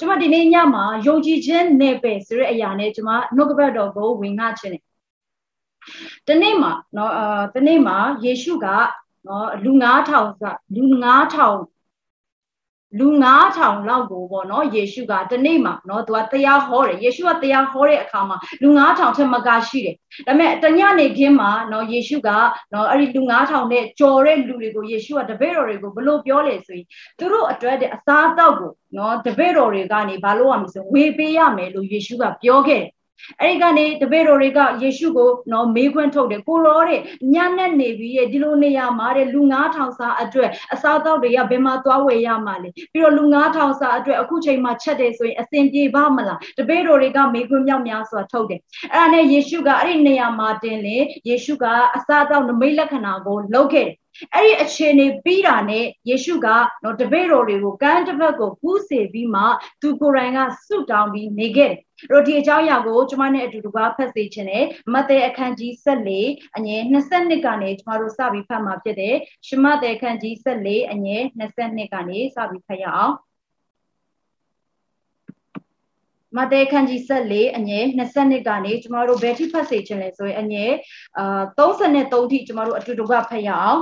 တော့ကျွန်မဒီနေ့ညမှာယုံကြည်ခြင်းနဲ့ပဲဆိုတဲ့အရာနဲ့ကျွန်မနှုတ်ကပတ်တော်ကိုဝင်ငှခြင်းတယ်။ဒီနေ့မှာနော်အာဒီနေ့မှာယေရှုကနော်လူ9000ဆိုလူ9000 လူ9000လောက်ကိုပေါ့နော်ယေရှုကတနေ့မှာနော်သူကတရားဟောတယ်ယေရှုကတရားဟောတဲ့အခါမှာလူ9000ထက်မကရှိတယ်ဒါပေမဲ့တညနေခင်းမှာနော်ယေရှုကနော်အဲ့ဒီလူ9000နဲ့ကြော်တဲ့လူတွေကိုယေရှုကတပည့်တော်တွေကိုဘလို့ပြောလဲဆိုရင်သူတို့အတွက်တဲ့အစားအသောက်ကိုနော်တပည့်တော်တွေကနေဘာလို့ရမလဲဆိုဝေပေးရမယ်လို့ယေရှုကပြောခဲ့တယ် အဲ့ဒီကနေတပည့်တော်တွေကယေရှုကိုနော်မေးခွန်းထုတ်တယ်ကိုရောတဲ့ညနဲ့နေပြီးရဲ့ဒီလိုနေရာမှာတဲ့လူ9000စာအတွက်အစားတောက်တွေကဘယ်မှာသွားဝယ်ရမှာလဲပြီးတော့လူ9000စာအတွက်အခုချိန်မှာချက်တယ်ဆိုရင်အဆင်ပြေပါမလားတပည့်တော်တွေကမေးခွန်းမြောက်များစွာထုတ်တယ်အဲ့ဒါနဲ့ယေရှုကအဲ့ဒီနေရာမှာတင်လေယေရှုကအစားတောက်နမိတ်လက္ခဏာကိုလုပ်ခဲ့တယ် အဲ့ဒီအခြေအနေပြီးတာနဲ့ယေရှုကနော်တပည့်တော်တွေကိုကမ်းတစ်ဖက်ကိုကူးစေပြီးမှသူကိုယ်တိုင်ကဆုတောင်းပြီးနေခဲ့တယ်။တို့ဒီအကြောင်းအရာကိုကျွန်မနဲ့အတူတကွဖတ်စေချင်တယ်။မဿဲအခန်းကြီး14အငယ်22ကနေကျွန်တော်တို့စပြီးဖတ်မှာဖြစ်တယ်။ရှမဿဲအခန်းကြီး14အငယ်22ကနေစပြီးဖတ်ရအောင်။မဿဲခန်းကြီး14အငယ်22ကနေကျမတို့ဘယ်ထိဖတ်စေချင်လဲဆိုရင်အငယ်အာ33ထိကျမတို့အတူတကွဖတ်ရအောင်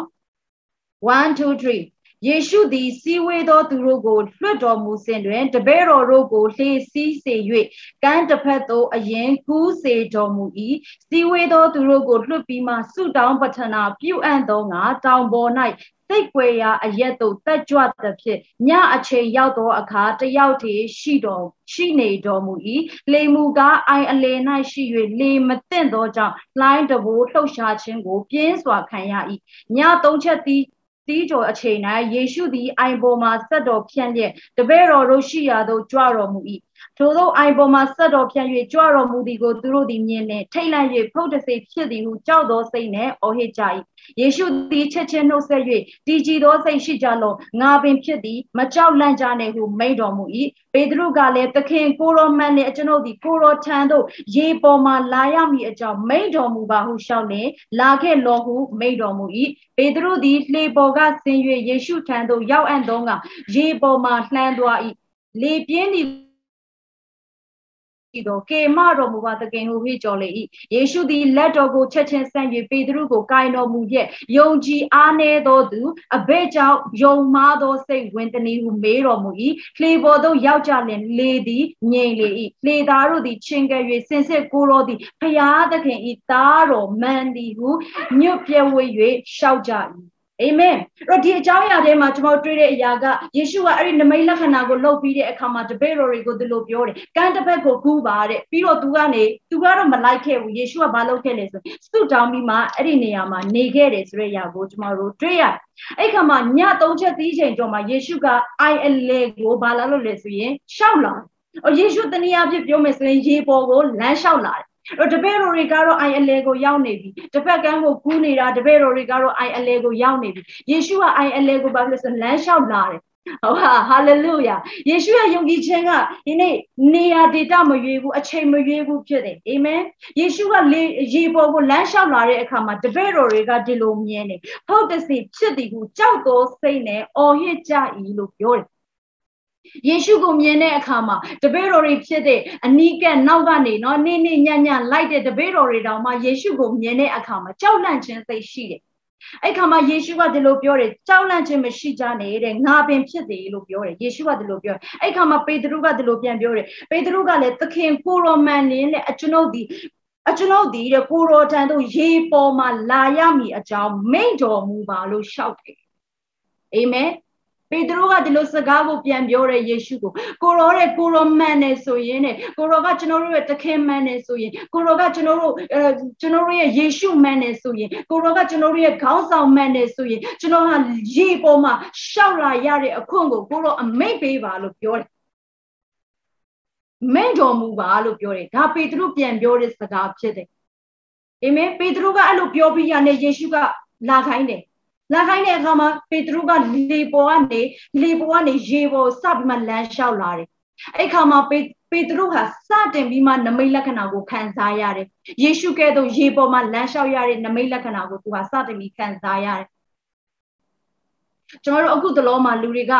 1 2 3ယေရှုသည်စီဝေသောသူတို့ကိုလွှတ်တော်မူစဉ်တွင်တပည့်တော်တို့ကိုလှေစီးစေ၍ကမ်းတစ်ဖက်သို့အရင်ကူးစေတော်မူ၏စီဝေသောသူတို့ကိုလွှတ်ပြီးမှဆုတောင်းပတနာပြုအပ်သောငါတောင်ပေါ်၌စိတ်ွယ်ရာအရက်သို့တက်ကြွသဖြင့်ညအချိန်ရောက်သောအခါတယောက်တည်းရှိတော်ရှိနေတော်မူ၏လေမူကားအိုင်အလေ၌ရှိ၍လေမသင့်သောကြောင့်လှိုင်းတဘိုးလှုပ်ရှားခြင်းကိုပြင်းစွာခံရ၏ညသုံးချက်သည် တီးကြော်အချိန်၌ယေရှုသည်အိုင်ပေါ်မှဆက်တော်ဖြန့်လျက်တပည့်တော်တို့ရှိရာသို့ကြွတော်မူ၏ ထိုသောအိုင်ပေါ်မှဆက်တော်ဖြန့်၍ကြွတော်မူသည်ကိုသူတို့သည်မြင်နေထိတ်လန့်၍ဖုတ်တစေဖြစ်သည်ဟုကြောက်သောစိတ်နှင့်အော်ဟစ်ကြ၏ယေရှုသည်ချက်ချင်းနှုတ်ဆက်၍တည်ကြည်သောစိတ်ရှိကြလောငါပင်ဖြစ်သည်မကြောက်လန့်ကြနှင့်ဟုမိန့်တော်မူ၏ပေတရုကလည်းသခင်ကိုရောမန်နှင့်ကျွန်ုပ်သည်ကိုရောထံသို့ရေပေါ်မှလာရမည်အကြောင်းမိန့်တော်မူပါဟုရှောက်လင်လာခဲ့လောဟုမိန့်တော်မူ၏ပေတရုသည်လှေပေါ်ကဆင်း၍ယေရှုထံသို့ရောက်အံ့သောကရေပေါ်မှလှမ်းသွား၏လေပြင်းသည် ရှိသောကေမတော်မူပါသခင်ဟုဟစ်ကြော်လေ၏ယေရှုသည်လက်တော်ကိုချက်ချင်းဆန့်၍ပေတရုကိုကိုင်တော်မူရဲ့ယုံကြည်အားနည်းသောသူအဘဲကြောင့်ယုံမှားသောစိတ်ဝင်တနည်းဟုမေးတော်မူ၏လှေပေါ်သို့ရောက်ကြလင်လေသည်ငြိမ်လေ၏လှေသားတို့သည်ချင်းကဲ၍စင်စစ်ကိုတော်သည်ဖျားသခင်ဤသားတော်မန်သည်ဟုညွတ်ပြဝေ၍ရှောက်ကြ၏ အာမင်အဲ့တော့ဒီအကြောင်းအရာထဲမှာကျွန်တော်တွေ့တဲ့အရာကယေရှုကအဲ့ဒီနမိတ်လက္ခဏာကိုလုပ်ပြီးတဲ့အခါမှာတပည့်တော်တွေကိုဒီလိုပြောတယ်ကမ်းတစ်ဖက်ကိုကူးပါတဲ့ပြီးတော့သူကနေသူကတော့မလိုက်ခဲ့ဘူးယေရှုကဘာလုပ်ခဲ့လဲဆိုစုတောင်းပြီးမှအဲ့ဒီနေရာမှာနေခဲ့တယ်ဆိုတဲ့အရာကိုကျွန်တော်တို့တွေ့ရတယ်အဲ့ခါမှာညသုံးချက်သီးချိန်ကျော်မှာယေရှုက I အလေကိုဘာလာလို့လဲဆိုရင်ရှောက်လာအော်ယေရှုတနည်းအားဖြင့်ပြောမယ်ဆိုရင်ရေပေါ်ကိုလမ်းလျှောက်လာတယ် တော့တပည့်တော်တွေကတော့အိုင်အလဲကိုရောက်နေပြီတစ်ဖက်ကန်းကိုကူးနေတာတပည့်တော်တွေကတော့အိုင်အလဲကိုရောက်နေပြီယေရှုကအိုင်အလဲကိုဘာဖြစ်လို့ဆိုလမ်းလျှောက်လာတယ်ဟုတ်ဟာဟာလေလုယာယေရှုရဲ့ယုံကြည်ခြင်းကဒီနေ့နေရာဒေသမရွေးဘူးအချိန်မရွေးဘူးဖြစ်တယ်အာမင်ယေရှုကလေရေပေါ်ကိုလမ်းလျှောက်လာတဲ့အခါမှာတပည့်တော်တွေကဒီလိုမြင်တယ်ဟုတ်တစီဖြစ်သည်ဟုကြောက်သောစိတ်နဲ့အော်ဟစ်ကြ၏လို့ပြောတယ် ယေရှုကိုမြင်တဲ့အခါမှာတပည့်တော်တွေဖြစ်တဲ့အနီးကပ်နောက်ကနေနော်နေနေညံ့ညံ့လိုက်တဲ့တပည့်တော်တွေတောင်မှယေရှုကိုမြင်တဲ့အခါမှာကြောက်လန့်ခြင်းသိရှိတယ်အဲ့ခါမှာယေရှုကဒီလိုပြောတယ်ကြောက်လန့်ခြင်းမရှိကြနဲ့တဲ့ငါပင်ဖြစ်တယ်လို့ပြောတယ်ယေရှုကဒီလိုပြောအဲ့ခါမှာပေတရုကဒီလိုပြန်ပြောတယ်ပေတရုကလည်းသခင်ကိုရောမန်နင်းနဲ့အကျွန်ုပ်ဒီအကျွန်ုပ်ဒီတဲ့ကိုရောတန်တို့ရေပေါ်မှာလာရမည်အကြောင်းမိန့်တော်မူပါလို့ရှောက်တယ်အာမင် ပေတရုကဒီလိုစကားကိုပြန်ပြောတဲ့ယေရှုကိုကိုရောတဲ့ကိုရောမှန်တယ်ဆိုရင်တဲ့ကိုရောကကျွန်တော်တို့ရဲ့တခင်မှန်တယ်ဆိုရင်ကိုရောကကျွန်တော်တို့အဲကျွန်တော်တို့ရဲ့ယေရှုမှန်တယ်ဆိုရင်ကိုရောကကျွန်တော်တို့ရဲ့ခေါင်းဆောင်မှန်တယ်ဆိုရင်ကျွန်တော်ဟာရေပေါ်မှာရှောက်လာရတဲ့အခွင့်ကိုကိုရောအမိတ်ပေးပါလို့ပြောတယ်မိန့်တော်မူပါလို့ပြောတယ်ဒါပေတရုပြန်ပြောတဲ့စကားဖြစ်တယ်အာမင်ပေတရုကအဲ့လိုပြောပြီးရတဲ့ယေရှုကလာခိုင်းတယ် လာခိုင်းတဲ့အခါမှာပေတရုကလေပေါ်ကနေလေပေါ်ကနေရေပေါ်စပြီးမှလမ်းလျှောက်လာတယ်အဲ့ခါမှာပေပေတရုဟာစတင်ပြီးမှနမိတ်လက္ခဏာကိုခံစားရတယ်ယေရှုကဲ့သို့ရေပေါ်မှာလမ်းလျှောက်ရတဲ့နမိတ်လက္ခဏာကိုသူဟာစတင်ပြီးခံစားရတယ်ကျွန်တော်တို့အခုတလောမှာလူတွေက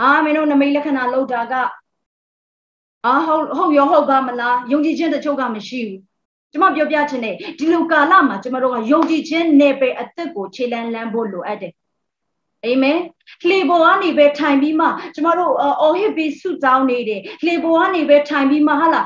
အာမင်းတို့နမိတ်လက္ခဏာလောက်တာကအာဟုတ်ဟုတ်ရောဟုတ်ပါမလားယုံကြည်ခြင်းတချို့ကမရှိဘူး ကျမပြောပြချင်တယ်ဒီလိုကာလမှာကျမတို့ကယုံကြည်ခြင်းနယ်ပယ်အသက်ကိုခြေလန်းလန်းဖို့လိုအပ်တယ်အာမင် လှေပေါ်ကနေပဲထိုင်ပြီးမှကျမတို့အော်ဟစ်ပြီးဆုတောင်းနေတယ်လှေပေါ်ကနေပဲထိုင်ပြီးမှဟာလာ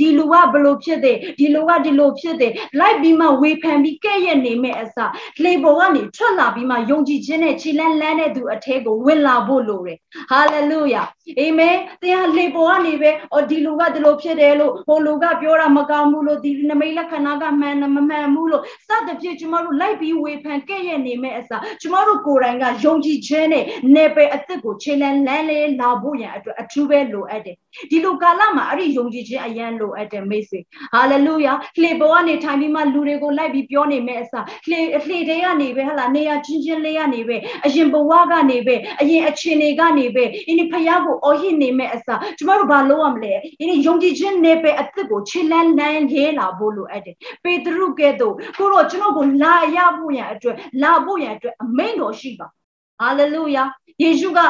ဒီလူကဘလို့ဖြစ်တယ်ဒီလူကဒီလိုဖြစ်တယ်လိုက်ပြီးမှဝေဖန်ပြီးကဲ့ရဲ့နေမဲ့အစားလှေပေါ်ကနေထွက်လာပြီးမှယုံကြည်ခြင်းနဲ့ခြေလန်းလန်းတဲ့သူအထဲကိုဝင်လာဖို့လိုတယ်ဟာလေလုယာအာမင်တရားလှေပေါ်ကနေပဲအော်ဒီလူကဒီလိုဖြစ်တယ်လို့ဟိုလူကပြောတာမကောင်းဘူးလို့ဒီနမိတ်လက္ခဏာကမှန်မမှန်ဘူးလို့စသဖြင့်ကျမတို့လိုက်ပြီးဝေဖန်ကဲ့ရဲ့နေမဲ့အစားကျမတို့ကိုယ်တိုင်ကယုံကြည်ခြင်းနဲ့နေပယ်အသက်ကိုခြေလန်းလန်းလေးလာဖို့ရန်အတွက်အထူးပဲလိုအပ်တယ်ဒီလိုကာလမှာအဲ့ဒီယုံကြည်ခြင်းအရန်လိုအပ်တယ်မိတ်ဆွေဟာလေလုယာလှေပေါ်ကနေထိုင်ပြီးမှလူတွေကိုလိုက်ပြီးပြောနေမဲ့အစားလှေလှေတွေကနေပဲဟလာနေရချင်းချင်းလေးကနေပဲအရင်ဘဝကနေပဲအရင်အချိန်တွေကနေပဲအင်းဖယားကိုအော်ဟစ်နေမဲ့အစားကျမတို့ဘာလုပ်ရမလဲအင်းယုံကြည်ခြင်းနေပယ်အသက်ကိုခြေလန်းလန်းရေးလာဖို့လိုအပ်တယ်ပေတရုကဲ့သို့ကိုတော့ကျွန်တော်ကိုလာရဖို့ရန်အတွက်လာဖို့ရန်အတွက်အမိန့်တော်ရှိပါ ဟာလေလုယာယေရှုက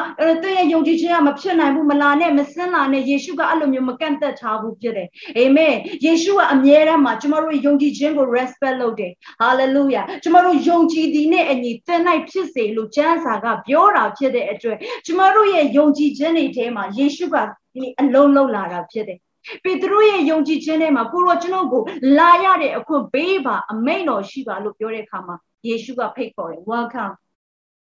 သူ့ရဲ့ယုံကြည်ခြင်းကမဖြစ်နိုင်ဘူးမလာနဲ့မစင်းလာနဲ့ယေရှုကအဲ့လိုမျိုးမကန့်သက်ထားဘူးဖြစ်တယ်အာမင်ယေရှုကအမြဲတမ်းမှာကျမတို့ယုံကြည်ခြင်းကို respect လုပ်တယ်ဟာလေလုယာကျမတို့ယုံကြည်သည်နဲ့အညီသင်၌ဖြစ်စေလို့ကျမ်းစာကပြောတာဖြစ်တဲ့အတွက်ကျမတို့ရဲ့ယုံကြည်ခြင်းတွေထဲမှာယေရှုကအလုံးလုံးလာတာဖြစ်တယ်ပေတရုရဲ့ယုံကြည်ခြင်းထဲမှာကိုရောကျွန်တော်ကိုလာရတဲ့အခွင့်ပေးပါအမိန့်တော်ရှိပါလို့ပြောတဲ့အခါမှာယေရှုကဖိတ်ခေါ်တယ် welcome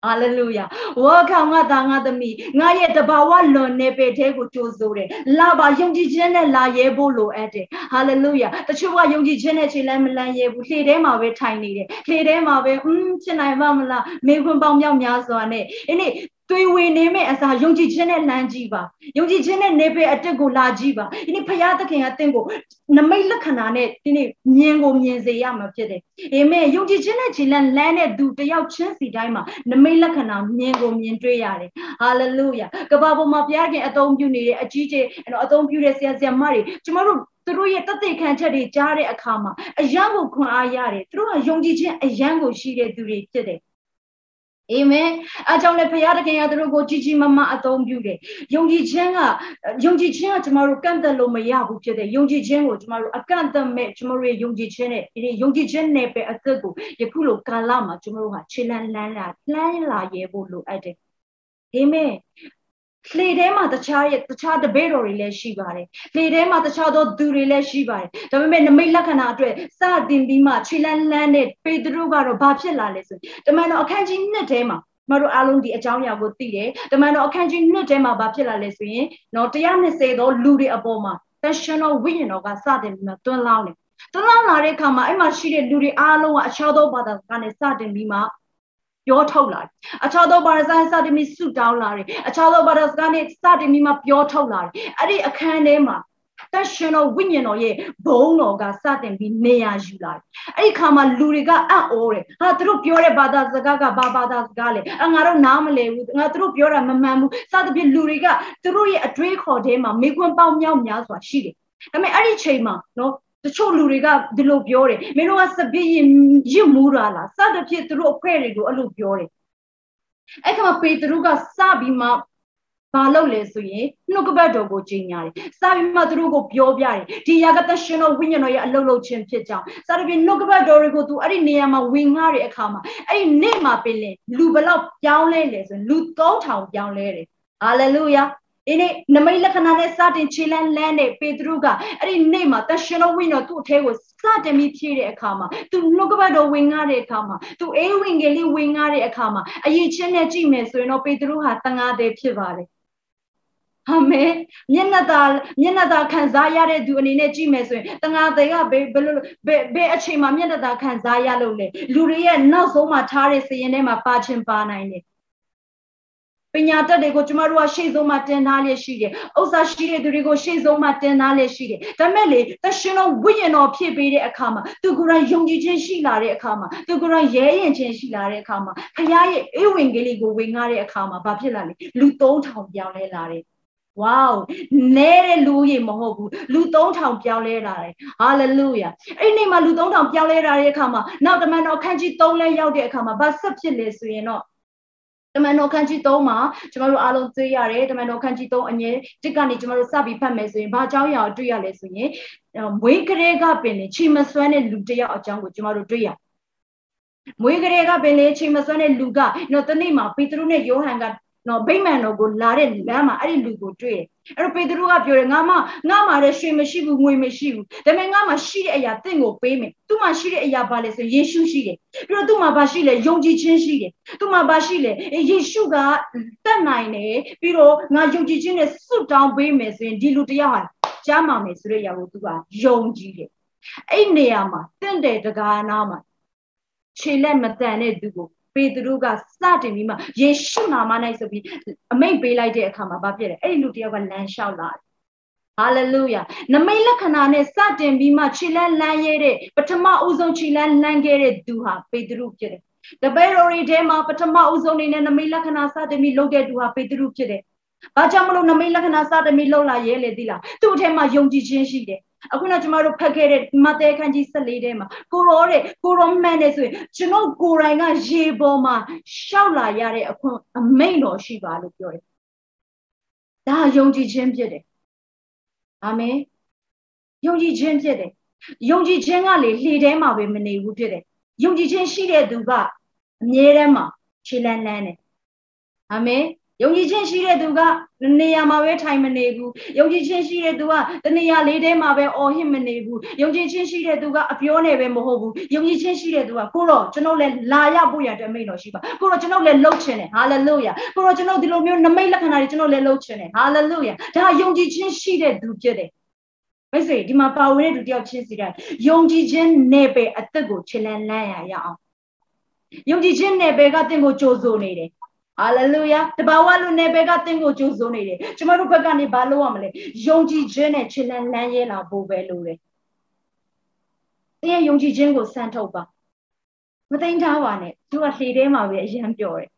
ဟာလေလုယာဝါခေါငါသားငါသမီးငါရဲ့တဘာဝလွန်နေပေတဲ့ကိုကြိုးစိုးတယ်လာပါယုံကြည်ခြင်းနဲ့လာရဲဖို့လိုအပ်တယ်ဟာလေလုယာတချို့ကယုံကြည်ခြင်းနဲ့ခြေလမ်းမလန်းရဲဘူးလှေထဲမှာပဲထိုင်နေတယ်လှေထဲမှာပဲอืมဖြစ်နိုင်ပါမလားမေခွန်းပေါင်းမြောက်များစွာနဲ့ဒီနေ့ တွေးဝေနေမဲ့အစားယုံကြည်ခြင်းနဲ့လမ်းကြည့်ပါယုံကြည်ခြင်းနဲ့နေပေအတက်ကိုလာကြည့်ပါဒီနေ့ဖရာသခင်ကတင့်ကိုနမိတ်လက္ခဏာနဲ့ဒီနေ့မြင်ကိုမြင်စေရမှာဖြစ်တယ်အာမင်ယုံကြည်ခြင်းနဲ့ခြေလန်းလမ်းတဲ့သူတယောက်ချင်းစီတိုင်းမှာနမိတ်လက္ခဏာမြင်ကိုမြင်တွေ့ရတယ်ဟာလေလုယာကဘာပေါ်မှာဘုရားခင်အသုံးပြုနေတဲ့အကြီးကျယ်အသုံးပြုတဲ့ဆရာဆရာမတွေကျမတို့သူတို့ရဲ့တသက်ခံချက်တွေကြားတဲ့အခါမှာအယံကိုခွန်အားရတယ်သူတို့ကယုံကြည်ခြင်းအယံကိုရှိတဲ့သူတွေဖြစ်တယ် အာမင်အကြောင်းလည်းဘုရားတခင်ကသူတို့ကိုကြီးကြီးမားမားအသုံးပြုတယ်ယုံကြည်ခြင်းကယုံကြည်ခြင်းကကျမတို့ကန့်သက်လို့မရဘူးဖြစ်တယ်ယုံကြည်ခြင်းကိုကျမတို့အကန့်အသတ်မဲ့ကျမတို့ရဲ့ယုံကြည်ခြင်းနဲ့ဒီယုံကြည်ခြင်းနဲ့ပဲအသက်ကိုယခုလိုကာလမှာကျမတို့ဟာခြေလန်းလန်းလာလှမ်းလာရဲဖို့လိုအပ်တယ်အာမင် လှေထဲမှာတခြားရဲ့တခြားတပည့်တော်တွေလည်းရှိပါတယ်လှေထဲမှာတခြားသောသူတွေလည်းရှိပါတယ်ဒါပေမဲ့နမိတ်လက္ခဏာအတွက်စတင်ပြီးမှခြေလန်းလန်းတဲ့ပေတရုကတော့ဘာဖြစ်လာလဲဆိုရင်တမန်တော်အခန်းကြီး1ထဲမှာမတို့အားလုံးဒီအကြောင်းအရာကိုသိတယ်တမန်တော်အခန်းကြီး1ထဲမှာဘာဖြစ်လာလဲဆိုရင်တော့120သောလူတွေအပေါ်မှာတန်ရှင်တော်ဝိညာဉ်တော်ကစတင်ပြီးမှတွန်းလောင်းတယ်တွန်းလောင်းလာတဲ့အခါမှာအဲ့မှာရှိတဲ့လူတွေအားလုံးကအခြားသောဘာသာကနေစတင်ပြီးမှ ပြောထုတ်လာတယ်အခြားသောဘာသာစတင်ပြီးဆုတောင်းလာတယ်အခြားသောဘာသာစကားနဲ့စတင်ပြီးမှပြောထုတ်လာတယ်အဲ့ဒီအခန်းထဲမှာတရှင်တော်ဝိညာဉ်တော်ရဲ့ဘုံတော်ကစတင်ပြီးနေရာယူလာတယ်အဲ့ဒီခါမှာလူတွေကအံ့ဩတယ်ဟာသူတို့ပြောတဲ့ဘာသာစကားကဘာဘာသာစကားလဲအငါတို့နားမလည်ဘူးငါသူတို့ပြောတာမမှန်ဘူးစသဖြင့်လူတွေကသူတို့ရဲ့အတွေးခေါ်ထဲမှာမိကွန်းပေါင်းမြောက်များစွာရှိတယ်ဒါပေမဲ့အဲ့ဒီချိန်မှာနော် တချို့လူတွေကဒီလိုပြောတယ်မင်းတို့ကစပစ်ရင်ရစ်မူတာလားစသဖြင့်သူတို့အဖွဲ့တွေကိုအဲ့လိုပြောတယ်အဲ့ခါမှာပေတရုကစပြီးမှဘာလုပ်လဲဆိုရင်နှုတ်ကပတ်တော်ကိုကြီးညာတယ်။စာပြီးမှသူတို့ကိုပြောပြတယ်။ဒီယာကတရှင်တော်ဝိညာဉ်တော်ရဲ့အလုပ်လုပ်ခြင်းဖြစ်ကြောင်း။စာပြီးနှုတ်ကပတ်တော်တွေကိုသူအဲ့ဒီနေရာမှာဝင်ငှတဲ့အခါမှာအဲ့ဒီနေ့မှာပင်လေလူဘလောက်ပြောင်းလဲလဲဆိုရင်လူ3000ပြောင်းလဲတယ်။ဟာလေလုယာ။ ဒီနေ့နမိတ်လက္ခဏာနဲ့စတင်ခြေလန်းလန်းတဲ့ပေတရုကအဲ့ဒီနေ့မှာတရှင်တော်ဝိညာဉ်သူ့အထဲကိုစတင်ပြီးဖြည့်တဲ့အခါမှာသူနှုတ်ကပတ်တော်ဝင်ငှတဲ့အခါမှာသူအေးဝင်ကလေးဝင်ငှတဲ့အခါမှာအရေးချင်းနဲ့ကြည့်မယ်ဆိုရင်တော့ပေတရုဟာတန်ငါတဲ့ဖြစ်ပါတယ်အာမင်မျက်နှာသာမျက်နှာသာခံစားရတဲ့သူအနေနဲ့ကြည့်မယ်ဆိုရင်တငါတွေကဘယ်ဘယ်လိုဘယ်ဘယ်အချိန်မှာမျက်နှာသာခံစားရလို့လဲလူတွေရဲ့နောက်ဆုံးမှာထားတဲ့စည်ရင်ထဲမှာပါခြင်းပါနိုင်တယ် ပညာတတ်တွေကိုကျမတို့ကရှေ့ဆုံးမှာတင်ထားလျက်ရှိတယ်။ဥစ္စာရှိတဲ့သူတွေကိုရှေ့ဆုံးမှာတင်ထားလျက်ရှိတယ်။ဒါမဲ့လေတရှင်တော်ဝိညာဉ်တော်ဖြစ်ပေးတဲ့အခါမှာသူကိုယ်တိုင်ယုံကြည်ခြင်းရှိလာတဲ့အခါမှာသူကိုယ်တိုင်ရဲရင်ခြင်းရှိလာတဲ့အခါမှာဖခင်ရဲ့အေဝံဂေလိကိုဝင်ငှတဲ့အခါမှာဘာဖြစ်လာလဲလူ3000ပြောင်းလဲလာတယ်ဝေါနဲတဲ့လူကြီးမဟုတ်ဘူးလူ3000ပြောင်းလဲလာတယ်ဟာလေလုယာအဲ့ဒီနေ့မှာလူ3000ပြောင်းလဲလာတဲ့အခါမှာနောက်တမန်တော်ခန်းကြီး3လဲရောက်တဲ့အခါမှာဘာဆက်ဖြစ်လဲဆိုရင်တော့ တမန်တော်ခန်းကြီး3မှာကျမတို့အားလုံးသိရတယ်တမန်တော်ခန်းကြီး3အငယ်တစ်ကနေကျမတို့စပြီးဖတ်မယ်ဆိုရင်ဘာအကြောင်းအရာကိုတွေ့ရလဲဆိုရင်မွေးကလေးကပင်ချီမစွမ်းတဲ့လူတယောက်အကြောင်းကိုကျမတို့တွေ့ရမွေးကလေးကပင်လေချီမစွမ်းတဲ့လူကနော်တနေ့မှာပေတရုနဲ့ယောဟန်က နော်ဗိမာန်တော်ကိုလာတဲ့လမ်းမှာအဲ့ဒီလူကိုတွေ့တယ်အဲ့တော့ပေတရုကပြောတယ်ငါမငါမှာလည်းရွှေမရှိဘူးငွေမရှိဘူးဒါပေမဲ့ငါမှာရှိတဲ့အရာတင့်ကိုပေးမယ်သူ့မှာရှိတဲ့အရာဘာလဲဆိုယေရှုရှိတယ်ပြီးတော့သူ့မှာဘာရှိလဲယုံကြည်ခြင်းရှိတယ်သူ့မှာဘာရှိလဲယေရှုကတတ်နိုင်တယ်ပြီးတော့ငါယုံကြည်ခြင်းနဲ့စွတ်တောင်းပေးမယ်ဆိုရင်ဒီလူတယောက်ဟာကြားမှာမယ်ဆိုတဲ့အရာကိုသူကယုံကြည်တယ်အဲ့နေရာမှာတင့်တယ်တကားနာမှာခြေလက်မတန်တဲ့သူကို ပေတရုကစတင်ပြီးမှယေရှုနာမ၌ဆိုပြီးအမိန့်ပေးလိုက်တဲ့အခါမှာဘာဖြစ်လဲအဲ့ဒီလူတယောက်ကလမ်းလျှောက်လာတယ်ဟာလေလုယာနမိတ်လက္ခဏာနဲ့စတင်ပြီးမှခြေလန်းလန်းရဲတဲ့ပထမဦးဆုံးခြေလန်းလန်းခဲ့တဲ့သူဟာပေတရုဖြစ်တယ်တပည့်တော်တွေထဲမှာပထမဦးဆုံးနေနဲ့နမိတ်လက္ခဏာစတင်ပြီးလုပ်တဲ့သူဟာပေတရုဖြစ်တယ်။ဘာကြောင့်မလို့နမိတ်လက္ခဏာစတင်ပြီးလုပ်လာရဲလေသီလား။သူ့အထက်မှာယုံကြည်ခြင်းရှိတယ် အခုနကျမတို့ဖတ်ခဲ့တဲ့မဿဲခန်းကြီး14ထဲမှာကိုရောတဲ့ကိုရောမှန်တယ်ဆိုရင်ကျွန်တော်ကိုယ်တိုင်ကရေပေါ်မှာရှောက်လာရတဲ့အခွင့်အမိန့်တော်ရှိပါလို့ပြောတယ်။ဒါယုံကြည်ခြင်းဖြစ်တယ်။အာမင်။ယုံကြည်ခြင်းဖြစ်တယ်။ယုံကြည်ခြင်းကလေလှေထဲမှာပဲမနေဘူးဖြစ်တယ်။ယုံကြည်ခြင်းရှိတဲ့သူကအမြဲတမ်းမှာခြေလန်းလန်းတယ်။အာမင်။ ယုံကြည်ခြင်းရှိတဲ့သူကနေရာမှာပဲထိုင်မနေဘူးယုံကြည်ခြင်းရှိတဲ့သူကတနေရာလေးထဲမှာပဲအော်ဟစ်မနေဘူးယုံကြည်ခြင်းရှိတဲ့သူကအပြောနဲ့ပဲမဟုတ်ဘူးယုံကြည်ခြင်းရှိတဲ့သူကကိုတော့ကျွန်တော်လည်းလာရဖို့ရတဲ့မိန့်တော်ရှိပါကိုတော့ကျွန်တော်လည်းလှုပ်ချင်တယ်ဟာလေလုယာကိုတော့ကျွန်တော်ဒီလိုမျိုးနမိတ်လက္ခဏာတွေကျွန်တော်လည်းလှုပ်ချင်တယ်ဟာလေလုယာဒါယုံကြည်ခြင်းရှိတဲ့သူဖြစ်တယ်မိတ်ဆွေဒီမှာပါဝင်တဲ့သူတယောက်ချင်းစီတိုင်းယုံကြည်ခြင်းနဲ့ပဲအသက်ကိုခြေလန်းလန်းရရအောင်ယုံကြည်ခြင်းနဲ့ပဲကတင့်ကိုကြိုးစိုးနေတယ် ဟာလေလုယာတဘာဝလူနယ်ပယ်ကသင်ကိုကြိုးစိုးနေတယ်ကျမတို့ဘက်ကနေဘာလုပ်ရမလဲယုံကြည်ခြင်းနဲ့ခြေလန်းလန်းရဲလာဖို့ပဲလိုတယ်သင်ရဲ့ယုံကြည်ခြင်းကိုစမ်းထုတ်ပါမသိမ်းထားပါနဲ့သူကလှေထဲမှာပဲအရန်ပြောတယ်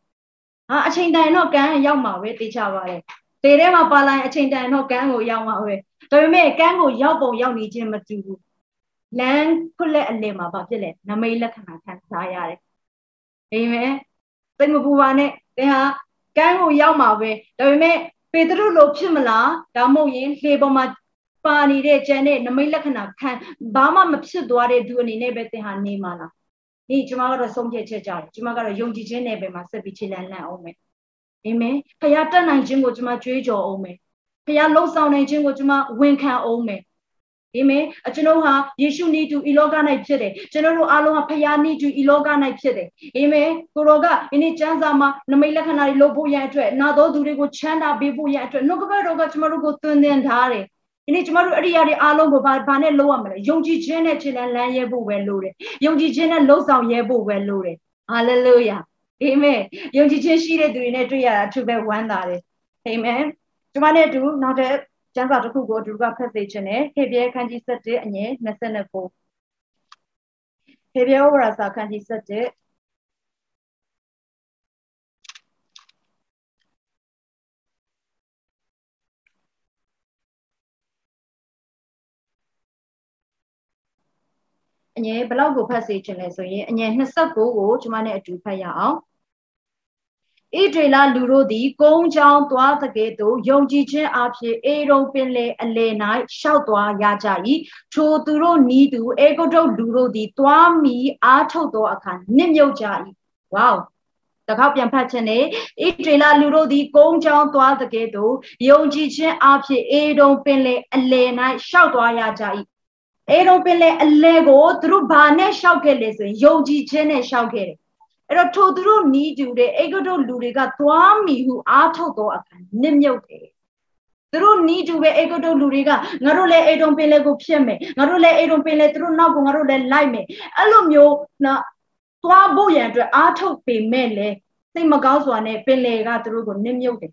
ဟာအချိန်တန်တော့ကန်းရောက်မှာပဲသိချပါတယ်လှေထဲမှာပါလာရင်အချိန်တန်တော့ကန်းကိုရောက်မှာပဲဒါပေမဲ့ကန်းကိုရောက်ပုံရောက်နေခြင်းမတူဘူးလမ်းခွလက်အလယ်မှာဘာဖြစ်လဲနမိတ်လက္ခဏာခံစားရတယ်အာမင်သိမပူပါနဲ့ သင်ဟာကမ်းကိုရောက်မှာပဲဒါပေမဲ့ပေတရုလိုဖြစ်မလားဒါမှမဟုတ်ရင်လှေပေါ်မှာပါနေတဲ့ကျန်တဲ့နမိတ်လက္ခဏာခံဘာမှမဖြစ်သွားတဲ့သူအနေနဲ့ပဲသင်ဟာနေမှာလားဒီကျွန်မကတော့ဆုံးဖြတ်ချက်ကြတယ်ကျွန်မကတော့ယုံကြည်ခြင်းနဲ့ပဲမှာဆက်ပြီးခြေလန်းလန့်အောင်မယ်အာမင်ဖခင်တတ်နိုင်ခြင်းကိုကျွန်မကြွေးကြော်အောင်မယ်ဖခင်လှုပ်ဆောင်နိုင်ခြင်းကိုကျွန်မဝန်ခံအောင်မယ် အာမင်အကျွန်ုပ်ဟာယေရှုနိတူဤလောက၌ဖြစ်တယ်ကျွန်တော်တို့အားလုံးဟာဖယားနိတူဤလောက၌ဖြစ်တယ်အာမင်ကိုရောကဒီနေ့ကျမ်းစာမှာနမိတ်လက္ခဏာတွေလုပ်ဖို့ရန်အတွက်နာတော်သူတွေကိုချမ်းသာပေးဖို့ရန်အတွက်နှုတ်ကပတ်တော်ကကျွန်တော်တို့ကိုသွန်သင်ထားတယ်ဒီနေ့ကျမတို့အရိယာတွေအားလုံးကိုဘာဘာနဲ့လုပ်ရမလဲယုံကြည်ခြင်းနဲ့ခြေလန်းလန်းရဲဖို့ပဲလိုတယ်ယုံကြည်ခြင်းနဲ့လှုပ်ဆောင်ရဲဖို့ပဲလိုတယ်ဟာလေလုယာအာမင်ယုံကြည်ခြင်းရှိတဲ့သူတွေနဲ့တွေ့ရတာအထူးပဲဝမ်းသာတယ်အာမင်ကျမနဲ့အတူနောက်တဲ့ ကျမ်းစာတစ်ခုကိုသူကဖတ်စေခြင်းနဲ့ဟေပြဲခန်းကြီး7အငယ်29ဟေပြဲဩဝါစာခန်းကြီး7အငယ်ဘလောက်ကိုဖတ်စေခြင်းလဲဆိုရင်အငယ်29ကိုကျွန်မနဲ့အတူဖတ်ရအောင် ဣဒရေလလူတို့သည်ကုန်းချောင်းသွားသကဲ့သို့ယုံကြည်ခြင်းအဖြစ်အေရုံပင်လေအလေ၌ရှောက်သွားရကြ၏ထိုသူတို့နီးသူအေဂုတ်တုလူတို့သည်သွားမီအားထုတ်သောအခါနစ်မြုပ်ကြ၏ဝေါတကောက်ပြန်ဖတ်ခြင်းနဲ့ဣဒရေလလူတို့သည်ကုန်းချောင်းသွားသကဲ့သို့ယုံကြည်ခြင်းအဖြစ်အေရုံပင်လေအလေ၌ရှောက်သွားရကြ၏အေရုံပင်လေအလေကိုသူတို့ဘာနဲ့ရှောက်ခဲ့လဲဆိုရင်ယုံကြည်ခြင်းနဲ့ရှောက်ခဲ့တယ် အဲ့တော့ထိုသူတို့နီးတူတဲ့အေဂတို့လူတွေကသွားမိဟုအားထုတ်သောအခါနစ်မြုပ်တယ်သူတို့နီးတူပဲအေဂတို့လူတွေကငါတို့လည်းအေဒုံပင်လေကိုဖြစ်မယ်ငါတို့လည်းအေဒုံပင်လေသူတို့နောက်ကိုငါတို့လည်းလိုက်မယ်အဲ့လိုမျိုးနော်သွားဖို့ရန်အတွက်အားထုတ်ပေမဲ့လေစိတ်မကောင်းစွာနဲ့ပင်လေကသူတို့ကိုနစ်မြုပ်တယ်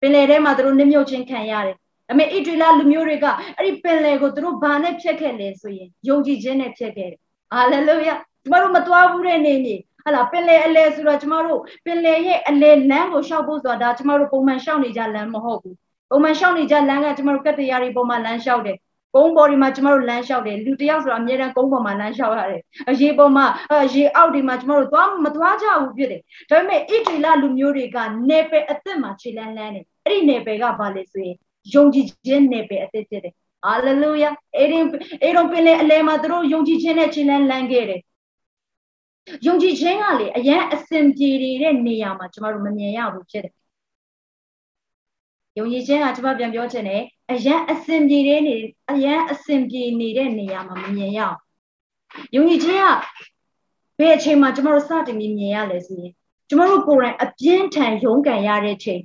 ပင်လေထဲမှာသူတို့နစ်မြုပ်ခြင်းခံရတယ်ဒါပေမဲ့ဣဒရီလာလူမျိုးတွေကအဲ့ဒီပင်လေကိုသူတို့ဘာနဲ့ဖြတ်ခဲ့လဲဆိုရင်ယုံကြည်ခြင်းနဲ့ဖြတ်ခဲ့တယ်ဟာလေလုယာကျမတို့မသွားဘူးတဲ့နေနေ ဟလာပင်လေအလဲဆိုတော့ကျမတို့ပင်လေရဲ့အလဲလမ်းကိုရှောက်ဖို့ဆိုတာဒါကျမတို့ပုံမှန်ရှောက်နေကြလမ်းမဟုတ်ဘူးပုံမှန်ရှောက်နေကြလမ်းကကျမတို့ကတ္တရာတွေပုံမှန်လမ်းရှောက်တယ်ကုန်းပေါ်ဒီမှာကျမတို့လမ်းလျှောက်တယ်လူတယောက်ဆိုတာအမြဲတမ်းကုန်းပေါ်မှာလမ်းလျှောက်ရတယ်အရေပေါ်မှာရေအောက်ဒီမှာကျမတို့သွားမသွားကြဘူးဖြစ်တယ်ဒါပေမဲ့ဣတိလလူမျိုးတွေကနေပယ်အသက်မှာခြေလန်းလန်းတယ်အဲ့ဒီနေပယ်ကဘာလဲဆိုရင်ယုံကြည်ခြင်းနေပယ်အသက်ဖြစ်တယ်ဟာလေလုယာအဲ့ဒီအဲ့တော့ပင်လေအလဲမှာသူတို့ယုံကြည်ခြင်းနဲ့ခြေလန်းလန်းခဲ့တယ် ယုံကြည်ခြင်းကလေအရန်အစင်ပြေတဲ့နေရာမှာကျမတို့မမြင်ရဘူးဖြစ်တယ်ယုံကြည်ခြင်းကကျွန်မပြန်ပြောချင်တယ်အရန်အစင်ပြေတဲ့နေအရန်အစင်ပြေနေတဲ့နေရာမှာမမြင်ရအောင်ယုံကြည်ခြင်းကဘယ်အချိန်မှာကျွန်တော်တို့စတင်မြင်မြင်ရလဲဆိုရင်ကျွန်တော်တို့ကိုယ်တိုင်အပြင်းထန်ရုန်းကန်ရတဲ့ချိန်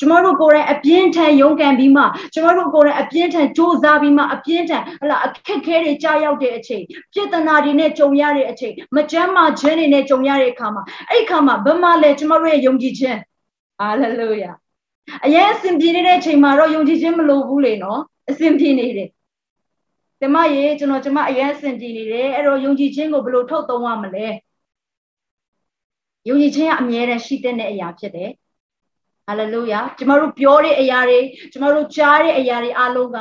ကျွန်တော်တို့ကိုယ်တိုင်အပြင်းထန်ရုန်းကန်ပြီးမှကျွန်တော်တို့ကိုယ်တိုင်အပြင်းထန်စ조사ပြီးမှအပြင်းထန်ဟလာအခက်ခဲတွေကြားရောက်တဲ့အချိန်ပြဿနာတွေနဲ့ကြုံရတဲ့အချိန်မကြမ်းမာခြင်းတွေနဲ့ကြုံရတဲ့အခါမှာအဲ့ဒီအခါမှာဘယ်မှာလဲကျွန်တော်တို့ရဲ့ယုံကြည်ခြင်းဟာလေလုယာအရင်အစဉ်ပြေနေတဲ့အချိန်မှာတော့ယုံကြည်ခြင်းမလိုဘူးလေနော်အစဉ်ပြေနေတယ်ကျမရေကျွန်တော်ကျမအရင်အစဉ်ပြေနေတယ်အဲ့တော့ယုံကြည်ခြင်းကိုဘယ်လိုထုတ်သုံးရမလဲယုံကြည်ခြင်းကအမြဲတမ်းရှိတဲ့အရာဖြစ်တယ် ဟာလေလုယာကျမတို့ပြောတဲ့အရာတွေကျမတို့ကြားတဲ့အရာတွေအလုံးက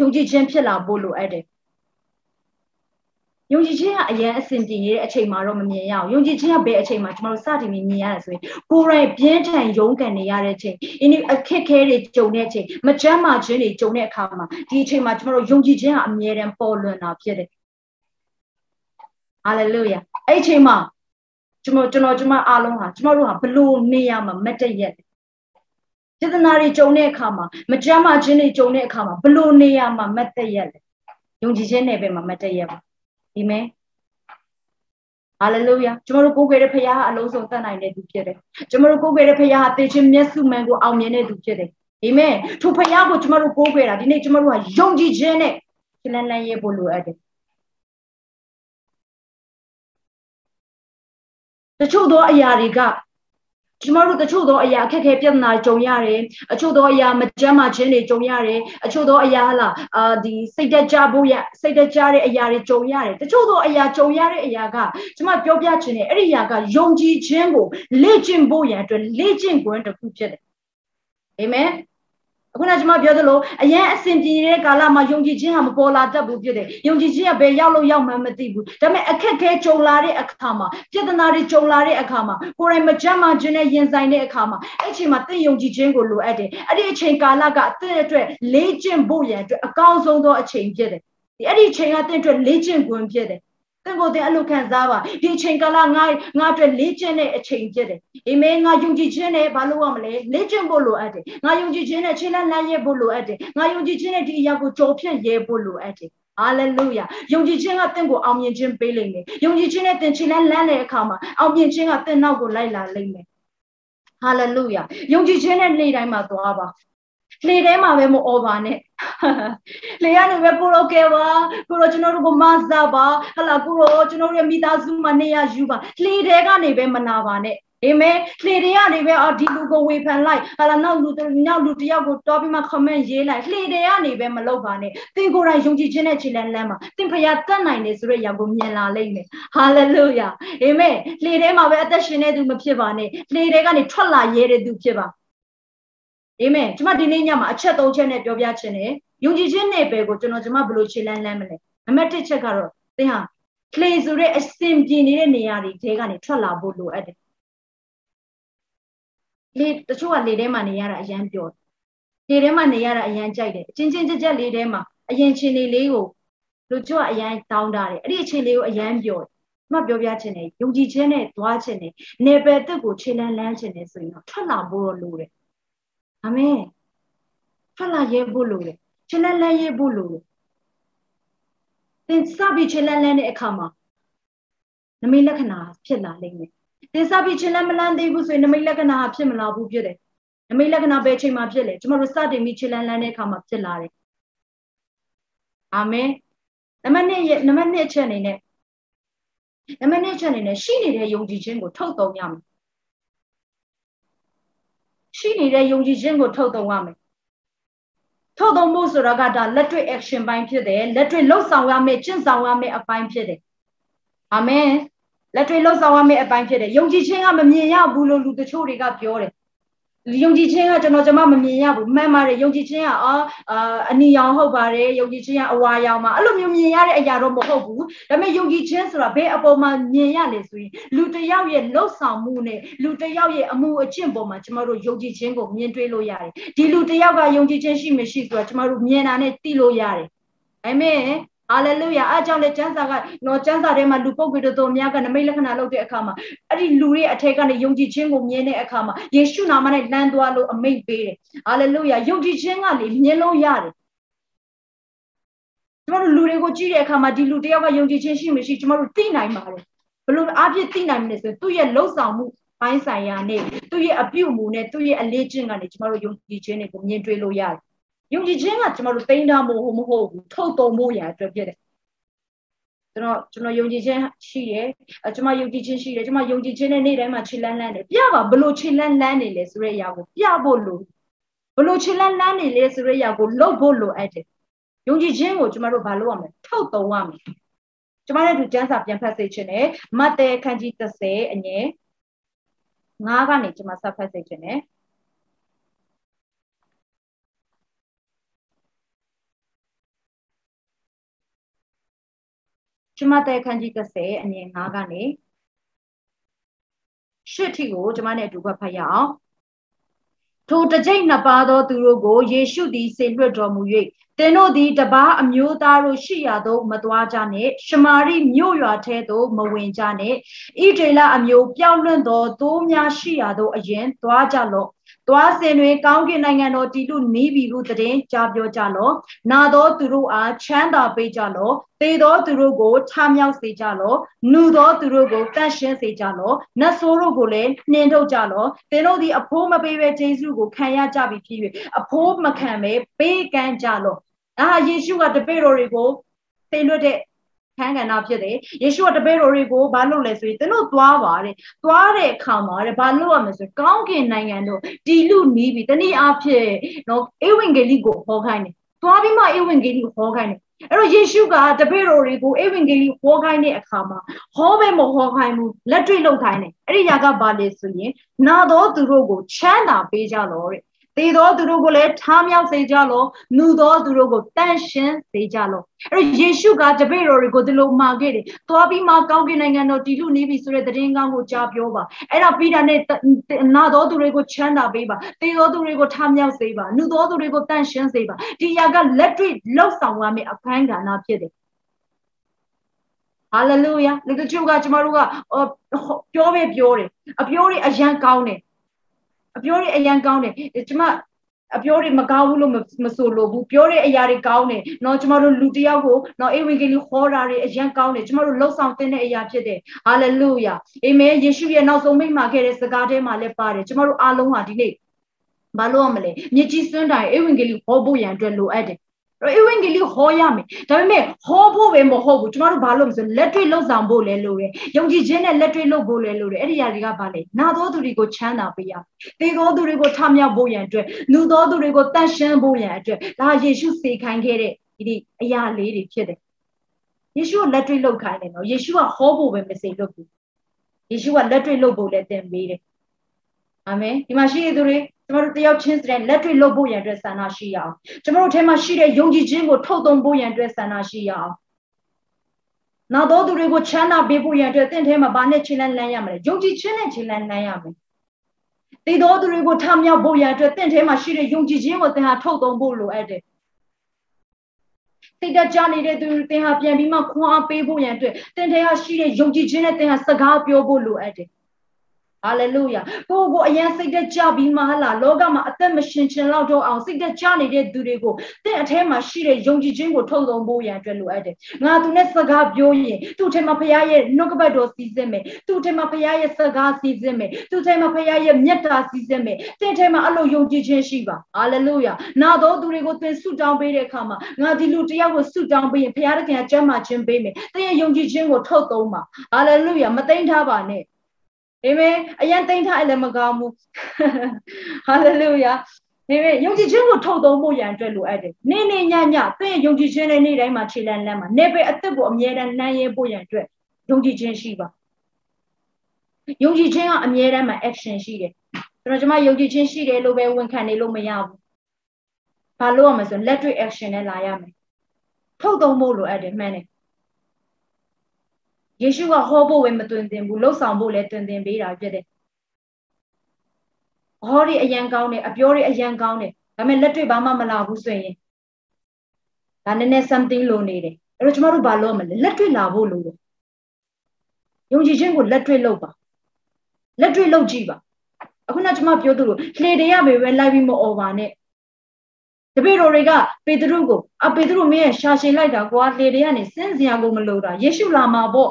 ယုံကြည်ခြင်းဖြစ်လာဖို့လိုအပ်တယ်ယုံကြည်ခြင်းကအရင်အစဉ်ပြေနေတဲ့အချိန်မှာတော့မမြင်ရအောင်ယုံကြည်ခြင်းကဘယ်အချိန်မှာကျမတို့စတင်မြင်ရလဲဆိုရင်ကိုယ်တိုင်ပြင်းထန်ရုန်းကန်နေရတဲ့အချိန်အင်းအခက်ခဲတွေကြုံတဲ့အချိန်မကြမ်းမာခြင်းတွေကြုံတဲ့အခါမှာဒီအချိန်မှာကျမတို့ယုံကြည်ခြင်းကအမြဲတမ်းပေါ်လွင်တာဖြစ်တယ်ဟာလေလုယာအဲ့အချိန်မှာ ကျွန်တော်ကျွန်တော်ကျွန်မအားလုံးဟာကျွန်တော်တို့ဟာဘလို့နေရမှာမတည့်ရက်စေတနာတွေကြုံတဲ့အခါမှာမကြမ်းမာခြင်းတွေကြုံတဲ့အခါမှာဘလို့နေရမှာမတည့်ရက်လဲယုံကြည်ခြင်းနဲ့ပဲမှာမတည့်ရက်ပါအာမင်ဟာလေလုယာကျွန်တော်တို့ကိုးကွယ်တဲ့ဖခင်ဟာအလုံးစုံတတ်နိုင်တဲ့သူဖြစ်တယ်ကျွန်တော်တို့ကိုးကွယ်တဲ့ဖခင်ဟာတေခြင်းမျက်စုမှန်ကိုအောင်မြင်တဲ့သူဖြစ်တယ်အာမင်ထိုဖခင်ကိုကျွန်တော်တို့ကိုးကွယ်တာဒီနေ့ကျွန်တော်တို့ဟာယုံကြည်ခြင်းနဲ့ခလန်းလန်းရေးဖို့လိုအပ်တယ် တချို့သောအရာတွေကကျမတို့တချို့သောအရာအခက်ခဲပြဿနာကြုံရတယ်အချို့သောအရာမကြမ်းမာခြင်းတွေကြုံရတယ်အချို့သောအရာဟလာအာဒီစိတ်တကြဖို့ရစိတ်တကြတဲ့အရာတွေကြုံရတယ်တချို့သောအရာကြုံရတဲ့အရာကကျမပြောပြခြင်းနဲ့အဲ့ဒီအရာကယုံကြည်ခြင်းကိုလေ့ကျင့်ဖို့ရန်အတွက်လေ့ကျင့်ခွင့်တစ်ခုဖြစ်တယ်အာမင် အခုနကကျွန်မပြောသလိုအရင်အစဉ်ပြေနေတဲ့ကာလမှာယုံကြည်ခြင်းဟာမပေါ်လာတတ်ဘူးဖြစ်တယ်ယုံကြည်ခြင်းကဘယ်ရောက်လို့ရောက်မှမသိဘူးဒါပေမဲ့အခက်ခဲကြုံလာတဲ့အခါမှာပြဿနာတွေကြုံလာတဲ့အခါမှာကိုယ်တိုင်မကြမ်းမာခြင်းနဲ့ရင်ဆိုင်တဲ့အခါမှာအဲ့အချိန်မှာသင်ယုံကြည်ခြင်းကိုလိုအပ်တယ်အဲ့ဒီအချိန်ကာလကအသင်အတွက်လေးကျင့်ဖို့ရန်အတွက်အကောင်းဆုံးသောအချိန်ဖြစ်တယ်ဒီအဲ့ဒီအချိန်ကသင်အတွက်လေးကျင့်ခွင့်ဖြစ်တယ် သင်ကိုယ်သင်အဲ့လိုခံစားပါဒီအချိန်ကာလငါငါအတွက်လေ့ကျင့်တဲ့အချိန်ဖြစ်တယ်အာမင်ငါယုံကြည်ခြင်းနဲ့ဘာလို့ရမလဲလေ့ကျင့်ဖို့လိုအပ်တယ်ငါယုံကြည်ခြင်းနဲ့ခြေလက်လမ်းရဲဖို့လိုအပ်တယ်ငါယုံကြည်ခြင်းနဲ့ဒီအရာကိုကြော်ဖြတ်ရဲဖို့လိုအပ်တယ်ဟာလေလုယာယုံကြည်ခြင်းကတင့်ကိုအောင်မြင်ခြင်းပေးလိမ့်မယ်ယုံကြည်ခြင်းနဲ့တင်ခြေလန်းလန်းတဲ့အခါမှာအောင်မြင်ခြင်းကတင့်နောက်ကိုလိုက်လာလိမ့်မယ်ဟာလေလုယာယုံကြည်ခြင်းနဲ့နေ့တိုင်းမှာသွားပါ လေထဲမှာပဲမအော်ပါနဲ့လေကနေပဲကိုရောကဲပါကိုရောကျွန်တော်တို့ကမစားပါဟလာကိုရောကျွန်တော်တို့ရဲ့မိသားစုမှာနေရယူပါလေထဲကနေပဲမနာပါနဲ့အာမင်လေတွေကနေပဲအော်ဒီလူကိုဝေဖန်လိုက်ဟာလာနောက်လူနောက်လူတယောက်ကိုတောပြီးမှ comment ရေးလိုက်လေတွေကနေပဲမလုပ်ပါနဲ့သင်ကိုယ်တိုင်ယုံကြည်ခြင်းနဲ့ခြေလန်းလန်းမှာသင်ဖခင်တတ်နိုင်တယ်ဆိုတဲ့យ៉ាងကိုမြင်လာလိမ့်မယ်ဟာလေလုယာအာမင်လေထဲမှာပဲအသက်ရှင်နေသူမဖြစ်ပါနဲ့လေတွေကနေထွက်လာရဲတဲ့သူဖြစ်ပါ အာမင်ကျွန်မဒီနေ့ညမှာအချက်၃ချက်နဲ့ပြောပြချင်တယ်ယုံကြည်ခြင်းနဲ့ပဲကိုကျွန်တော်ကျွန်မဘယ်လိုခြေလန်းလန်းမလဲနံပါတ်၁ချက်ကတော့သင်ဟာလေဆိုတဲ့အစင်ပြင်းနေတဲ့နေရာတွေထဲကနေထွက်လာဖို့လိုအပ်တယ်လေတချို့ကလေထဲမှာနေရတာအရန်ပြောလေထဲမှာနေရတာအရန်ကြိုက်တယ်အချင်းချင်းကြက်ကြက်လေထဲမှာအရင်ချင်းလေးလေးကိုလူချို့ကအရန်တောင်းတာတယ်အဲ့ဒီအချင်းလေးကိုအရန်ပြောမှပြောပြချင်တယ်ယုံကြည်ခြင်းနဲ့သွားချင်တယ်နေပယ်တက်ကိုခြေလန်းလန်းချင်တယ်ဆိုရင်တော့ထွက်လာဖို့လိုတယ် အာမင်ထွက်လာရဲဖို့လိုတယ်ခြေလန်းလန်းရဲဖို့လိုတယ်သင်စပြီးခြေလန်းလန်းတဲ့အခါမှာနမိတ်လက္ခဏာဖြစ်လာလိမ့်မယ်သင်စပြီးခြေလန်းမလန်းသေးဘူးဆိုရင်နမိတ်လက္ခဏာဖြစ်မလာဘူးဖြစ်တယ်နမိတ်လက္ခဏာဘယ်ချိန်မှာဖြစ်လဲကျွန်တော်တို့စတင်ပြီးခြေလန်းလန်းတဲ့အခါမှာဖြစ်လာတယ်အာမင်နံပါတ်1ရဲ့နံပါတ်2ချက်အနေနဲ့နံပါတ်2ချက်အနေနဲ့ရှိနေတဲ့ယုံကြည်ခြင်းကိုထုတ်သုံးရမယ် ရှိနေတဲ့ယုံကြည်ခြင်းကိုထုတ်သုံးရမယ်ထုတ်သုံးဖို့ဆိုတာကဒါလက်တွေ့ action ပိုင်းဖြစ်တယ်လက်တွေ့လှုပ်ဆောင်ရမယ့်ကျင့်ဆောင်ရမယ့်အပိုင်းဖြစ်တယ်အာမင်လက်တွေ့လှုပ်ဆောင်ရမယ့်အပိုင်းဖြစ်တယ်ယုံကြည်ခြင်းကမမြင်ရဘူးလို့လူတချို့တွေကပြောတယ် ယုံကြည်ခြင်းကကျွန်တော်ကျွန်မမမြင်ရဘူးမှန်ပါတယ်ယုံကြည်ခြင်းကအာအနီရောင်ဟုတ်ပါတယ်ယုံကြည်ခြင်းကအဝါရောင်မှာအဲ့လိုမျိုးမြင်ရတဲ့အရာတော့မဟုတ်ဘူးဒါပေမဲ့ယုံကြည်ခြင်းဆိုတာဘယ်အပေါ်မှာမြင်ရလဲဆိုရင်လူတစ်ယောက်ရဲ့လှုပ်ဆောင်မှုနဲ့လူတစ်ယောက်ရဲ့အမှုအကျင့်ပေါ်မှာကျွန်တော်တို့ယုံကြည်ခြင်းကိုမြင်တွေ့လို့ရတယ်ဒီလူတစ်ယောက်ကယုံကြည်ခြင်းရှိမရှိဆိုတာကျွန်တော်တို့မြင်တာနဲ့သိလို့ရတယ်အာမင် ဟာလေလုယာအားကြောင့်လေကျမ်းစာကနော်ကျမ်းစာထဲမှာလူပုဂ္ဂိုလ်တို့များကနမိတ်လက္ခဏာလုပ်တဲ့အခါမှာအဲ့ဒီလူရဲ့အထက်ကနေယုံကြည်ခြင်းကိုမြင်တဲ့အခါမှာယေရှုနာမနဲ့လမ်းသွားလို့အမိန့်ပေးတယ်ဟာလေလုယာယုံကြည်ခြင်းကလေမြင်လို့ရတယ်ကျမတို့လူတွေကိုကြည့်တဲ့အခါမှာဒီလူတယောက်ကယုံကြည်ခြင်းရှိမရှိကျမတို့သိနိုင်ပါတယ်ဘလို့အားဖြင့်သိနိုင်မလဲဆိုသူ့ရဲ့လှုပ်ဆောင်မှုပိုင်းဆိုင်ရာနဲ့သူ့ရဲ့အပြုအမူနဲ့သူ့ရဲ့အလေးကျင့်ကနေကျမတို့ယုံကြည်ခြင်းတွေကိုမြင်တွေ့လို့ရတယ် ယုံကြည်ခြင်းကကျွန်တော်တို့သိမ်းထားဖို့မဟုတ်ဘူးထုတ်တုံဖို့ရာအတွက်ဖြစ်တယ်ကျွန်တော်ကျွန်တော်ယုံကြည်ခြင်းရှိတယ်အဲကျွန်မယုံကြည်ခြင်းရှိတယ်ကျွန်မယုံကြည်ခြင်းနဲ့နေ့တိုင်းမှာခြေလန်းလန်းတယ်ပြပါဘလို့ခြေလန်းလန်းနေလဲဆိုတဲ့အရာကိုပြဖို့လို့ဘလို့ခြေလန်းလန်းနေလဲဆိုတဲ့အရာကိုလုပ်ဖို့လိုအပ်တယ်ယုံကြည်ခြင်းကိုကျွန်တော်တို့ဘာလုပ်ရမလဲထုတ်တုံရမယ်ကျွန်မတို့ဒီကျမ်းစာပြန်ဖတ်စေခြင်းနဲ့မဿဲခန်းကြီး30အငယ်9ကနေကျွန်မဆက်ဖတ်စေခြင်းနဲ့ ကျမတဲ့ခန်းကြီး30အငယ်9ကနေရှစ်ထိကိုကျမနဲ့အတူဖတ်ဖတ်ရအောင်ထိုတကြိတ်နှစ်ပါးသောသူတို့ကိုယေရှုသည်စေလွှတ်တော်မူ၍သင်တို့သည်တပားအမျိုးသားတို့ရှိရာသို့မသွားကြနှင့်ရှမာရိမြို့ရွာထဲသို့မဝင်ကြနှင့်ဣဒေလအမျိုးပျောက်လွင့်သောသိုးများရှိရာသို့အရင်သွားကြလော့ သွားစဉ်တွင်ကောင်းကင်နိုင်ငံတော်တည်လူနီးပြီဟုတည်ကြားပြောကြလော့နာသောသူတို့အားချမ်းသာပေးကြလော့သေသောသူတို့ကိုထမြောက်စေကြလော့နှူသောသူတို့ကိုတန့်ရှင်းစေကြလော့နတ်ဆိုးတို့ကိုလည်းနှင်ထုတ်ကြလော့သင်တို့သည်အဖိုးမပေးဘဲဂျေစုကိုခံရကြပြီဖြစ်၍အဖိုးမခံဘဲပေးကမ်းကြလော့ဒါဟာယေရှုကတပည့်တော်တွေကိုသိလွတ်တဲ့ ခန်းကဏ္ဍဖြစ်တယ်ယေရှုကတပည့်တော်တွေကိုဘာလုပ်လဲဆိုရင်သင်တို့သွားပါတဲ့သွားတဲ့အခါမှာတဲ့ဘာလုပ်ရမလဲဆိုကောင်းကင်နိုင်ငံတို့တီလူနီးပြီးတနည်းအားဖြင့်နော်ဧဝံဂေလိကိုဟောခိုင်းတယ်သွားပြီးမှဧဝံဂေလိကိုဟောခိုင်းတယ်အဲ့တော့ယေရှုကတပည့်တော်တွေကိုဧဝံဂေလိဟောခိုင်းတဲ့အခါမှာဟောပဲမဟောခိုင်းဘူးလက်တွေ့လုပ်ခိုင်းတယ်အဲ့ဒီຢာကဘာလဲဆိုရင်နာတော်သူတို့ကိုချမ်းသာပေးကြလောတဲ့ သေသောသူတို့ကိုလည်းထားမြောက်စေကြလော။နှူသောသူတို့ကိုတန့်ရှင်းစေကြလော။အဲ့တော့ယေရှုကတပည့်တော်တွေကိုဒီလိုမှာခဲ့တယ်။သွားပြီးမှကောင်းကင်နိုင်ငံတော်တည်လူနေပြီဆိုတဲ့သတင်းကောင်းကိုကြားပြောပါ။အဲ့တော့ပိဒါနဲ့နာသောသူတွေကိုချမ်းသာပေးပါ။သေသောသူတွေကိုထားမြောက်စေပါ။နှူသောသူတွေကိုတန့်ရှင်းစေပါ။ဒီຢာကလက်တွေ့လှုပ်ဆောင်ရမယ့်အခန်းကဏ္ဍဖြစ်တယ်ဟာလေလုယာဒီကချိုကကျမတို့ကပြောပဲပြောတယ်အပြောတွေအရန်ကောင်းတယ် အပြောတွေအရန်ကောင်းတယ်ကျမအပြောတွေမကောင်းဘူးလို့မဆိုလို့ဘူးပြောတဲ့အရာတွေကောင်းတယ်เนาะကျမတို့လူတယောက်ကိုเนาะအေဝံဂေလိခေါ်တာတွေအရန်ကောင်းတယ်ကျမတို့လှုပ်ဆောင်တဲ့အရာဖြစ်တယ်ဟာလေလုယာအာမင်ယေရှုရဲ့နောက်ဆုံးမိန့်မှာခဲ့တဲ့စကားထဲမှာလည်းပါတယ်ကျမတို့အားလုံးဟာဒီနေ့ဘာလို့ရမလဲမြစ်ကြီးစွန်းတိုင်းအေဝံဂေလိဟောဖို့ရန်အတွက်လိုအပ်တယ် ဧဝံဂေလိဟောရမယ်ဒါပေမဲ့ဟောဖို့ပဲမဟုတ်ဘူးကျမတို့ဘာလို့မဆိုလက်တွေ့လှုပ်ဆောင်ဖို့လဲလို့ရယုံကြည်ခြင်းနဲ့လက်တွေ့လုပ်ဖို့လဲလို့ရအဲ့ဒီຢာတွေကဘာလဲနာသောသူတွေကိုချမ်းသာပေးရသေသောသူတွေကိုထမြောက်ဖို့ရန်အတွက်လူသောသူတွေကိုတန့်ရှင်းဖို့ရန်အတွက်ဒါယေရှုစေခိုင်းခဲ့တဲ့ဒီအရာလေးတွေဖြစ်တယ်ယေရှုကလက်တွေ့လုပ်ခိုင်းတယ်နော်ယေရှုကဟောဖို့ပဲမစေလုပ်ဘူးယေရှုကလက်တွေ့လုပ်ဖို့လည်းသင်ပေးတယ်အာမင်ဒီမှာရှိတဲ့သူတွေ ကျမတို့တယောက်ချင်းစတဲ့လက်တွေ့လုပ်ဖို့ရန်အတွက်ဆန္ဒရှိရအောင်ကျမတို့ထဲမှာရှိတဲ့ယုံကြည်ခြင်းကိုထုတ်သုံးဖို့ရန်အတွက်ဆန္ဒရှိရအောင်နောက်တော့သူတွေကိုချမ်းသာပေးဖို့ရန်အတွက်တင့်ထဲမှာဘာနဲ့ခြေလန်းလန်းရမလဲယုံကြည်ခြင်းနဲ့ခြေလန်းလန်းရမယ်တည်တော်သူတွေကိုထမြောက်ဖို့ရန်အတွက်တင့်ထဲမှာရှိတဲ့ယုံကြည်ခြင်းကိုသင်ဟာထုတ်သုံးဖို့လိုအပ်တယ်စိတ်တကြနေတဲ့သူသင်ဟာပြန်ပြီးမှခွန်အားပေးဖို့ရန်အတွက်သင်ထဲဟာရှိတဲ့ယုံကြည်ခြင်းနဲ့သင်ဟာစကားပြောဖို့လိုအပ်တယ် ဟာလေလုယာကိုကိုအရင်စိတ်သက်ကြပြီးမှဟလာလောကမှာအသက်မရှင်ချင်တော့တော့အောင်စိတ်သက်ကြနေတဲ့သူတွေကိုတင့်အထဲမှာရှိတဲ့ယုံကြည်ခြင်းကိုထုတ်သုံးဖို့ရန်အတွက်လိုအပ်တယ်ငါသူနဲ့စကားပြောရင်သူ့ထဲမှာဖခင်ရဲ့နှုတ်ကပတ်တော်စီးစစ်မယ်သူ့ထဲမှာဖခင်ရဲ့စကားစီးစစ်မယ်သူ့ထဲမှာဖခင်ရဲ့မေတ္တာစီးစစ်မယ်တင့်ထဲမှာအဲ့လိုယုံကြည်ခြင်းရှိပါဟာလေလုယာနာတော်သူတွေကိုသင်ဆုတောင်းပေးတဲ့အခါမှာငါဒီလူတယောက်ကိုဆုတောင်းပေးရင်ဖခင်တခင်ကကြမ်းမှခြင်းပေးမယ်တင့်ရဲ့ယုံကြည်ခြင်းကိုထုတ်သုံးပါဟာလေလုယာမသိမ်းထားပါနဲ့ အာမင်အရင်တိမ့်ထားလည်းမကောင်းဘူးဟာလေလုယာအာမင်ယုံကြည်ခြင်းကိုထုတ်သုံးဖို့ရန်အတွက်လိုအပ်တယ်နေ့နေ့ညညသင်ယုံကြည်ခြင်းနဲ့နေ့တိုင်းမှာခြေလန်းလန်းမှာနေပဲအသက်ကိုအမြဲတမ်းလမ်းရဲဖို့ရန်အတွက်ယုံကြည်ခြင်းရှိပါယုံကြည်ခြင်းကအမြဲတမ်းမှာ action ရှိတယ်ကျွန်တော်ကျမယုံကြည်ခြင်းရှိတယ်လို့ပဲဝန်ခံနေလို့မရဘူးဘာလို့ရမလဲဆိုလက်တွေ့ action နဲ့လာရမယ်ထုတ်သုံးဖို့လိုအပ်တယ်မှန်တယ် ယေရှုကဟောဖို့ဝယ်မတွင်တင်ဘူးလှုပ်ဆောင်ဖို့လည်းတွင်တင်ပေးတာဖြစ်တယ်ဟောဒီအရန်ကောင်းတယ်အပြောတွေအရန်ကောင်းတယ်ဒါပေမဲ့လက်တွေ့ဘာမှမလာဘူးဆိုရင်ဒါနည်းနည်း something လိုနေတယ်အဲ့တော့ကျမတို့ဘာလုပ်မလဲလက်တွေ့လာဖို့လိုတယ်ယုံကြည်ခြင်းကိုလက်တွေ့လုပ်ပါလက်တွေ့လုပ်ကြည့်ပါအခုနကကျမပြောသလိုလှေတရားပဲပဲလိုက်ပြီးမအော်ပါနဲ့တပည့်တော်တွေကပေတရုကိုအပေတရုမင်းရဲ့ရှာရှည်လိုက်တာကွာလှေတွေကနေစင်းစရာကိုမလိုတာယေရှုလာမှာပေါ့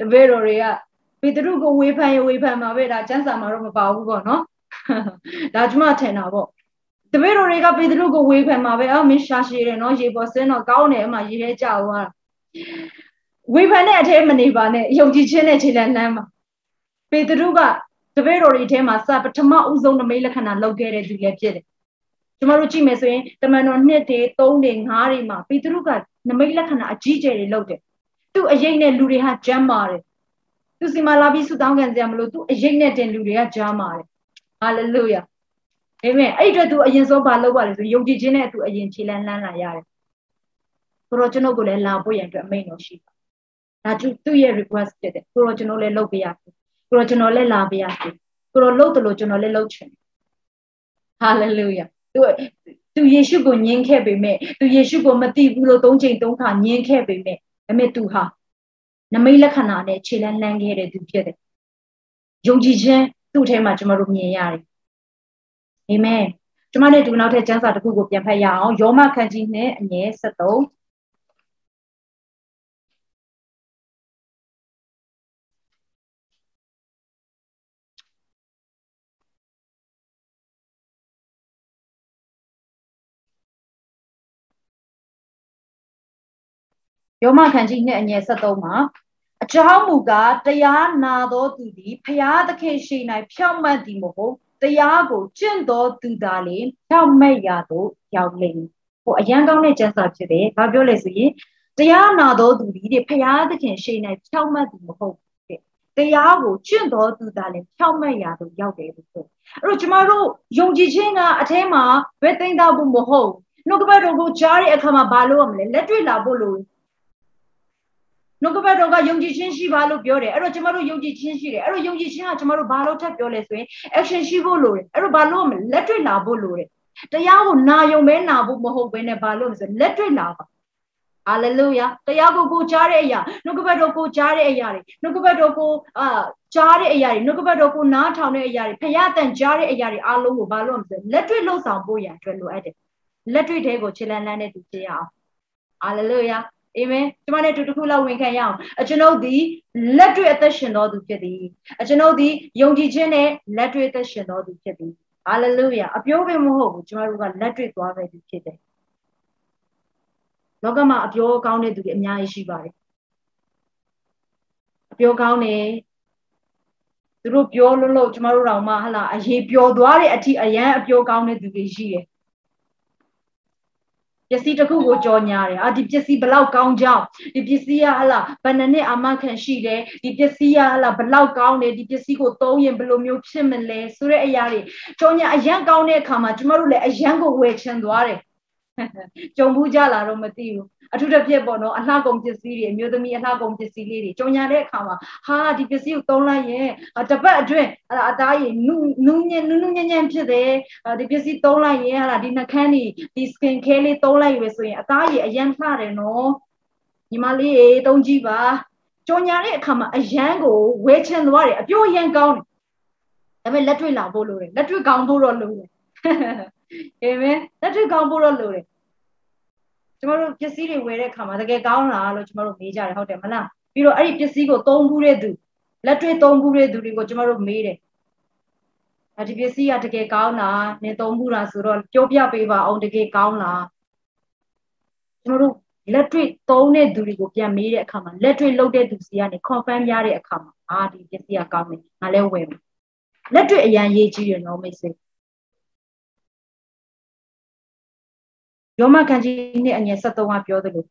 တပည့်တော်တွေကပေတရုကိုဝေဖန်ရဝေဖန်မှာပဲဒါကျမ်းစာမှာတော့မပါဘူးပေါ့နော်ဒါကျမထင်တာပေါ့တပည့်တော်တွေကပေတရုကိုဝေဖန်မှာပဲအော်မင်းရှာရှည်တယ်နော်ရေပေါ်စင်းတော့ကောင်းတယ်အမှရေထဲကြောက်သွားဝေဖန်တဲ့အထဲမနေပါနဲ့ယုံကြည်ခြင်းနဲ့ခြေလမ်းလမ်းမှာပေတရုကတပည့်တော်တွေထဲမှာစပထမဦးဆုံးနမိတ်လက္ခဏာလောက်ခဲ့တဲ့သူလည်းဖြစ်တယ်ကျမတို့ကြည့်မယ်ဆိုရင်တမန်တော်နှစ်တွေ၃တွေ၅တွေမှာပေတရုကနမိတ်လက္ခဏာအကြီးကျယ်တွေလုပ်တယ် သူ့အရေးနဲ့လူတွေဟာကြမ်းပါတယ်သူစီမာလာပြီးဆုတောင်းခံစရာမလိုသူအရေးနဲ့တင်လူတွေကကြားပါတယ်ဟာလေလုယာအာမင်အဲ့အတွက်သူအရင်ဆုံးဘာလုပ်ပါလဲဆိုယုံကြည်ခြင်းနဲ့သူအရင်ခြေလန်းလှမ်းလာရတယ်ကိုရောကျွန်ုပ်ကိုလည်းလာဖို့ရန်အတွက်အမိန့်တော်ရှိပါဒါသူသူ့ရဲ့ request ဖြစ်တယ်ကိုရောကျွန်တော်လည်းလုပ်ပေးရစေကိုရောကျွန်တော်လည်းလာပေးရစေကိုရောလုပ်တယ်လို့ကျွန်တော်လည်းလုပ်ချင်ဟာလေလုယာသူသူယေရှုကိုညှင်းခဲ့ပေမဲ့သူယေရှုကိုမသိဘူးလို့သုံးချိန်သုံးခါညှင်းခဲ့ပေမဲ့ ဒါပေမဲ့သူဟာနမိတ်လက္ခဏာနဲ့ခြေလန်းလန်းခဲ့တဲ့သူဖြစ်တယ်။ယုံကြည်ခြင်းသူ့ထဲမှာကျွန်တော်တို့မြင်ရတယ်။အာမင်။ကျွန်မနဲ့ဒီနောက်ထပ်ကျမ်းစာတစ်ခုကိုပြန်ဖတ်ရအောင်။ယောမခန်းကြီးနဲ့အငယ်73 ယောမခန်းကြီးနဲ့အငယ်73မှာအကြောင်းမူကားတရားနာသောသူသည်ဖျားသခင်ရှိ၌ဖြောင့်မတ်သည်မဟုတ်တရားကိုကျင့်သောသူသာလေဖြောင့်မတ်ရာသို့ရောက်လိမ့်မည်ဟိုအရန်ကောင်းတဲ့ကျမ်းစာဖြစ်တယ်ဘာပြောလဲဆိုရင်တရားနာသောသူသည်ဖျားသခင်ရှိ၌ဖြောင့်မတ်သည်မဟုတ်တရားကိုကျင့်တော်သူသာလည်းဖြောင့်မတ်ရာသို့ရောက်တယ်လို့ဆိုအဲ့တော့ကျမတို့ယုံကြည်ခြင်းကအထဲမှာဘယ်သိမ့်သားဖို့မဟုတ်နှုတ်ကပတ်တော်ကိုကြားတဲ့အခါမှာဘာလို့ရမလဲလက်တွေ့လာဖို့လို့ နှုတ်ကပတ်တော်ကယုံကြည်ခြင်းရှိပါလို့ပြောတယ်အဲ့တော့ကျမတို့ယုံကြည်ခြင်းရှိတယ်အဲ့တော့ယုံကြည်ခြင်းကကျမတို့ဘာလို့ထပ်ပြောလဲဆိုရင် action ရှိဖို့လိုတယ်အဲ့တော့ဘာလို့လက်တွေ့လာဖို့လိုတယ်တရားကိုနာယုံမဲနာဖို့မဟုတ်ဘဲနဲ့ဘာလို့လဲဆိုလက်တွေ့လာပါဟာလေလုယာတရားကိုကိုကြားတဲ့အရာနှုတ်ကပတ်တော်ကိုကြားတဲ့အရာတွေနှုတ်ကပတ်တော်ကိုအာကြားတဲ့အရာတွေနှုတ်ကပတ်တော်ကိုနားထောင်တဲ့အရာတွေဖခင်တန်ကြားတဲ့အရာတွေအားလုံးကိုဘာလို့မလဲလက်တွေ့လှုပ်ဆောင်ဖို့ရန်အတွက်လိုအပ်တယ်လက်တွေ့တဲ့ကိုခြေလန်းလန်းနဲ့တူကြရအောင်ဟာလေလုယာ အာမင်ကျမနဲ့တူတစ်ခုလောက်ဝင်ခံရအောင်အကျွန်ုပ်ဒီလက်တွေ့အသက်ရှင်တော်သူဖြစ်သည်အကျွန်ုပ်ဒီယုံကြည်ခြင်းနဲ့လက်တွေ့အသက်ရှင်တော်သူဖြစ်သည်ဟာလေလုယာအပြိုးပဲမဟုတ်ဘူးကျမတို့ကလက်တွေ့သွားပဲသူဖြစ်တယ်လောကမှာအပြောကောင်းတဲ့သူတွေအများကြီးရှိပါတယ်အပြောကောင်းတယ်သူတို့ပြောလို့လို့ကျမတို့တောင်မှဟလာအရေးပြောသွားတဲ့အထိအရန်အပြောကောင်းတဲ့သူတွေရှိတယ် ပစ္စည်းတစ်ခုကိုကြော်ညာတယ်အာဒီပစ္စည်းဘလောက်ကောင်းကြောင်းဒီပစ္စည်းကဟလာဘယ်နှစ်အာမခံရှိတယ်ဒီပစ္စည်းကဟလာဘလောက်ကောင်းတယ်ဒီပစ္စည်းကိုသုံးရင်ဘယ်လိုမျိုးဖြစ်မလဲဆိုတဲ့အရာတွေကြော်ညာအရန်ကောင်းတဲ့အခါမှာကျမတို့လည်းအရန်ကိုဝယ်ချင်သွားတယ်ကြုံဘူးကြလာတော့မသိဘူး အထူးတစ်ဖြစ်ပေါ့နော်အလှကုန်ပစ္စည်းတွေအမျိုးသမီးအလှကုန်ပစ္စည်းလေးတွေကြုံညာတဲ့အခါမှာဟာဒီပစ္စည်းကိုသုံးလိုက်ရင်တပတ်အတွင်းအဲ့ဒါအသားရည်နုနုညံ့နုနုညံ့ညံ့ဖြစ်တယ်ဒီပစ္စည်းသုံးလိုက်ရင်ဟာဒီနှခမ်းဒီဒီ skin care လေးသုံးလိုက်ရွယ်ဆိုရင်အသားရည်အရန်လှတယ်နော်ညီမလေးရေသုံးကြည့်ပါကြုံညာတဲ့အခါမှာအရန်ကိုဝဲချင်သွားတယ်အပြိုးရန်ကောင်းတယ်ဒါပေမဲ့လက်တွေ့လာဖို့လိုတယ်လက်တွေ့ကောင်းဖို့တော့လိုတယ်အာမင်လက်တွေ့ကောင်းဖို့တော့လိုတယ် ကျမတို့ပစ္စည်းတွေဝယ်တဲ့အခါမှာတကယ်ကောင်းလားလို့ကျမတို့မေးကြတယ်ဟုတ်တယ်မလားပြီးတော့အဲ့ဒီပစ္စည်းကိုသုံးဘူးတဲ့သူလက်တွေ့သုံးဘူးတဲ့သူတွေကိုကျမတို့မေးတယ်အဲ့ဒီပစ္စည်းကတကယ်ကောင်းလားနင်သုံးဘူးလားဆိုတော့ပြောပြပေးပါအောင်တကယ်ကောင်းလားကျမတို့လက်တွေ့သုံးတဲ့သူတွေကိုပြန်မေးတဲ့အခါမှာလက်တွေ့လုပ်တဲ့သူစီကနေ confirm ရတဲ့အခါမှာအာဒီပစ္စည်းကကောင်းတယ်ငါလည်းဝယ်မယ်လက်တွေ့အရန်ရေးကြည့်ရနော်မိတ်ဆွေ ယောမခန်းကြီးနဲ့အငယ်73ကပြောသလို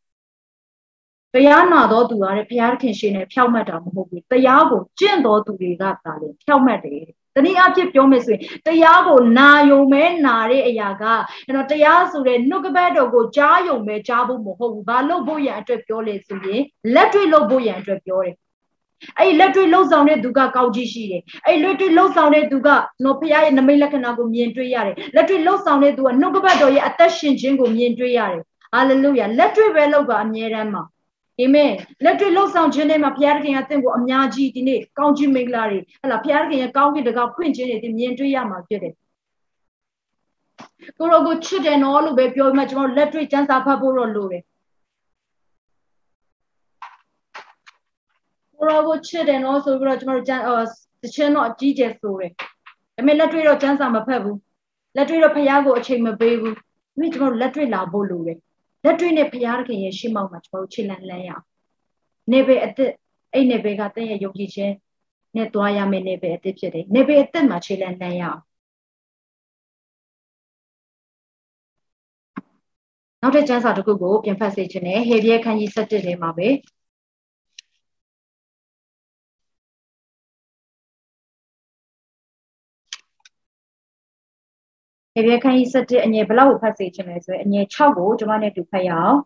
တရားနာတော်သူကတဲ့ဘုရားခင်ရှင်နဲ့ဖြောက်မှတ်တာမဟုတ်ဘူးတရားကိုကျင့်တော်သူတွေကသာလေဖြောက်မှတ်တယ်တနည်းအားဖြင့်ပြောမယ်ဆိုရင်တရားကိုနာယုံမဲနာတဲ့အရာကအဲ့တော့တရားဆိုတဲ့နှုတ်ကပတ်တော်ကိုကြားယုံမဲကြားဖို့မဟုတ်ဘူးဘာလို့ဖို့ရန်အတွက်ပြောလဲဆိုရင်လက်တွေ့လို့ဖို့ရန်အတွက်ပြောတယ် အဲ့လက်တွေ့လှုပ်ဆောင်တဲ့သူကကောင်းကြီးရှိတယ်အဲ့လက်တွေ့လှုပ်ဆောင်တဲ့သူကနော်ဖခင်ရဲ့နမိတ်လက္ခဏာကိုမြင်တွေ့ရတယ်လက်တွေ့လှုပ်ဆောင်တဲ့သူကနှုတ်ကပတ်တော်ရဲ့အသက်ရှင်ခြင်းကိုမြင်တွေ့ရတယ်ဟာလေလုယာလက်တွေ့ပဲလုပ်ပါအမြဲတမ်းမှာအာမင်လက်တွေ့လှုပ်ဆောင်ခြင်းတွေမှာဘုရားသခင်ကတင့်ကိုအများကြီးဒီနေ့ကောင်းချီးမင်္ဂလာတွေဟဲ့လားဘုရားသခင်ရဲ့ကောင်းကင်တကာဖွင့်ခြင်းတွေဒီမြင်တွေ့ရမှာဖြစ်တယ်ကိုရောကိုချစ်တယ်နော်လို့ပဲပြောမှကျွန်တော်လက်တွေ့စံစာဖတ်ဖို့တော့လိုတယ် ကိုရောကိုချစ်တယ်နော်ဆိုပြီးတော့ကျွန်တော်ကျန်တခြင်းတော့အကြီးကျယ်ဆိုတယ်ဒါပေမဲ့လက်တွေ့တော့စံစာမဖတ်ဘူးလက်တွေ့တော့ဘုရားကိုအချိန်မပေးဘူးဒီကျွန်တော်လက်တွေ့လာဖို့လိုတယ်လက်တွေ့နဲ့ဘုရားသခင်ရဲ့ရှေ့မှောက်မှာကျွန်တော်တို့ခြေလန်းလန်းရအောင်နေပေအသက်အဲ့နေပေကတင့်ရဲ့ယုံကြည်ခြင်းနဲ့တွားရမယ်နေပေအသက်ဖြစ်တယ်နေပေအသက်မှာခြေလန်းလန်းရအောင်နောက်တစ်ကျမ်းစာတစ်ခုကိုပြန်ဖတ်စေချင်တယ်ဟေဘရဲခန်းကြီး7ထဲမှာပဲ ဟေဘရဲခန်းကြီး7အငယ်ဘလောက်ကိုဖတ်စေချင်လဲဆိုရင်အငယ်6ကိုကျွန်မနဲ့တူဖတ်ရအောင်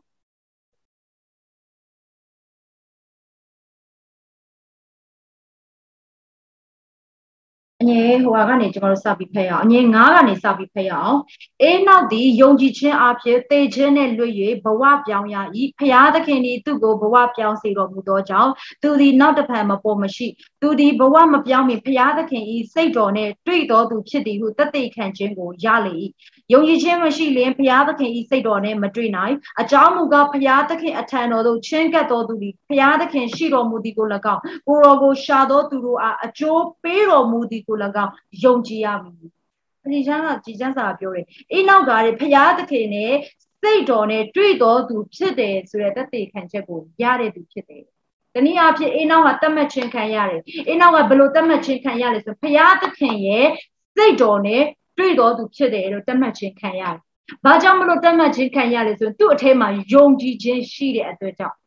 ငယ်ဟိုကနေကျွန်တော်တို့စပြီးဖတ်ရအောင်အငယ်9ကနေစပြီးဖတ်ရအောင်အေးနောက်သည်ယုံကြည်ခြင်းအဖြစ်သေခြင်းနဲ့လွတ်၍ဘဝပြောင်းရ၏ဖျားသခင်သည်သူ့ကိုဘဝပြောင်းစေတော်မူသောကြောင့်သူသည်နောက်တစ်ဖန်မပေါ်မရှိသူသည်ဘဝမပြောင်းမီဖျားသခင်၏စိတ်တော်နှင့်တွေ့တော်သူဖြစ်သည်ဟုတသက်ခံခြင်းကိုရလေ၏ ယုံကြည်ခြင်းမရှိလျင်ဖျားသခင်၏စိတ်တော်နှင့်မတွေ့နိုင်အကြောင်းမူကားဖျားသခင်အထံတော်သို့ချင်းကပ်တော်သူသည်ဖျားသခင်ရှိတော်မူသည်ကို၎င်းကိုရောကိုရှာတော်သူတို့အားအကျိုးပေးတော်မူသည်ကို၎င်းယုံကြည်ရမည်ဒီချမ်းကကြည်ချမ်းစာပြောတယ်အိနောက်ကလေဖျားသခင်နဲ့စိတ်တော်နဲ့တွေ့တော်သူဖြစ်တယ်ဆိုတဲ့သက်သေခံချက်ကိုရတဲ့သူဖြစ်တယ်တနည်းအားဖြင့်အိနောက်ကတတ်မှတ်ခြင်းခံရတယ်အိနောက်ကဘယ်လိုတတ်မှတ်ခြင်းခံရလဲဆိုဖျားသခင်ရဲ့စိတ်တော်နဲ့ တွေ့တော်သူဖြစ်တယ်လို့တတ်မှတ်ခြင်းခံရတယ်ဘာကြောင့်မလို့တတ်မှတ်ခြင်းခံရလဲဆိုရင်သူ့အထဲမှာယုံကြည်ခြင်းရှိတဲ့အတွက်ကြောင့်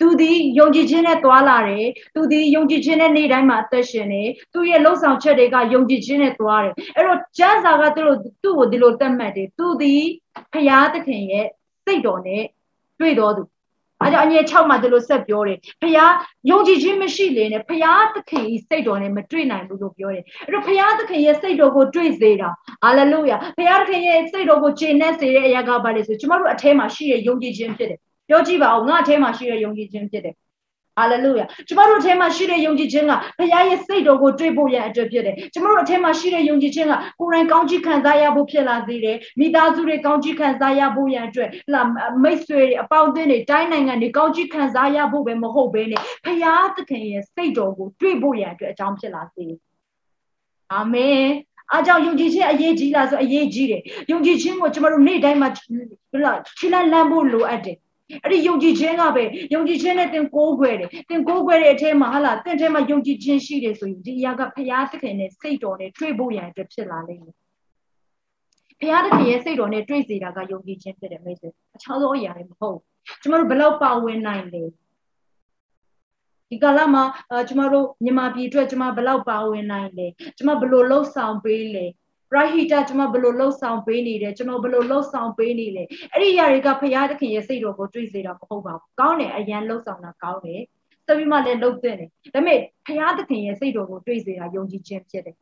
သူဒီယုံကြည်ခြင်းနဲ့တွာလာတယ်သူဒီယုံကြည်ခြင်းနဲ့နေ့တိုင်းမှာအသက်ရှင်နေသူရဲ့လှုပ်ဆောင်ချက်တွေကယုံကြည်ခြင်းနဲ့တွာတယ်အဲ့တော့ကျမ်းစာကသူ့လိုသူ့ကိုဒီလိုတတ်မှတ်တယ်သူဒီဖရာသခင်ရဲ့စိတ်တော်နဲ့တွေ့တော်သူ အဲကြောင့်အငယ်6မှာဒီလိုဆက်ပြောတယ်ဖရာယုံကြည်ခြင်းမရှိလေနဲ့ဖရာသခင်ဤစိတ်တော်နဲ့မတွေ့နိုင်ဘူးလို့ပြောတယ်အဲ့တော့ဖရာသခင်ရဲ့စိတ်တော်ကိုတွေ့စေတာဟာလေလုယာဖရာသခင်ရဲ့စိတ်တော်ကိုခြေနဲ့စေတဲ့အရာကဘာလဲဆိုကျမတို့အထဲမှာရှိတဲ့ယုံကြည်ခြင်းဖြစ်တယ်ပြောကြည့်ပါဦးငါအထဲမှာရှိတဲ့ယုံကြည်ခြင်းဖြစ်တယ် ဟာလေလုယာကျမတို့အထဲမှာရှိတဲ့ယုံကြည်ခြင်းကဘုရားရဲ့စိတ်တော်ကိုတွေ့ဖို့ရန်အတွက်ဖြစ်တယ်ကျမတို့အထဲမှာရှိတဲ့ယုံကြည်ခြင်းကကိုယ်တိုင်ကောင်းချီးခံစားရဖို့ဖြစ်လာစေတယ်မိသားစုတွေကောင်းချီးခံစားရဖို့ရန်အတွက်လာမိတ်ဆွေတွေအပေါင်းအသင်းတွေတိုင်းနိုင်ငံတွေကောင်းချီးခံစားရဖို့ပဲမဟုတ်ဘဲနဲ့ဘုရားသခင်ရဲ့စိတ်တော်ကိုတွေ့ဖို့ရန်အတွက်အကြောင်းဖြစ်လာစေအာမင်အားကြောင့်ယုံကြည်ခြင်းအရေးကြီးလားဆိုအရေးကြီးတယ်ယုံကြည်ခြင်းကိုကျမတို့နေ့တိုင်းမှာဘယ်လိုခြေလန်းလန်းဖို့လိုအပ်တယ် အဲ့ဒီယုံကြည်ခြင်းကပဲယုံကြည်ခြင်းနဲ့သင်ကိုးကွယ်တယ်သင်ကိုးကွယ်တဲ့အထဲမှာဟာလာသင်ထဲမှာယုံကြည်ခြင်းရှိတယ်ဆိုရင်ဒီအရာကဖျားသခင်နဲ့စိတ်တော်နဲ့တွေ့ဖို့ရန်အတွက်ဖြစ်လာလိမ့်မယ်ဖျားသခင်ရဲ့စိတ်တော်နဲ့တွေ့စေတာကယုံကြည်ခြင်းဖြစ်တယ်မိတ်ဆွေအချောင်းသောအရာတွေမဟုတ်ကျမတို့ဘလောက်ပါဝင်နိုင်လဲဒီကာလမှာကျမတို့မြန်မာပြည်အတွက်ကျမဘလောက်ပါဝင်နိုင်လဲကျမဘလို့လှုပ်ဆောင်ပေးလဲပ ရဟိတကျွန်မဘယ်လိုလှုပ်ဆောင်ပေးနေတယ်ကျွန်တော်ဘယ်လိုလှုပ်ဆောင်ပေးနေလဲအဲ့ဒီຢာတွေကဖရာသခင်ရဲ့စိတ်တော်ကိုတွေးစေတာမဟုတ်ပါဘူးကောင်းတယ်အရန်လှုပ်ဆောင်တာကောင်းတယ်သတိမှလည်းလှုပ်တဲ့တယ်ဒါပေမဲ့ဖရာသခင်ရဲ့စိတ်တော်ကိုတွေးစေတာယုံကြည်ခြင်းဖြစ်တယ်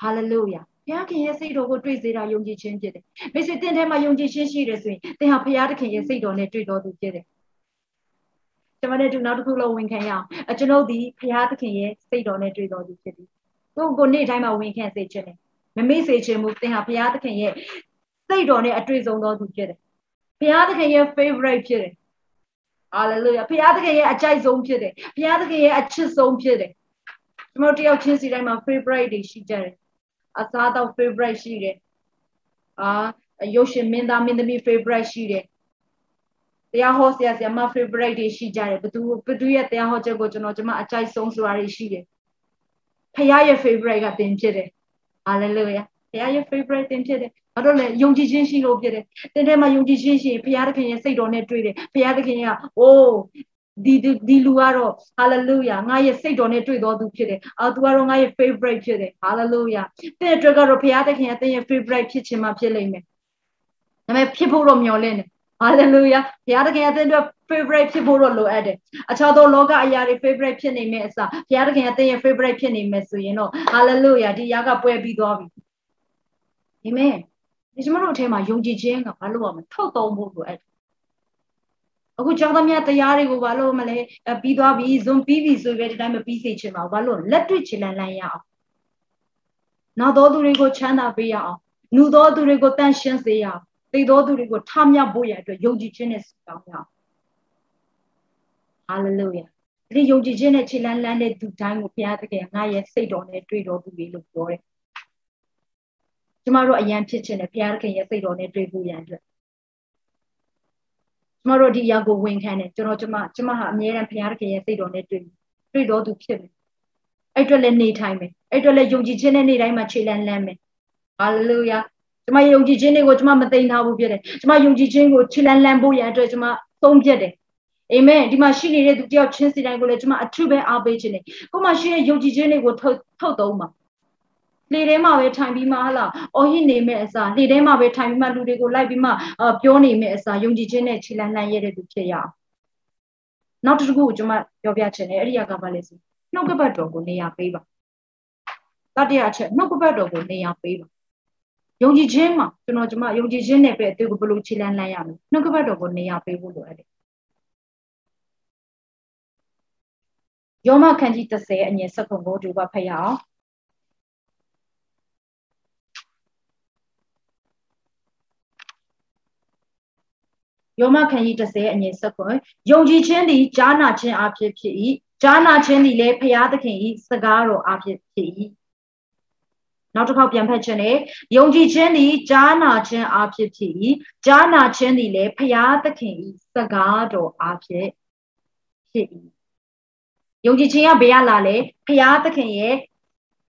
ဟာလေလုယာဘုရားခင်ရဲ့စိတ်တော်ကိုတွေ့စေတာယုံကြည်ခြင်းဖြစ်တယ်။မိတ်ဆွေတင်ထဲမှာယုံကြည်ခြင်းရှိတယ်ဆိုရင်သင်ဟာဘုရားသခင်ရဲ့စိတ်တော်နဲ့တွေ့တော်သူဖြစ်တယ်။ကျွန်မနဲ့တူနောက်တစ်ခုလုံးဝင်ခံရအောင်။အကျွန်ုပ်ဒီဘုရားသခင်ရဲ့စိတ်တော်နဲ့တွေ့တော်သူဖြစ်သည် သူ့ကိုနေ့တိုင်းမှာဝင်ခန့်စေခြင်းနဲ့မမေ့စေခြင်းမူသင်ဟာဘုရားသခင်ရဲ့စိတ်တော်နဲ့အတွေ့အကြုံတော်သူဖြစ်တယ်ဘုရားသခင်ရဲ့ favorite ဖြစ်တယ် hallelujah ဘုရားသခင်ရဲ့အကြိုက်ဆုံးဖြစ်တယ်ဘုရားသခင်ရဲ့အချစ်ဆုံးဖြစ်တယ်ကျွန်တော်တယောက်ချင်းစီတိုင်းမှာ favorite တွေရှိကြတယ်အစားတော့ favorite ရှိတယ်အာရုပ်ရှင်မင်းသားမင်းသမီး favorite ရှိတယ်တရားဟောဆရာဆရာမ favorite တွေရှိကြတယ်ဘသူဘသူရဲ့တရားဟောချက်ကိုကျွန်တော်ကျွန်မအကြိုက်ဆုံးဆိုတာတွေရှိတယ် ဖခင်ရဲ့ favorite ကသင်ဖြစ်တယ် hallelujah ဖခင်ရဲ့ favorite သင်ဖြစ်တယ်ဘာလို့လဲယုံကြည်ခြင်းရှိလို့ဖြစ်တယ်သင်ထဲမှာယုံကြည်ခြင်းရှိရင်ဘုရားသခင်ရဲ့စိတ်တော်နဲ့တွေ့တယ်ဘုရားသခင်ကအိုးဒီဒီလူကတော့ hallelujah ငါရဲ့စိတ်တော်နဲ့တွေ့တော်သူဖြစ်တယ်အာသူကတော့ငါရဲ့ favorite ဖြစ်တယ် hallelujah တဲ့အတွက်ကတော့ဘုရားသခင်ကသင်ရဲ့ favorite ဖြစ်ခြင်းမှဖြစ်လိမ့်မယ်ဒါပေမဲ့ဖြစ်ဖို့တော့မျှော်လင့်တယ် hallelujah ဘုရားသခင်ကသင်တို့ favorite ဖြစ်ဖို့တော့လိုအပ်တယ်အခြားသောလောကအရာတွေ favorite ဖြစ်နေမယ်အစားဘုရားသခင်ကသင်ရဲ့ favorite ဖြစ်နေမယ်ဆိုရင်တော့ hallelujah ဒီရာကပွဲပြီးသွားပြီအာမင်ဒီကျွန်တော်တို့အထက်မှာယုံကြည်ခြင်းကဘာလို့ရမလဲထုတ်သုံးဖို့လိုအပ်တယ်အခုကျောင်းသားများတရားတွေကိုဘာလို့မလဲပြီးသွားပြီဇွန်ပြီးပြီဆိုပဲဒီတိုင်းမပြီးစေချင်ပါဘူးဘာလို့လက်တွေ့ချလန်လန်ရအောင်နောက်တော်သူတွေကိုချမ်းသာပေးရအောင်နှူတော်သူတွေကိုတန့်ရှင်းစေရအောင် သိတော်သူတွေကိုထမြောက်ဖို့ရအတွက်ယုံကြည်ခြင်းနဲ့ဆုတောင်းရအောင်ဟာလေလုယာဒီယုံကြည်ခြင်းနဲ့ခြေလန်းလန်းတဲ့သူတိုင်းကိုဘုရားသခင်ငါရဲ့စိတ်တော်နဲ့တွေ့တော်သူတွေလို့ပြောတယ်ကျမတို့အယံဖြစ်ခြင်းနဲ့ဘုရားသခင်ရဲ့စိတ်တော်နဲ့တွေ့ဖို့ရန်အတွက်ကျမတို့ဒီအရာကိုဝန်ခံတယ်ကျွန်တော်ကျမကျမဟာအမြဲတမ်းဘုရားသခင်ရဲ့စိတ်တော်နဲ့တွေ့တွေ့တော်သူဖြစ်မယ်အဲ့အတွက်လည်းနေထိုင်မယ်အဲ့အတွက်လည်းယုံကြည်ခြင်းနဲ့နေ့တိုင်းမှာခြေလန်းလန်းမယ်ဟာလေလုယာ ကျမယုံကြည်ခြင်းတွေကိုကျမမသိမ်းထားဘူးဖြစ်တယ်ကျမယုံကြည်ခြင်းကိုခြေလန်းလန်းဖို့ရန်အတွက်ကျမသုံးပြတယ်အာမင်ဒီမှာရှိနေတဲ့သူတယောက်ချင်းစီတိုင်းကိုလည်းကျမအထူးပဲအားပေးခြင်းနဲ့ကိုမရှိတဲ့ယုံကြည်ခြင်းတွေကိုထုတ်ထုတ်သုံးပါလေထဲမှာပဲထိုင်ပြီးမှဟလာအော်ဟိနေမဲ့အစားလေထဲမှာပဲထိုင်ပြီးမှလူတွေကိုလိုက်ပြီးမှပြောနေမဲ့အစားယုံကြည်ခြင်းနဲ့ခြေလန်းလှမ်းရတဲ့သူဖြစ်ရအောင်နောက်တစ်ခုကိုကျွန်မပြောပြချင်တယ်အဲ့ဒီကဘာလဲဆိုနှုတ်ကပတ်တော်ကိုနေရာပေးပါတတိယအချက်နှုတ်ကပတ်တော်ကိုနေရာပေးပါ ယုံကြည်ခြင်းမှာကျွန်တော်ကျွန်မယုံကြည်ခြင်းနဲ့ပဲအတူကိုဘယ်လိုခြေလန်းလှမ်းရမလဲနှုတ်ကပတ်တော်ကိုနေရာပေးဖို့လိုအပ်တယ်ယောမခန်းကြီး30အငယ်7ကိုဒီဘဖတ်ရအောင်ယောမခန်းကြီး30အငယ်7ယုံကြည်ခြင်းသည်ကြားနာခြင်းအဖြစ်ဖြစ်၏ကြားနာခြင်းသည်လည်းဖျားသခင်၏စကားတော်အဖြစ်ဖြစ်၏ နောက်တစ်ခေါက်ပြန်ဖတ်ခြင်းနဲ့ယုံကြည်ခြင်းသည်ကြားနာခြင်းအဖြစ်ဖြစ်၏ကြားနာခြင်းသည်လည်းဖျားသခင်၏စကားတော်အဖြစ်ဖြစ်၏ယုံကြည်ခြင်းကဘယ်ကလာလဲဖျားသခင်ရဲ့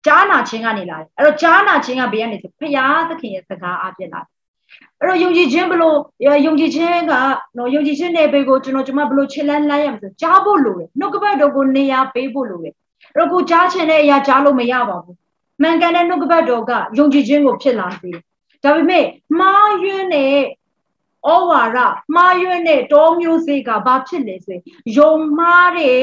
ကြားနာခြင်းကနေလာတယ်အဲ့တော့ကြားနာခြင်းကဘယ်ကနေဆိုဖျားသခင်ရဲ့စကားအဖြစ်လာတယ်အဲ့တော့ယုံကြည်ခြင်းဘလို့ယုံကြည်ခြင်းကနော်ယုံကြည်ခြင်းနယ်ပေကိုကျွန်တော်ကျွန်မဘလို့ခြေလန်းလန်းရမဆိုကြားဖို့လိုတယ်နှုတ်ကပတ်တော်ကိုနေရာပေးဖို့လိုတယ်အဲ့တော့ကိုကြားခြင်းတဲ့အရာကြားလို့မရပါဘူး မှန်ကန်တဲ့နှုတ်ကပတ်တော်ကယုံကြည်ခြင်းကိုဖြစ်လာစေဒါပေမဲ့မှားယွင်းတဲ့ဩဝါဒမှားယွင်းတဲ့တောမျိုးစေ့ကဘာဖြစ်လဲဆိုရင်ယုံမှားတဲ့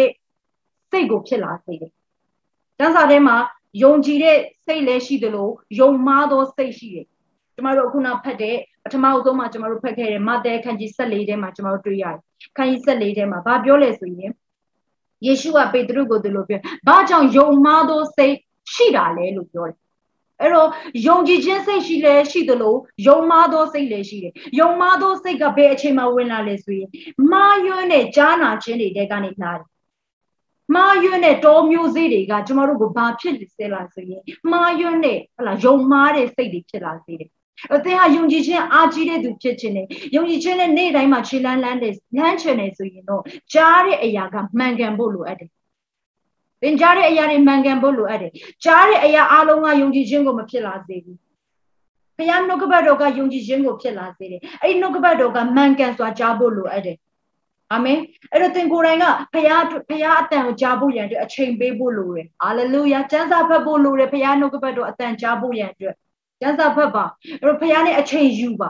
စိတ်ကိုဖြစ်လာစေတယ်။တန်းစာထဲမှာယုံကြည်တဲ့စိတ်လည်းရှိတယ်လို့ယုံမှားသောစိတ်ရှိတယ်။ကျမတို့အခုနောက်ဖတ်တဲ့ပထမအဆုံးမှာကျမတို့ဖတ်ခဲ့တဲ့မဿဲခန်းကြီး14ထဲမှာကျမတို့တွေ့ရတယ်။ခန်းကြီး14ထဲမှာဘာပြောလဲဆိုရင်ယေရှုကပေတရုကိုဒီလိုပြောဘာကြောင့်ယုံမှားသောစိတ် ရှိတာလဲလို့ပြောတယ်။အဲ့တော့ယုံကြည်ခြင်းစိတ်ရှိလဲရှိသလိုယုံမှားသောစိတ်လည်းရှိတယ်။ယုံမှားသောစိတ်ကဘယ်အချိန်မှဝင်လာလဲဆိုရင်မှားယွင်းတဲ့ကြားနာခြင်းတွေတဲကနေလာတယ်မှားယွင်းတဲ့တောမျိုးစေ့တွေကကျမတို့ကိုဘာဖြစ်စေလာဆိုရင်မှားယွင်းတဲ့ဟလာယုံမှားတဲ့စိတ်တွေဖြစ်လာစေတယ်အသင်ဟာယုံကြည်ခြင်းအားကြီးတဲ့သူဖြစ်ခြင်းနဲ့ယုံကြည်ခြင်းနဲ့နေ့တိုင်းမှာခြေလန်းလန်းတဲ့လမ်းချင်နေဆိုရင်တော့ကြားတဲ့အရာကမှန်ကန်ဖို့လိုအပ်တယ်။ သင်ကြားတဲ့အရာတွေမှန်ကန်ဖို့လိုအပ်တယ်။ကြားတဲ့အရာအလုံးကယုံကြည်ခြင်းကိုမဖြစ်လာစေဘူး။ဘုရားနှုတ်ကပတ်တော်ကယုံကြည်ခြင်းကိုဖြစ်လာစေတယ်။အဲ့ဒီနှုတ်ကပတ်တော်ကမှန်ကန်စွာကြားဖို့လိုအပ်တယ်အာမင်အဲ့တော့သင်ကိုယ်တိုင်ကဖခင်ဖခင်အတန်ကိုကြားဖို့ရန်အတွက်အချိန်ပေးဖို့လိုတယ်ဟာလေလုယာကျမ်းစာဖတ်ဖို့လိုတယ်ဖခင်နှုတ်ကပတ်တော်အတန်ကြားဖို့ရန်အတွက်ကျမ်းစာဖတ်ပါအဲ့တော့ဖခင်နဲ့အချိန်ယူပါ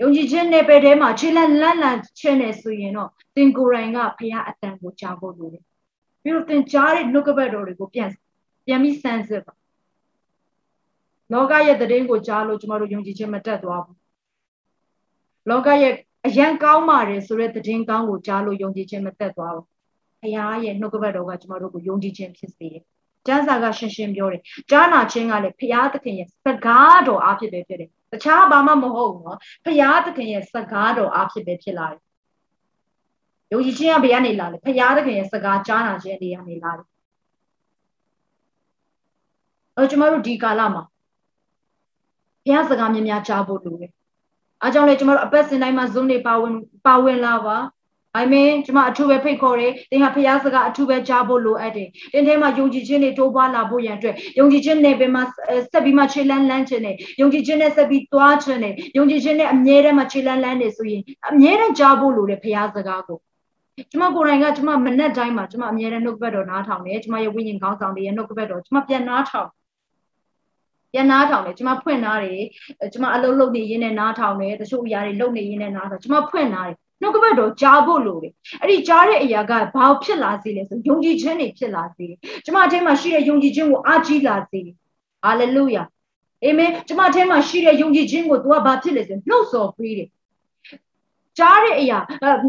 ယုံကြည်ခြင်းနယ်ပယ်ထဲမှာခြေလန့်လန့်လန့်ခြင်းနဲ့ဆိုရင်တော့သင်ကိုယ်တိုင်ကဖခင်အတန်ကိုကြားဖို့လိုတယ် ပြီးတော့သင်ကြားတဲ့နှုတ်ကပတ်တော်တွေကိုပြန်ပြန်ပြီးစမ်းစစ်ပါလောကရဲ့တည်င်းကိုကြားလို့ကျမတို့ယုံကြည်ခြင်းမတက်သွားဘူးလောကရဲ့အရန်ကောင်းပါတယ်ဆိုတဲ့သတင်းကောင်းကိုကြားလို့ယုံကြည်ခြင်းမသက်သွားဘူး။ဘုရားရဲ့နှုတ်ကပတ်တော်ကကျွန်တော်တို့ကိုယုံကြည်ခြင်းဖြစ်စေတယ်။ကျမ်းစာကရှင်းရှင်းပြောတယ်။ကြားနာခြင်းကလည်းဘုရားသခင်ရဲ့စကားတော်အဖြစ်ပဲဖြစ်တယ်။တခြားဘာမှမဟုတ်ဘူးနော်။ဘုရားသခင်ရဲ့စကားတော်အဖြစ်ပဲဖြစ်လာတယ်။ ယုံကြည်ခြင်းကဘယ်ကနေလာလဲ။ဘုရားသခင်ရဲ့စကားကြားနာခြင်းတွေကနေလာတယ်။အဲကျွန်တော်တို့ဒီကာလမှာဘုရားစကားများများကြားဖို့လိုတယ်အားကြောင့်လေကျမတို့အပတ်စဉ်တိုင်းမှာ Zoom တွေပါဝင်ပါဝင်လာပါအာမင်ကျမအထူးပဲဖိတ်ခေါ်တယ်သင်ဟာဖခင်စကားအထူးပဲကြားဖို့လိုအပ်တယ်သင်ထဲမှာယုံကြည်ခြင်းတွေတိုးပွားလာဖို့ရန်အတွက်ယုံကြည်ခြင်းနဲ့ပဲမှာဆက်ပြီးမှခြေလန်းလန်းခြင်းနဲ့ယုံကြည်ခြင်းနဲ့ဆက်ပြီးတွားခြင်းနဲ့ယုံကြည်ခြင်းနဲ့အမြဲတမ်းမှခြေလန်းလန်းနေဆိုရင်အမြဲတမ်းကြားဖို့လိုတယ်ဖခင်စကားကို ကျမကိုယ်တိုင်ကကျမမနဲ့တိုင်းမှာကျမအမြဲတမ်းနှုတ်ကပတ်တော်နားထောင်တယ်ကျမရဲ့ဝိညာဉ်ကောင်းဆောင်တွေရဲ့နှုတ်ကပတ်တော်ကျမပြန်နားထောင်ပြန်နားထောင်တယ်ကျမဖွင့်နားတယ်ကျမအလုပ်လုပ်နေရင်းနဲ့နားထောင်တယ်တချို့အရာတွေလုပ်နေရင်းနဲ့နားထောင်ကျမဖွင့်နားတယ်နှုတ်ကပတ်တော်ကြားဖို့လိုတယ်အဲ့ဒီကြားတဲ့အရာကဘာဖြစ်လာစေလဲဆိုယုံကြည်ခြင်းတွေဖြစ်လာစေတယ်ကျမအထက်မှာရှိတဲ့ယုံကြည်ခြင်းကိုအားကြီးလာစေတယ်ဟာလေလုယာအာမင်ကျမအထက်မှာရှိတဲ့ယုံကြည်ခြင်းကို तू ကဘာဖြစ်လဲဆိုနှုတ်ဆော်ပေးတယ် ကြားတဲ့အရာ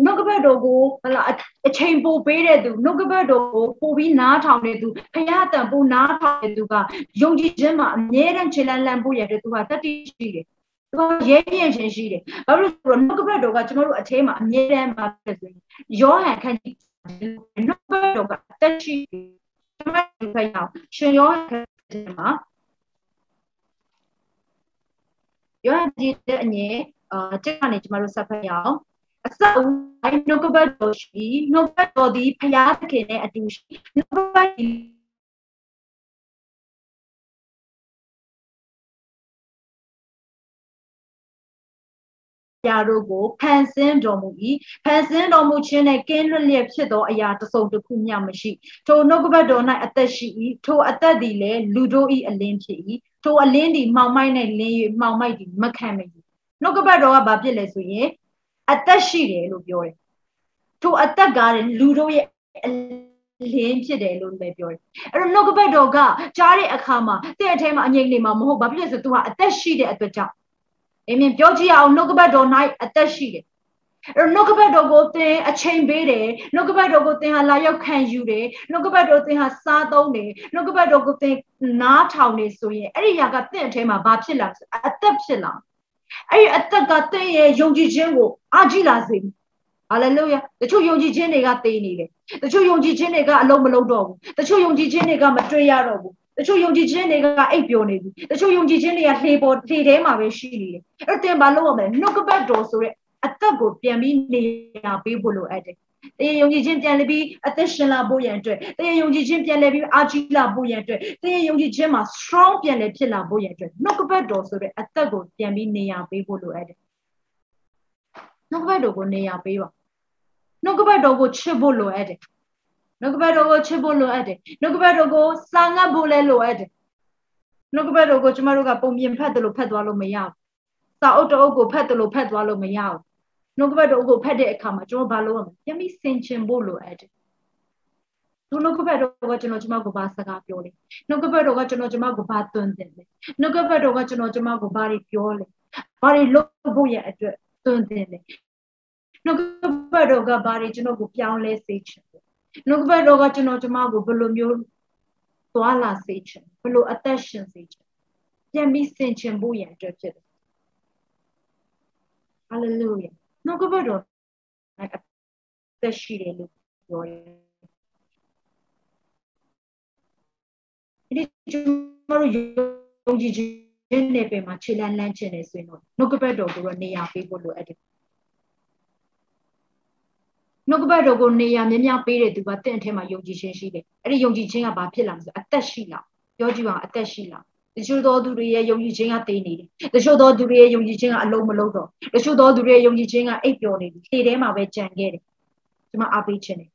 နှုတ်ကပတ်တော်ကိုဟလာအချိန်ပိုပေးတဲ့သူနှုတ်ကပတ်တော်ကိုပို့ပြီးနားထောင်တဲ့သူဖခင်တန်ပို့နားထောင်တဲ့သူကယုံကြည်ခြင်းမှာအမြဲတမ်းခြေလန်းလန်းဖို့ရတဲ့သူကတတိရှိတယ်သူကရဲရင်ချင်းရှိတယ်ဘာလို့လဲဆိုတော့နှုတ်ကပတ်တော်ကကျွန်တော်တို့အထဲမှာအမြဲတမ်းပါဖြစ်ဆိုရင်ယောဟန်ခန်းကြီးနှုတ်ကပတ်တော်ကတက်ရှိတယ်ကျွန်မတို့ဖခင်ရှင်ယောဟန်ခန်းကြီးမှာယောဟန်ကြီးတဲ့အငယ် အာတက်ကနေကျမတို့ဆက်ဖတ်ရအောင်အစအဦးနှုတ်ကပတ်တော်ရှိနှုတ်ကပတ်တော်ဒီဖျားသခင်နဲ့အတူရှိနှုတ်ကပတ်ရာတို့ကိုဖန်ဆင်းတော်မူ၏ဖန်ဆင်းတော်မူခြင်းနဲ့ကင်းလွတ်လျက်ဖြစ်သောအရာတစ်စုံတစ်ခုမျှမရှိထိုနှုတ်ကပတ်တော်၌အသက်ရှိ၏ထိုအသက်သည်လည်းလူတို့၏အလင်းဖြစ်၏ထိုအလင်းသည်မှောင်မိုက်နဲ့လင်း၍မှောင်မိုက်သည်မခံမည် နှုတ်ကပတ်တော်ကဘာဖြစ်လဲဆိုရင်အသက်ရှိတယ်လို့ပြောတယ်ထိုအသက်ကလူတို့ရဲ့အလင်းဖြစ်တယ်လို့လည်းပြောတယ်အဲ့တော့နှုတ်ကပတ်တော်ကကြားတဲ့အခါမှာတဲ့အဲထဲမှာအငြိမ်နေမှာမဟုတ်ဘာဖြစ်လဲဆိုသူကအသက်ရှိတဲ့အတွက်ကြောင့်အင်းပြောကြည့်အောင်နှုတ်ကပတ်တော်၌အသက်ရှိတယ်အဲ့နှုတ်ကပတ်တော်ကိုသင်အချိန်ပေးတယ်နှုတ်ကပတ်တော်ကိုသင်ဟာလာရောက်ခံယူတယ်နှုတ်ကပတ်တော်သင်ဟာစားသုံးတယ်နှုတ်ကပတ်တော်ကိုသင်နားထောင်နေဆိုရင်အဲ့ဒီຢာကသင်အထဲမှာဘာဖြစ်လာအသက်ဖြစ်လာ အဲ့ဒီအသက်ကသင်ရဲ့ယုံကြည်ခြင်းကိုအားကြီးလာစေဟာလေလုယာတချို့ယုံကြည်ခြင်းတွေကသေနေတယ်တချို့ယုံကြည်ခြင်းတွေကအလုံးမလုံးတော့ဘူးတချို့ယုံကြည်ခြင်းတွေကမတွေ့ရတော့ဘူးတချို့ယုံကြည်ခြင်းတွေကအိပ်ပျော်နေပြီတချို့ယုံကြည်ခြင်းတွေကလှေပေါ်လှေထဲမှာပဲရှိနေတယ်အဲ့တင်ဘာလို့ရမလဲနှုတ်ကပတ်တော်ဆိုတဲ့အသက်ကိုပြန်ပြီးနေရာပေးဖို့လိုအပ်တယ် တရားယုံကြည်ခြင်းပြန်လည်ပြီးအသက်ရှင်လာဖို့ရန်အတွက်တရားယုံကြည်ခြင်းပြန်လည်ပြီးအာကြီးလာဖို့ရန်အတွက်တရားယုံကြည်ခြင်းမှာ strong ပြန်လည်ဖြစ်လာဖို့ရန်အတွက်နှုတ်ကပတ်တော်ဆိုတဲ့အသက်ကိုပြန်ပြီးနေရာပေးဖို့လိုအပ်တယ်နှုတ်ကပတ်တော်ကိုနေရာပေးပါနှုတ်ကပတ်တော်ကိုချစ်ဖို့လိုအပ်တယ်နှုတ်ကပတ်တော်ကိုချစ်ဖို့လိုအပ်တယ်နှုတ်ကပတ်တော်ကိုစာငတ်ဖို့လည်းလိုအပ်တယ်နှုတ်ကပတ်တော်ကိုကျမတို့ကပုံပြင်ဖတ်တယ်လို့ဖတ်သွားလို့မရဘူးစာအုပ်တအုပ်ကိုဖတ်တယ်လို့ဖတ်သွားလို့မရဘူး နှုတ်ကပတ်တော်ကိုဖတ်တဲ့အခါမှာကျွန်တော်ဘာလုပ်ရမလဲပြန်ပြီးဆင်ခြင်ဖို့လိုအပ်တယ်သူနှုတ်ကပတ်တော်ကကျွန်တော်ကျမကိုဘာစကားပြောလဲနှုတ်ကပတ်တော်ကကျွန်တော်ကျမကိုဘာသွန်သင်လဲနှုတ်ကပတ်တော်ကကျွန်တော်ကျမကိုဘာတွေပြောလဲဘာတွေလုပ်ဖို့ရအတွက်သွန်သင်လဲနှုတ်ကပတ်တော်ကဘာတွေကျွန်တော်ကိုပြောင်းလဲစေချင်လဲနှုတ်ကပတ်တော်ကကျွန်တော်ကျမကိုဘယ်လိုမျိုးသွားလာစေချင်ဘယ်လိုအသက်ရှင်စေချင်ပြန်ပြီးဆင်ခြင်ဖို့ရအတွက်ဖြစ်တယ် hallelujah နှုတ်ကပတ်တော်အသက်ရှိတယ်လို့ပြောတယ်ဒီကျွန်တော်ယုံကြည်ခြင်းနဲ့ပဲမှာခြေလန်းလန်းခြင်းနေဆိုရင်တော့နှုတ်ကပတ်တော်ကိုတော့နေရာပေးဖို့လိုအပ်တယ်နှုတ်ကပတ်တော်ကိုနေရာများများပေးတဲ့သူကတင့်အထက်မှာယုံကြည်ခြင်းရှိတယ်အဲ့ဒီယုံကြည်ခြင်းကဘာဖြစ်လာမလဲဆိုအသက်ရှိလာပြောကြည့်ပါအသက်ရှိလာ တချို့သောသူတွေရဲ့ယုံကြည်ခြင်းကတည်နေတယ်တချို့သောသူတွေရဲ့ယုံကြည်ခြင်းကအလုံးမလုံးတော့တချို့သောသူတွေရဲ့ယုံကြည်ခြင်းကအိပ်ပျော်နေပြီခြေထဲမှာပဲကြံခဲ့တယ်ဒီမှာအားပေးခြင်းတယ်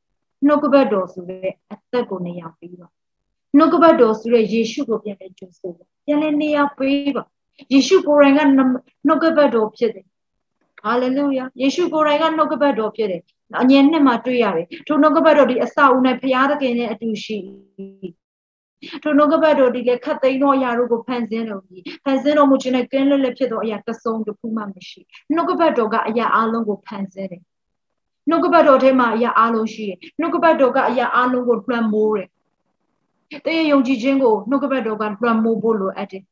နှုတ်ကပတ်တော်ဆိုတဲ့အသက်ကိုနေရာပေးပါနှုတ်ကပတ်တော်ဆိုတဲ့ယေရှုကိုပြန်လဲကြိုးဆိုပါပြန်လဲနေရာပေးပါယေရှုကိုယ်တိုင်ကနှုတ်ကပတ်တော်ဖြစ်တယ်ဟာလေလုယာယေရှုကိုယ်တိုင်ကနှုတ်ကပတ်တော်ဖြစ်တယ်အငြင်းနှစ်မှာတွေ့ရတယ်ထိုနှုတ်ကပတ်တော်ဒီအစအဦးနဲ့ဘုရားသခင်နဲ့အတူရှိ ထိုနှုတ်ကပတ်တော်ဒီလေခတ်သိမ်းသောအရာတို့ကိုဖန်ဆင်းတော်မူဖန်ဆင်းတော်မူခြင်းနဲ့ကင်းလွတ်လပ်ဖြစ်သောအရာတစ်စုံတစ်ခုမှမရှိနှုတ်ကပတ်တော်ကအရာအလုံးကိုဖန်ဆင်းတယ်နှုတ်ကပတ်တော်ထဲမှာအရာအလုံးရှိတယ်နှုတ်ကပတ်တော်ကအရာအလုံးကိုလွှမ်းမိုးတယ်တဲ့ယုံကြည်ခြင်းကိုနှုတ်ကပတ်တော်ကလွှမ်းမိုးဖို့လိုအပ်တယ်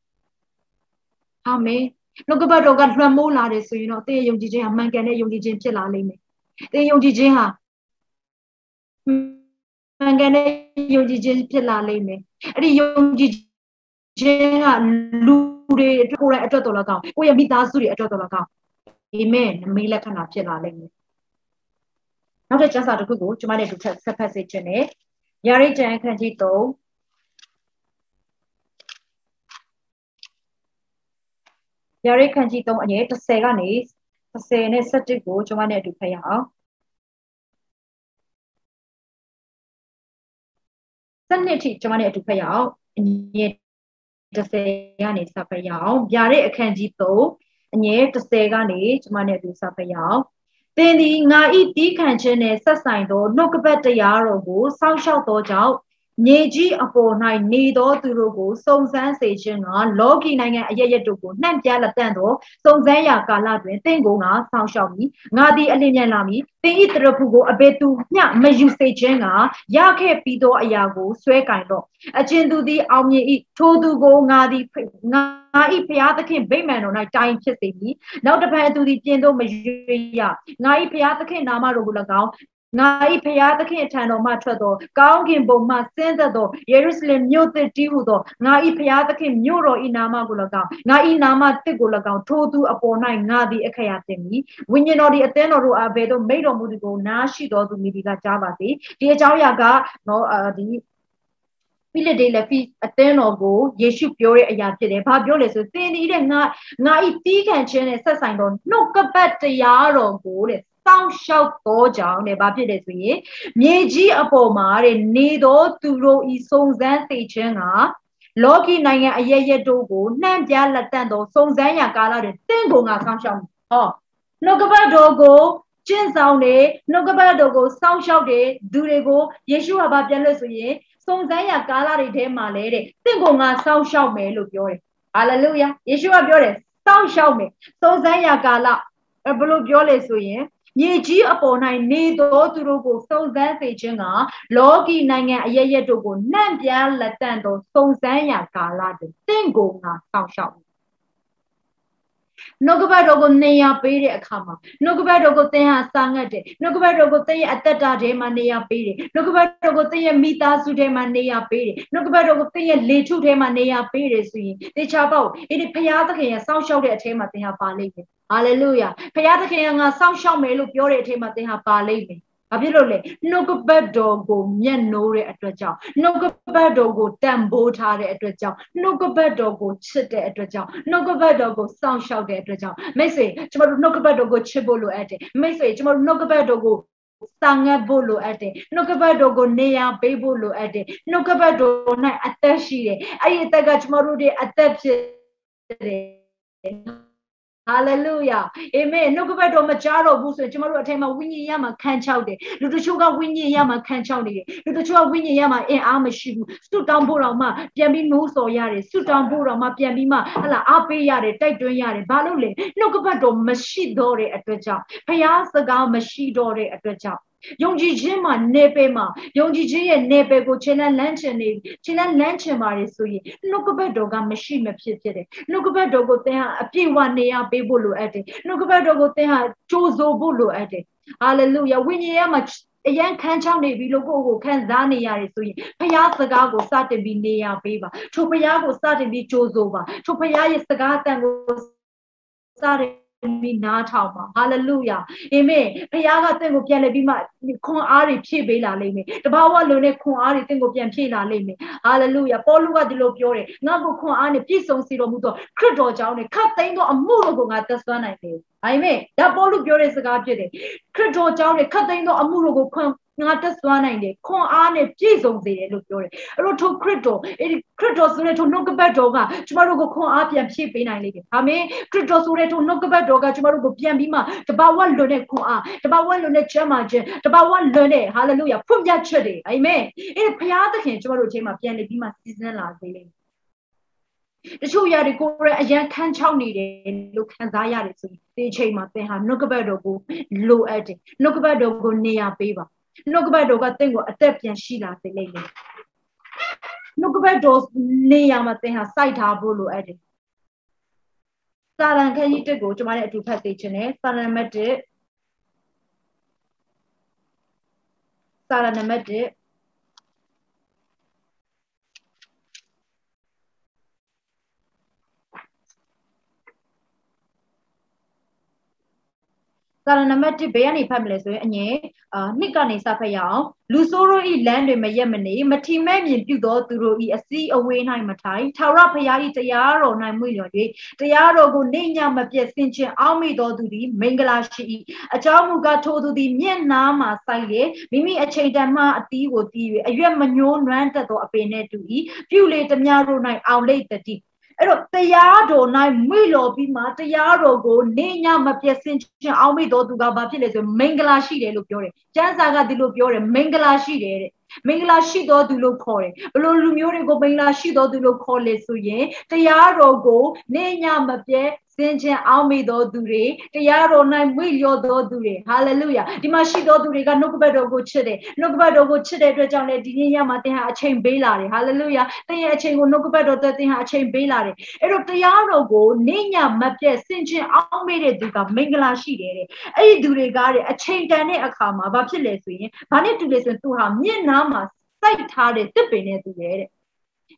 အာမင်နှုတ်ကပတ်တော်ကလွှမ်းမိုးလာတယ်ဆိုရင်တော့တဲ့ယုံကြည်ခြင်းဟာမှန်ကန်တဲ့ယုံကြည်ခြင်းဖြစ်လာလိမ့်မယ်တဲ့ယုံကြည်ခြင်းဟာမှန်ကန်တဲ့ယုံကြည်ခြင်းဖြစ်လာလိမ့်မယ် အဲ့ဒီယုံကြည်ခြင်းကလူတွေအတွက်ကိုယ်တိုင်အတွက်တော်လကောင်းကိုယ့်ရဲ့မိသားစုတွေအတွက်တော်လကောင်းအာမင်နမိတ်လက္ခဏာဖြစ်လာလိမ့်မယ်နောက်တဲ့ကျမ်းစာတစ်ခုကိုကျွန်မနဲ့တူဆက်ဖတ်စေချင်တယ်ယာရိကျမ်းခန်းကြီး3ယာရိခန်းကြီး3အငယ်30ကနေ30နဲ့17ကိုကျွန်မနဲ့အတူဖတ်ရအောင် 12အထိကျွန်မနဲ့အတူဖတ်ရအောင်အငယ်30ကနေစဖတ်ရအောင်ဗျာတဲ့အခန်းကြီး3အငယ်30ကနေကျွန်မနဲ့အတူစဖတ်ရအောင်သင်သည်ငါဤတီးခံခြင်းနှင့်ဆက်ဆိုင်သောနှုတ်ကပတ်တရားတော်ကိုစောင့်ရှောက်သောကြောင့် မြေကြီးအပေါ်၌နေသောသူတို့ကိုစုံစမ်းစေခြင်းကလောကီနိုင်ငံအရရတို့ကိုနှံ့ပြလက်တန့်သောစုံစမ်းရာကာလတွင်တင့်ကိုငါဆောင်ရှောက်မည်ငါသည်အလင်းမြန်လာမည်သင်ဤတရဖူကိုအဘယ်သူမျှမယူစေခြင်းကရခဲ့ပြီးသောအရာကိုဆွဲကင်တော့အကျဉ်သူသည်အောင်မြင်၏ထိုသူကိုငါသည်ငါဤဖျားသခင်ဗိမာန်တော်၌တိုင်ဖြစ်စေမည်နောက်တစ်ဖန်သူသည်ပြင်သို့မရွေရငါဤဖျားသခင်နာမတော်ကို၎င်း ငါ၏ဖျားသခင်ထံတော်မှထွက်သောကောင်းကင်ဘုံမှဆင်းသက်သောယေရုရှလင်မြို့သစ်တည်ဟုသောငါ၏ဖျားသခင်မြို့တော်၏နာမကို၎င်းငါ၏နာမတစ်ကို၎င်းထိုသူအပေါ်၌ငါသည်အခရာတင်မည်ဝိညာဉ်တော်သည်အသင်းတော်တို့အားဘယ်သို့မိတော်မူသည်ကိုနားရှိတော်သူမိဒီကကြားပါစေဒီအကြောင်းအရာကနော်ဒီဖိလဒေလဖီအသင်းတော်ကိုယေရှုပြောတဲ့အရာဖြစ်တယ်။ဘာပြောလဲဆိုသင်ဒီတဲ့ငါငါဤတီးခံခြင်းနဲ့ဆက်ဆိုင်သောနှုတ်ကပတ်တရားတော်ကိုတဲ့ စောင့်ရှောက်သောကြောင့်တဲ့ဘာဖြစ်လဲဆိုရင်မြေကြီးအပေါ်မှာတဲ့နေသောသူတို့ဤစုံစမ်းသိခြင်းကလောကီနိုင်ငံအရရတို့ကိုနှံ့ပြလက်တန့်သောစုံစမ်းရာကာလတွင်တင့်ကိုငါစောင့်ရှောက်ဟောနှုတ်ကပတ်တော်ကိုကျင့်ဆောင်တယ်နှုတ်ကပတ်တော်ကိုစောင့်ရှောက်တယ်သူတွေကိုယေရှုဟာဗာပြန်လို့ဆိုရင်စုံစမ်းရာကာလတွေထဲမှာလဲတဲ့တင့်ကိုငါစောင့်ရှောက်မယ်လို့ပြောတယ်ဟာလေလုယာယေရှုကပြောတယ်စောင့်ရှောက်မယ်စုံစမ်းရာကာလဘယ်လိုပြောလဲဆိုရင် မြေကြီးအပေါ်၌နေသောသူတို့ကိုစုံစမ်းစေခြင်းကလောကီနိုင်ငံအရရက်တို့ကိုနှံ့ပြားလက်တန့်သောစုံစမ်းရာကာလတွင်တင့်ကိုငါစောင့်ရှောက် နှုတ်ကပတ်တော်ကိုနေရာပေးတဲ့အခါမှာနှုတ်ကပတ်တော်ကိုသင်ဟာစာငတ်တယ်နှုတ်ကပတ်တော်ကိုသင်ရဲ့အသက်တာထဲမှာနေရာပေးတယ်နှုတ်ကပတ်တော်ကိုသင်ရဲ့မိသားစုထဲမှာနေရာပေးတယ်နှုတ်ကပတ်တော်ကိုသင်ရဲ့လေထုထဲမှာနေရာပေးတယ်ဆိုရင်တေချာပေါ့အဲ့ဒီဖရာသခင်ရဲ့စောင့်ရှောက်တဲ့အထဲမှာသင်ဟာပါလိမ့်မယ်ဟာလေလုယာဖရာသခင်ကငါစောင့်ရှောက်မယ်လို့ပြောတဲ့အထဲမှာသင်ဟာပါလိမ့်မယ် ဘာဖြစ်လို့လဲနှုတ်ကပတ်တော်ကိုမျက်နှိုးတဲ့အတွက်ကြောင့်နှုတ်ကပတ်တော်ကိုတန်ဖိုးထားတဲ့အတွက်ကြောင့်နှုတ်ကပတ်တော်ကိုချစ်တဲ့အတွက်ကြောင့်နှုတ်ကပတ်တော်ကိုစောင့်ရှောက်တဲ့အတွက်ကြောင့်မိတ်ဆွေကျမတို့နှုတ်ကပတ်တော်ကိုချစ်ဖို့လိုအပ်တယ်မိတ်ဆွေကျမတို့နှုတ်ကပတ်တော်ကိုစာငတ်ဖို့လိုအပ်တယ်နှုတ်ကပတ်တော်ကိုနေရာပေးဖို့လိုအပ်တယ်နှုတ်ကပတ်တော်၌အသက်ရှိတယ်အဲ့ဒီအသက်ကကျမတို့ရဲ့အသက်ဖြစ်တယ် ဟာလေလုယာအာမင်နှုတ်ကပတ်တော်မကြားတော့ဘူးဆိုရင်ကျမတို့အထက်မှာဝိညာဉ်ရမှာခံချောက်တယ်လူတချို့ကဝိညာဉ်ရမှာခံချောက်နေတယ်လူတချို့ကဝိညာဉ်ရမှာအင်အားမရှိဘူးစွတ်တောင်းဖို့တော့မှပြန်ပြီးနိုးစော်ရတယ်စွတ်တောင်းဖို့တော့မှပြန်ပြီးမှဟလာအားပေးရတယ်တိုက်တွန်းရတယ်ဘာလို့လဲနှုတ်ကပတ်တော်မရှိတော့တဲ့အတွက်ကြောင့်ဖျားစကားမရှိတော့တဲ့အတွက်ကြောင့် ယုံကြည်ခြင်းမှာနေပယ်မှာယုံကြည်ခြင်းရဲ့နေပယ်ကိုခြေလန်းလန်းချင်နေခြေလန်းလန်းချင်ပါတယ်ဆိုရင်နှုတ်ကပတ်တော်ကမရှိမဖြစ်ဖြစ်တယ်နှုတ်ကပတ်တော်ကိုသင်ဟာအပြည့်ဝနေရပေးဖို့လိုအပ်တယ်နှုတ်ကပတ်တော်ကိုသင်ဟာကြိုးစိုးဖို့လိုအပ်တယ်ဟာလေလုယာဝိညာဉ်ရမှာအရန်ခန်းချောင်းနေပြီလို့ကိုယ့်ကိုခံစားနေရတယ်ဆိုရင်ဖခင်စကားကိုစတင်ပြီးနေရပေးပါထိုဖခင်ကိုစတင်ပြီးကြိုးစိုးပါထိုဖခင်ရဲ့စကားအတန်ကိုစတင် ပြီးနားထောင်ပါဟာလေလုယာအာမင်ဘုရားကတင့်ကိုပြန်လဲပြီးမှခွန်အားတွေဖြည့်ပေးလာလိမ့်မယ်တဘာဝလုံးနဲ့ခွန်အားတွေတင့်ကိုပြန်ဖြည့်လာလိမ့်မယ်ဟာလေလုယာပေါလုကဒီလိုပြောတယ်ငါ့ကိုခွန်အားနဲ့ပြည့်စုံစေတော်မူသောခရစ်တော်ကြောင့်နဲ့ခတ်သိမ်းသောအမှုတို့ကိုငါသက်သွမ်းနိုင်တယ်အာမင်ဒါပေါလုပြောတဲ့စကားဖြစ်တယ်ခရစ်တော်ကြောင့်နဲ့ခတ်သိမ်းသောအမှုတို့ကိုခွန် ငါတက်သွားနိုင်တယ်ခွန်အားနဲ့ပြည့်စုံစေတယ်လို့ပြောတယ်အဲ့တော့ထိုခရစ်တော်အဲ့ဒီခရစ်တော်ဆိုတဲ့ထိုနှုတ်ကပတ်တော်ကကျမတို့ကိုခွန်အားပြန်ဖြည့်ပေးနိုင်လိမ့်မယ်အာမင်ခရစ်တော်ဆိုတဲ့ထိုနှုတ်ကပတ်တော်ကကျမတို့ကိုပြန်ပြီးမှတဘာဝလွန်တဲ့ခွန်အားတဘာဝလွန်တဲ့ကျမ်းမာခြင်းတဘာဝလွန်တဲ့ဟာလေလုယာဖွင့်ပြချက်တွေအာမင်အဲ့ဒီဘုရားသခင်ကျမတို့အချိန်မှာပြန်လေပြီးမှစီစဉ်လာစေလိမ့်မယ်တချို့ຢာတွေကိုရအရန်ခန်းချောက်နေတယ်လို့ခံစားရတယ်ဆိုရင်ဒီအချိန်မှာသင်ဟာနှုတ်ကပတ်တော်ကိုလိုအပ်တယ်နှုတ်ကပတ်တော်ကိုနေရာပေးပါ နှုတ်ကပတ်တော်ကတင့်ကိုအသက်ပြန်ရှိလာစေလိမ့်မယ်နှုတ်ကပတ်တော်နေရာမှာသင်ဟာစိုက်ထားဖို့လိုအပ်တယ်စာရန်ခန်းကြီးတက်ကိုကျွန်မလည်းအတူဖတ်သိချင်တယ်စာရန်နံပါတ်1စာရန်နံပါတ်1 စာစာရနံပါတ်1ဘယ်ကနေဖတ်မလဲဆိုရင်အငယ်အာနှစ်ကနေစဖတ်ရအောင်လူဆိုးတို့ဤလမ်းတွေမရက်မနေမထီမဲ့မြင်ပြုသောသူတို့ဤအစီအဝေး၌မထိုင်ထာဝရဘုရားဤတရားတော်၌မွေ့လျော်၍တရားတော်ကိုနေညမပြည့်စင်ခြင်းအောက်မိတော်သူသည်မင်္ဂလာရှိ၏အကြောင်းမူကားထိုသူသည်မျက်နာမှာစိုက်လေမိမိအချိန်တန်မှအတီးကိုတီး၍အရွက်မညှိုးနွမ်းတတ်သောအပင်နှင့်တူ၏ပြုလေတများတို့၌အောင်လိတ်တတိ အဲ့တော့တရားတော်၌မွေ့လော်ပြီးမှတရားတော်ကိုနေညမပြည့်စင်ခြင်းအောင်မိတော်သူကဘာဖြစ်လဲဆိုမင်္ဂလာရှိတယ်လို့ပြောတယ်။ကျမ်းစာကဒီလိုပြောတယ်မင်္ဂလာရှိတယ်တဲ့။မင်္ဂလာရှိတော်သူလို့ခေါ်တယ်။ဘလို့လူမျိုးတွေကိုမင်္ဂလာရှိတော်သူလို့ခေါ်လေဆိုရင်တရားတော်ကိုနေညမပြည့် စင်ခြင်းအောက်မေ့သောသူတွေတရားတော်၌မွေ့လျော်သောသူတွေဟာလေလုယာဒီမှာရှိသောသူတွေကနှုတ်ကပတ်တော်ကိုချစ်တယ်နှုတ်ကပတ်တော်ကိုချစ်တဲ့အတွက်ကြောင့်လေဒီနေ့ညမှာသင်ဟာအချိန်ပေးလာတယ်ဟာလေလုယာသင်ရဲ့အချိန်ကိုနှုတ်ကပတ်တော်သက်သင်ဟာအချိန်ပေးလာတယ်အဲ့တော့တရားတော်ကိုနေညမပြတ်စင်ခြင်းအောက်မေ့တဲ့သူကမင်္ဂလာရှိတယ်တဲ့အဲ့ဒီသူတွေကတဲ့အချိန်တန်တဲ့အခါမှာဘာဖြစ်လဲဆိုရင်ဘာနဲ့တူလဲဆိုရင်သူဟာမျက်နှာမှာစိုက်ထားတဲ့တစ်ပင်နဲ့တူတယ်တဲ့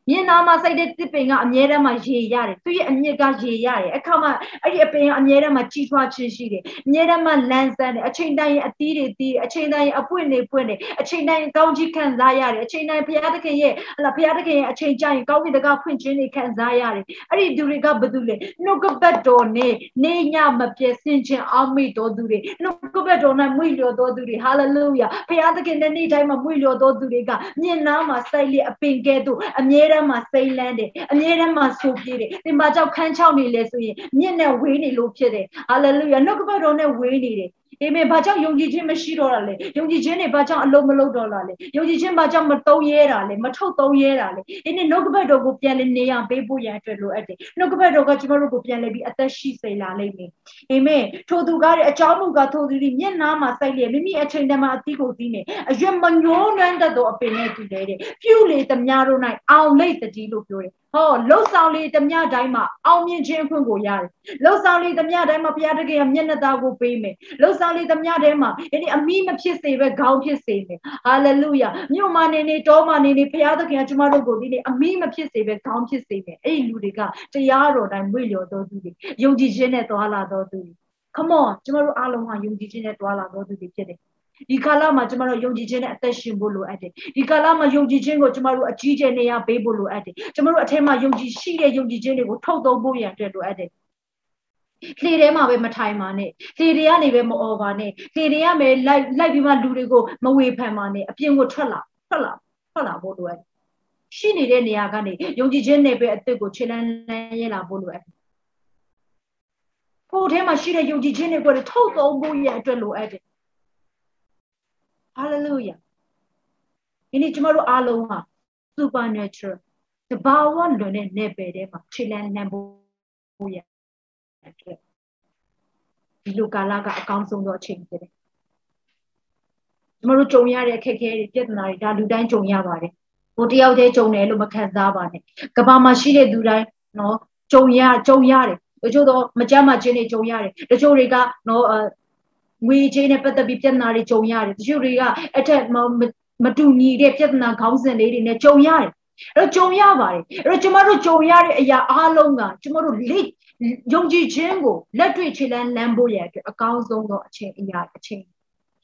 မြင်နာမှာစိုက်တဲ့တစ်ပင်ကအမြဲတမ်းမှရေရတယ်သူရဲ့အမြင့်ကရေရတယ်အခါမှာအဲ့ဒီအပင်ကအမြဲတမ်းမှကြီးထွားခြင်းရှိတယ်အမြဲတမ်းမှလန်းဆန်းတယ်အချိန်တိုင်းအသီးတွေသီးအချိန်တိုင်းအပွင့်တွေပွင့်တယ်အချိန်တိုင်းကောင်းကြီးခံစားရတယ်အချိန်တိုင်းဘုရားသခင်ရဲ့ဟလာဘုရားသခင်ရဲ့အချိန်ကြရင်ကောင်းကင်တကာဖွင့်ခြင်းတွေခံစားရတယ်အဲ့ဒီသူတွေကဘာလို့လဲနှုတ်ကပတ်တော်နဲ့နေညမပြည့်စင်ခြင်းအောက်မိတော်သူတွေနှုတ်ကပတ်တော်နဲ့မွေ့လျော်တော်သူတွေဟာလေလုယာဘုရားသခင်နဲ့နေ့တိုင်းမှာမွေ့လျော်တော်သူတွေကမြင်နာမှာစိုက်လေအပင်ကဲ့သို့အမြဲတမ်းမှာစိမ့်လန်းတယ်အမြဲတမ်းမှာဆိုပြေးတယ်သင်ဘာကြောင့်ခန်းချောက်နေလဲဆိုရင်မြင့်နဲ့ဝေးနေလို့ဖြစ်တယ်ဟာလေလုယာနှုတ်ကပတ်တော်နဲ့ဝေးနေတယ် အာမင်ဘာကြောင့်ယုံကြည်ခြင်းမရှိတော့တာလဲယုံကြည်ခြင်းတွေဘာကြောင့်အလုံးမလုံးတော့တာလဲယုံကြည်ခြင်းဘာကြောင့်မတုံးရဲတာလဲမထုတ်တုံးရဲတာလဲဒီနေ့နှုတ်ကပတ်တော်ကိုပြန်လဲနေရပေးဖို့ရန်အတွက်လိုအပ်တယ်နှုတ်ကပတ်တော်ကကျမတို့ကိုပြန်လဲပြီးအသက်ရှိစေလာလိမ့်မယ်အာမင်ထိုသူကားတဲ့အကြောင်းမူကားထိုသူဒီမျက်နာမှာစိုက်လျက်မိမိအချိန်တည်းမှာအတိကိုသိနေအရွက်မညှိုးနှမ်းတတ်သောအပင်နဲ့တူတယ်တဲ့ပြုလေသမျှတို့၌အောင်လိတ်တတိလို့ပြောတယ် ဟောလှုပ်ဆောင်လေသမျှတိုင်းမှာအောင်မြင်ခြင်းအခွင့်ကိုရတယ်လှုပ်ဆောင်လေသမျှတိုင်းမှာဘုရားတကယ်မျက်နှာသားကိုပေးမယ်လှုပ်ဆောင်လေသမျှတိုင်းမှာဒီအမိမဖြစ်စေပဲခေါင်းဖြစ်စေမယ်ဟာလေလုယာမြို့မနေနေတောမနေနေဘုရားသခင်ကကျမတို့ကိုဒီနေ့အမိမဖြစ်စေပဲခေါင်းဖြစ်စေမယ်အဲ့ဒီလူတွေကတရားတော်တိုင်းမွေ့လျော်တော်သူတွေယုံကြည်ခြင်းနဲ့သွားလာတော်သူတွေ come on ကျမတို့အားလုံးဟာယုံကြည်ခြင်းနဲ့သွားလာတော်သူတွေဖြစ်တယ် ဒီကာလမှာကျမတို့ယုံကြည်ခြင်းနဲ့အသက်ရှင်ဖို့လိုအပ်တယ်ဒီကာလမှာယုံကြည်ခြင်းကိုကျမတို့အကြီးကျယ်နေရပေးဖို့လိုအပ်တယ်ကျမတို့အထက်မှာယုံကြည်ရှိတဲ့ယုံကြည်ခြင်းတွေကိုထုတ်သုံးဖို့ရန်အတွက်လိုအပ်တယ်လှေထဲမှာပဲမထိုင်ပါနဲ့လှေတွေကနေပဲမအော်ပါနဲ့လှေတွေကပဲလိုက်လိုက်ပြီးမှလူတွေကိုမဝေဖန်ပါနဲ့အပြင်ကိုထွက်လာထွက်လာထွက်လာဖို့လိုအပ်ရှိနေတဲ့နေရာကနေယုံကြည်ခြင်းနဲ့ပဲအသက်ကိုခြေလန်းလန်းရဲလာဖို့လိုအပ်ကိုယ်ထဲမှာရှိတဲ့ယုံကြည်ခြင်းတွေကိုထုတ်သုံးဖို့ရန်အတွက်လိုအပ်တယ် hallelujah ဒီနေ့ကျမတို့အားလုံးဟာ supernatural တဘာဝလွန်တဲ့နယ်ပယ်ထဲမှာခြေလန်းလန်းဖို့ရအတွက်ဒီလိုကာလကအကောင်းဆုံးသောအချိန်ဖြစ်တယ်ကျမတို့ကြုံရတဲ့အခက်အခဲတွေပြဿနာတွေဒါလူတိုင်းကြုံရပါတယ်ဟိုတယောက်တည်းကြုံတယ်လို့မခံစားပါနဲ့ကဘာမှာရှိတဲ့သူတိုင်းနော်ကြုံရကြုံရတယ်တချို့တော့မကြမ်းမချင်းတွေကြုံရတယ်တချို့တွေကနော် ငွေကြေးနဲ့ပတ်သက်ပြီးပြဿနာတွေကြုံရတယ်တချို့တွေကအထက်မတူညီတဲ့ပြဿနာခေါင်းစဉ်လေးတွေနဲ့ကြုံရတယ်အဲ့တော့ကြုံရပါတယ်အဲ့တော့ကျမတို့ကြုံရတဲ့အရာအားလုံးကကျမတို့လေယုံကြည်ခြင်းကိုလက်တွေ့ခြေလန်းလမ်းဖို့ရအတွက်အကောင်းဆုံးသောအချိန်အရာအချိန်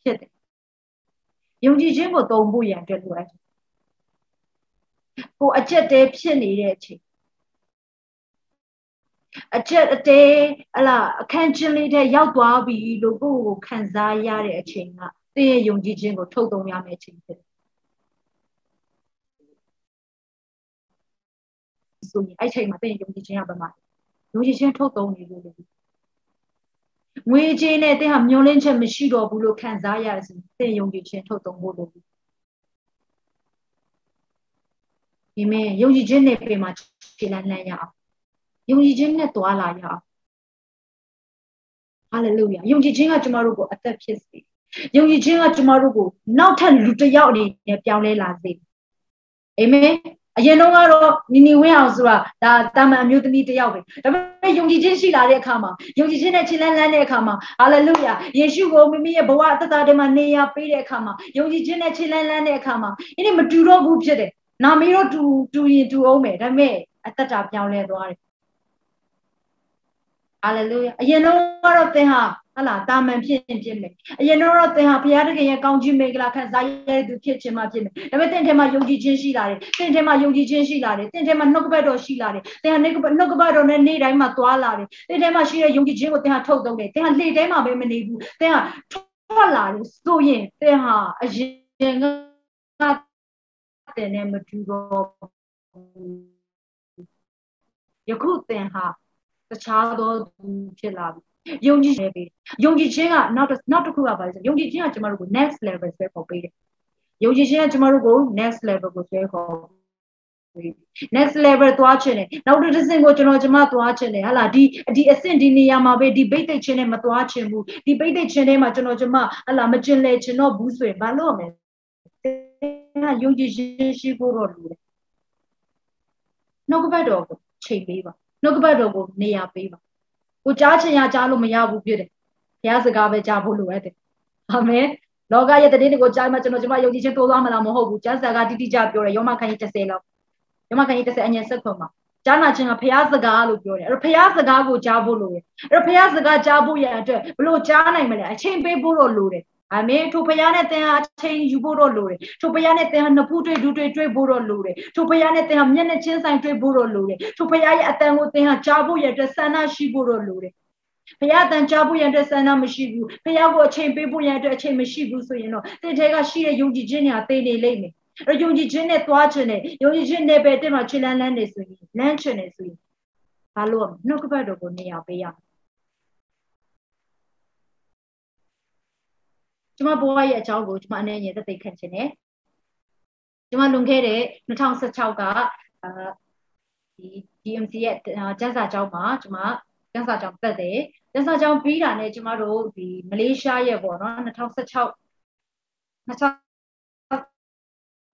ဖြစ်တယ်ယုံကြည်ခြင်းကိုတုံဖို့ရအတွက်လိုအပ်တယ်ကိုအကျက်တဲဖြစ်နေတဲ့အချိန် အချက်အတဲအလားအခန်းချင်းလေးတဲ့ရောက်သွားပြီလို့ကိုယ့်ကိုခံစားရတဲ့အချိန်ကသင်ရဲ့ယုံကြည်ခြင်းကိုထုတ်သုံးရမယ့်အချိန်ဖြစ်တယ်ဆိုရင်အဲ့ချိန်မှာသင်ယုံကြည်ခြင်းကဘာမှယုံကြည်ခြင်းထုတ်သုံးနေလို့လေငွေကြေးနဲ့သင်ဟာမျောလင်းချက်မရှိတော့ဘူးလို့ခံစားရစီသင်ယုံကြည်ခြင်းထုတ်သုံးဖို့လို့ဒီမဲ့ယုံကြည်ခြင်းနဲ့ပြင်မှာခြေလန်းလန်းရအောင် ယုံကြည်ခြင်းနဲ့တွာလာရအောင်ဟာလေလုယာယုံကြည်ခြင်းကကျမတို့ကိုအသက်ဖြစ်စေယုံကြည်ခြင်းကကျမတို့ကိုနောက်ထပ်လူတစ်ယောက်အနေနဲ့ပြောင်းလဲလာစေအာမင်အရင်တော့ကတော့နီနီဝင်းအောင်ဆိုတာဒါတာမန်အမျိုးသမီးတစ်ယောက်ပဲဒါပေမဲ့ယုံကြည်ခြင်းရှိလာတဲ့အခါမှာယုံကြည်ခြင်းနဲ့ခြေလန်းလန်းတဲ့အခါမှာဟာလေလုယာယေရှုကိုမိမိရဲ့ဘဝအသက်တာထဲမှာနေရာပေးတဲ့အခါမှာယုံကြည်ခြင်းနဲ့ခြေလန်းလန်းတဲ့အခါမှာဒီနေ့မတူတော့ဘူးဖြစ်တယ်နာမီတော့တူတူရင်တူအောင်မယ်ဒါပေမဲ့အသက်တာပြောင်းလဲသွားတယ် ဟာလေလုယာအရင်တော့ကတော့သင်ဟာဟာဟလာတာမန်ဖြစ်ရင်ဖြစ်မယ်အရင်တော့သင်ဟာဘုရားတခင်ရဲ့ကောင်းချီးမင်္ဂလာခံစားရတဲ့သူဖြစ်ခြင်းမှဖြစ်မယ်ဒါပေမဲ့သင်ထဲမှာယုံကြည်ခြင်းရှိလာတယ်သင်ထဲမှာယုံကြည်ခြင်းရှိလာတယ်သင်ထဲမှာနှုတ်ကပတ်တော်ရှိလာတယ်သင်ဟာနှုတ်ကပတ်တော်နဲ့နေ့တိုင်းမှာသွားလာတယ်သင်ထဲမှာရှိတဲ့ယုံကြည်ခြင်းကိုသင်ဟာထုတ်သုံးတယ်သင်ဟာလှေထဲမှာပဲမနေဘူးသင်ဟာထွက်လာတယ်ဆိုရင်သင်ဟာအရင်ကတဲ့နဲ့မတူတော့ယခုသင်ဟာ တခြားသောသူဖြစ်လာပြီယုံကြည်ခြင်းပဲယုံကြည်ခြင်းကနောက်နောက်တစ်ခုကပါလဲယုံကြည်ခြင်းကကျမတို့ကို next level ဆွဲခေါ်ပေးတယ်ယုံကြည်ခြင်းကကျမတို့ကို next level ကိုဆွဲခေါ် next level သွားချင်တယ်နောက်တစ်ဆင့်ကိုကျွန်တော်ကျမသွားချင်တယ်ဟာလားဒီဒီအဆင့်ဒီနေရာမှာပဲဒီပိတ်သိချင်းနဲ့မသွားချင်ဘူးဒီပိတ်သိချင်းထဲမှာကျွန်တော်ကျမဟာလားမကျင်လေချင်တော့ဘူးဆိုရင်ဘာလို့မလဲယုံကြည်ခြင်းရှိဖို့တော့လိုတယ်နှုတ်ကပတ်တော်ကိုချိန်ပေးပါ နှုတ်ကပတ်တော်ကိုနေရာပေးပါကိုကြားချင်ရကြားလို့မရဘူးဖြစ်တယ်ဘုရားစကားပဲကြားဖို့လိုရတယ်အာမင်လောကရဲ့တည်တွေကိုကြားမှကျွန်တော်ကျွန်မယုံကြည်ခြင်းတိုးသွားမှလားမဟုတ်ဘူးကျမ်းစာကတိတိကျပြောတယ်ယောမခန်းကြီး30လောက်ယောမခန်းကြီး30အငယ်ဆက်ခွန်မှာကြားနာခြင်းကဘုရားစကားလို့ပြောတယ်အဲ့တော့ဘုရားစကားကိုကြားဖို့လိုတယ်အဲ့တော့ဘုရားစကားကြားဖို့ရအတွက်ဘလို့ကြားနိုင်မလဲအချိန်ပေးဖို့တော့လိုတယ် အာမင်ထိုဘုရားနဲ့သင်ဟာအချိန်ယူဖို့တော့လိုတယ်ထိုဘုရားနဲ့သင်ဟာနှစ်ဖူးတွေ့ဒူးတွေ့တွေ့ဖို့တော့လိုတယ်ထိုဘုရားနဲ့သင်ဟာမျက်နှာချင်းဆိုင်တွေ့ဖို့တော့လိုတယ်ထိုဘုရားရဲ့အတန်ကိုသင်ဟာကြားဖို့ရတဲ့ဆန္ဒရှိဖို့တော့လိုတယ်ဘုရားတန်ကြားဖို့ရတဲ့ဆန္ဒမရှိဘူးဘုရားကိုအချိန်ပေးဖို့ရတဲ့အချိန်မရှိဘူးဆိုရင်တော့သင်ထဲကရှိတဲ့ယုံကြည်ခြင်းတွေဟာတည်နေလိမ့်မယ်အဲ့ယုံကြည်ခြင်းနဲ့သွားခြင်းနဲ့ယုံကြည်ခြင်းနဲ့ပဲတက်မှာခြေလန်းလန်းနေဆိုရင်လမ်းချင်နေဆိုရင်ဘာလို့နှုတ်ကပတ်တော်ကိုနေရာပေးရမလဲ ကျမဘဝရဲ့အကြောင်းကိုကျမအနေနဲ့သက်သေခံခြင်းနဲ့ကျမလွန်ခဲ့တဲ့2016ကအာဒီ DMC ရဲ့ကျန်းစာကျောင်းမှာကျမကျန်းစာကျောင်းတက်တယ်ကျန်းစာကျောင်းပြီးတာနဲ့ကျမတို့ဒီမလေးရှားရဲ့ပေါ့နော်2016 2000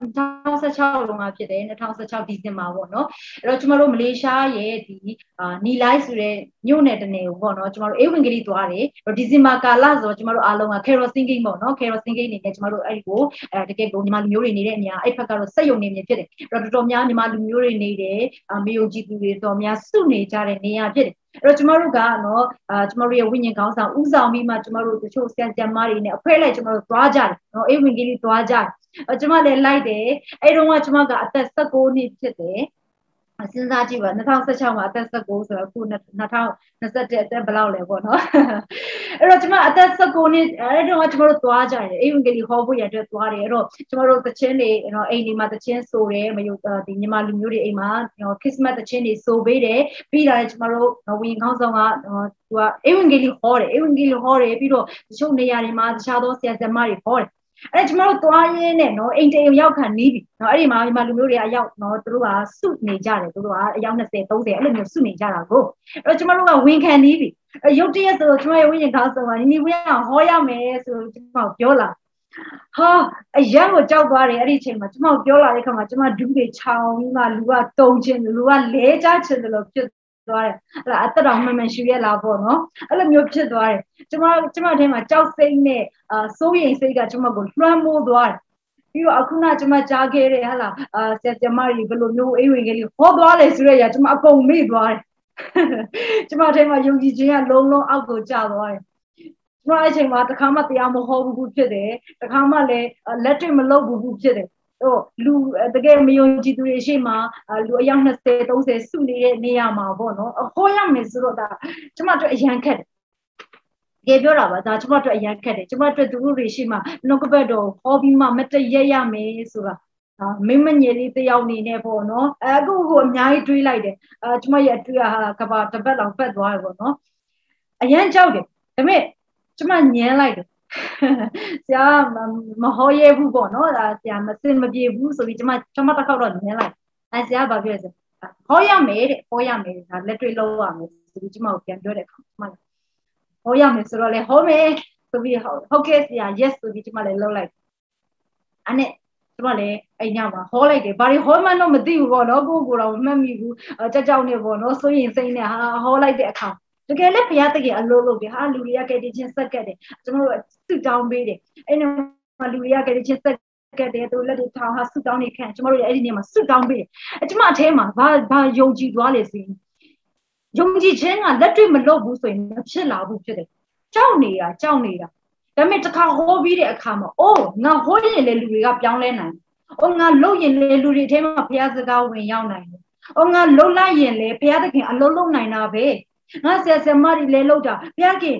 2016လုံးကဖြစ်တယ်2016ဒီဇင်ဘာပေါ့နော်အဲ့တော့ကျမတို့မလေးရှားရဲ့ဒီအာနီလိုက်ဆိုတဲ့မြို့နယ်တနေကိုပေါ့နော်ကျမတို့အေဝင်ကလေးသွားတယ်ဒီဇင်ဘာကာလဆိုတော့ကျမတို့အားလုံးက carol singing ပေါ့နော် carol singing နေနဲ့ကျမတို့အဲ့ဒီကိုအဲတကယ်ကိုညီမလူမျိုးတွေနေတဲ့နေရာအဲ့ဖက်ကတော့စက်ယုံနေမြဖြစ်တယ်အဲ့တော့တော်တော်များညီမလူမျိုးတွေနေတယ်အမေယုံကြည်သူတွေတော်များစုနေကြတဲ့နေရာဖြစ်တယ်အဲ့တော့ကျမတို့ကနော်အာကျမတို့ရဲ့ဝိညာဉ်ကောင်းဆောင်ဥဆောင်ပြီးမှကျမတို့တချို့ဆရာဆရာမတွေနဲ့အဖွဲလိုက်ကျမတို့သွားကြတယ်နော်အေးဝင်ကြီးလေးသွားကြတယ် ကျမလည်းလိုက်တယ်အဲ့တော့ကကျမကအသက်16နှစ်ဖြစ်တယ်စဉ်းစားကြည့်ပါ2016မှာအသက်19ဆိုတော့အခု2021အသက်ဘယ်လောက်လဲပေါ့နော်အဲ့တော့ကျမအသက်19နှစ်အဲ့တော့ကျမတို့သွားကြတယ်အိမ်ဝင်ကလေးဟောဖို့ရတဲ့သွားတယ်အဲ့တော့ကျမတို့တချင်းတွေနော်အိမ်ဒီမှာတချင်းဆိုတယ်မယုတ်ဒီညီမလူမျိုးတွေအိမ်မှာနော်ခရစ်စမတ်တချင်းတွေဆိုပေးတယ်ပြီးတာကျမတို့ဝင်ခေါင်းဆောင်ကသူကအိမ်ဝင်ကလေးဟောတယ်အိမ်ဝင်ကလေးဟောတယ်ပြီးတော့တချို့နေရာတွေမှာတခြားသောဆရာဆရာမတွေဟောတယ် အဲ့ကျမတို့သွားရင်းနဲ့နော်အိမ်တေရောက်ခံနီးပြီနော်အဲ့ဒီမှာဒီမှာလူမျိုးတွေအရောက်နော်သူတို့ကစုနေကြတယ်သူတို့ကအယောက်20 30အဲ့လိုမျိုးစုနေကြတာကိုအဲ့တော့ကျမတို့ကဝင်ခံနီးပြီရုတ်တရက်ဆိုကျမရဲ့ဝိညာဉ်ကောင်းဆုံးကနီနီဝင်းအောင်ဟောရမယ်ဆိုကျမပြောလာဟာအရန်ကိုကြောက်သွားတယ်အဲ့ဒီအချိန်မှာကျမပြောလာတဲ့ခါမှာကျမဒူးတွေချောင်းပြီးမှလူကတုံချင်လူကလဲကြချင်တယ်လို့ဖြစ် သွားတယ်အဲ့ဒါအသက်တော်မှန်မှန်ရှူရလာပေါ့နော်အဲ့လိုမျိုးဖြစ်သွားတယ်ကျမကျမထဲမှာကြောက်စိတ်နဲ့အာစိုးရိမ်စိတ်ကကျမကိုလွှမ်းမိုးသွားတယ်ပြီးတော့အခုနကျမကြားခဲ့တယ်ဟာလားအာဆရာကျမကြီးဘယ်လိုမျိုးအေးဝင်ကလေးဟောသွားလဲဆိုရရကျမအကုန်မေ့သွားတယ်ကျမထဲမှာယုံကြည်ခြင်းကလုံးလုံးအောက်ကိုကျသွားတယ်ကျမအဲ့ချိန်မှာတခါမှတရားမဟောဘူးဖြစ်တယ်တခါမှလည်းလက်တွေ့မလုပ်ဘူးဖြစ်တယ် ဟိုလူတကယ်မယုံကြည်သူတွေရှိမှလူအယောက်20 30စုနေတဲ့နေရာမှာပေါ့နော်ဟောရမယ်ဆိုတော့ဒါကျမတို့အရန်ခက်တယ်ကြပြောတာပါဒါကျမတို့အရန်ခက်တယ်ကျမတို့သူတို့တွေရှိမှနှုတ်ကပတ်တော်ဟောပြီးမှမတည့်ရရမယ်ဆိုတာမင်းမငယ်လေးတယောက်နေနဲ့ပေါ့နော်အခုကိုအများကြီးတွေးလိုက်တယ်အဲကျမရဲ့အတွေ့အဟာကဘာတပတ်လောက်ဖက်သွားတယ်ပေါ့နော်အရန်ကြောက်တယ်ဒါပေမဲ့ကျမညံလိုက်တယ် ဆရာမဟောရဲဘူးပေါ့နော်ဒါဆရာမစင်မပြေဘူးဆိုပြီးကျွန်မကျွန်မတစ်ခေါက်တော့နင်းလိုက်အဲဆရာဘာပြောလဲဟောရမယ်တဲ့ဟောရမယ်ဒါလက်တွေ့လုပ်ရမယ်ဆိုပြီးကျွန်မကိုပြန်ပြောတဲ့အခါကျွန်မဟောရမယ်ဆိုတော့လေဟောမယ်ဆိုပြီးဟုတ်ကဲ့ဆရာ yes ဆိုပြီးကျွန်မလည်းလုပ်လိုက်အဲ့နဲ့ကျွန်မလည်းအဲ့ညမှာဟောလိုက်တယ်ဘာတွေဟောမှန်းတော့မသိဘူးပေါ့နော်ကိုကိုတော့မမှတ်မိဘူးကြောက်ကြောက်နေပေါ့နော်စိုးရင်စိတ်နဲ့ဟာဟောလိုက်တဲ့အခါ တကယ်လည်းဘုရားတကယ်အလို့လို့တယ်ဟာလူတွေကကယ်တင်ခြင်းဆက်ကတ်တယ်ကျွန်တော်တို့စုတောင်းပေးတယ်အဲ့ဒီမှာလူတွေကကယ်တင်ခြင်းဆက်ကတ်တယ်သူလက်တွေထောင်ဟာစုတောင်းနေခံကျွန်တော်တို့အဲ့ဒီနေရာမှာစုတောင်းပေးတယ်အကျွန်မအထဲမှာဘာဘာယုံကြည်သွားလဲဆိုရင်ယုံကြည်ခြင်းကလက်တွေ့မလုပ်ဘူးဆိုရင်မဖြစ်လာဘူးဖြစ်တယ်ကြောက်နေတာကြောက်နေတာဒါပေမဲ့တစ်ခါဟောပြီးတဲ့အခါမှာအိုးငါဟောရင်လေလူတွေကပြောင်းလဲနိုင်။အိုးငါလှုပ်ရင်လေလူတွေအဲမှာဘုရားစကားဝင်ရောက်နိုင်တယ်။အိုးငါလှုပ်လိုက်ရင်လေဘုရားသခင်အလုံးလုံးနိုင်တာပဲ။ ငါဆရာဆရာမတွေလေလှုပ်တာဘုရားခင်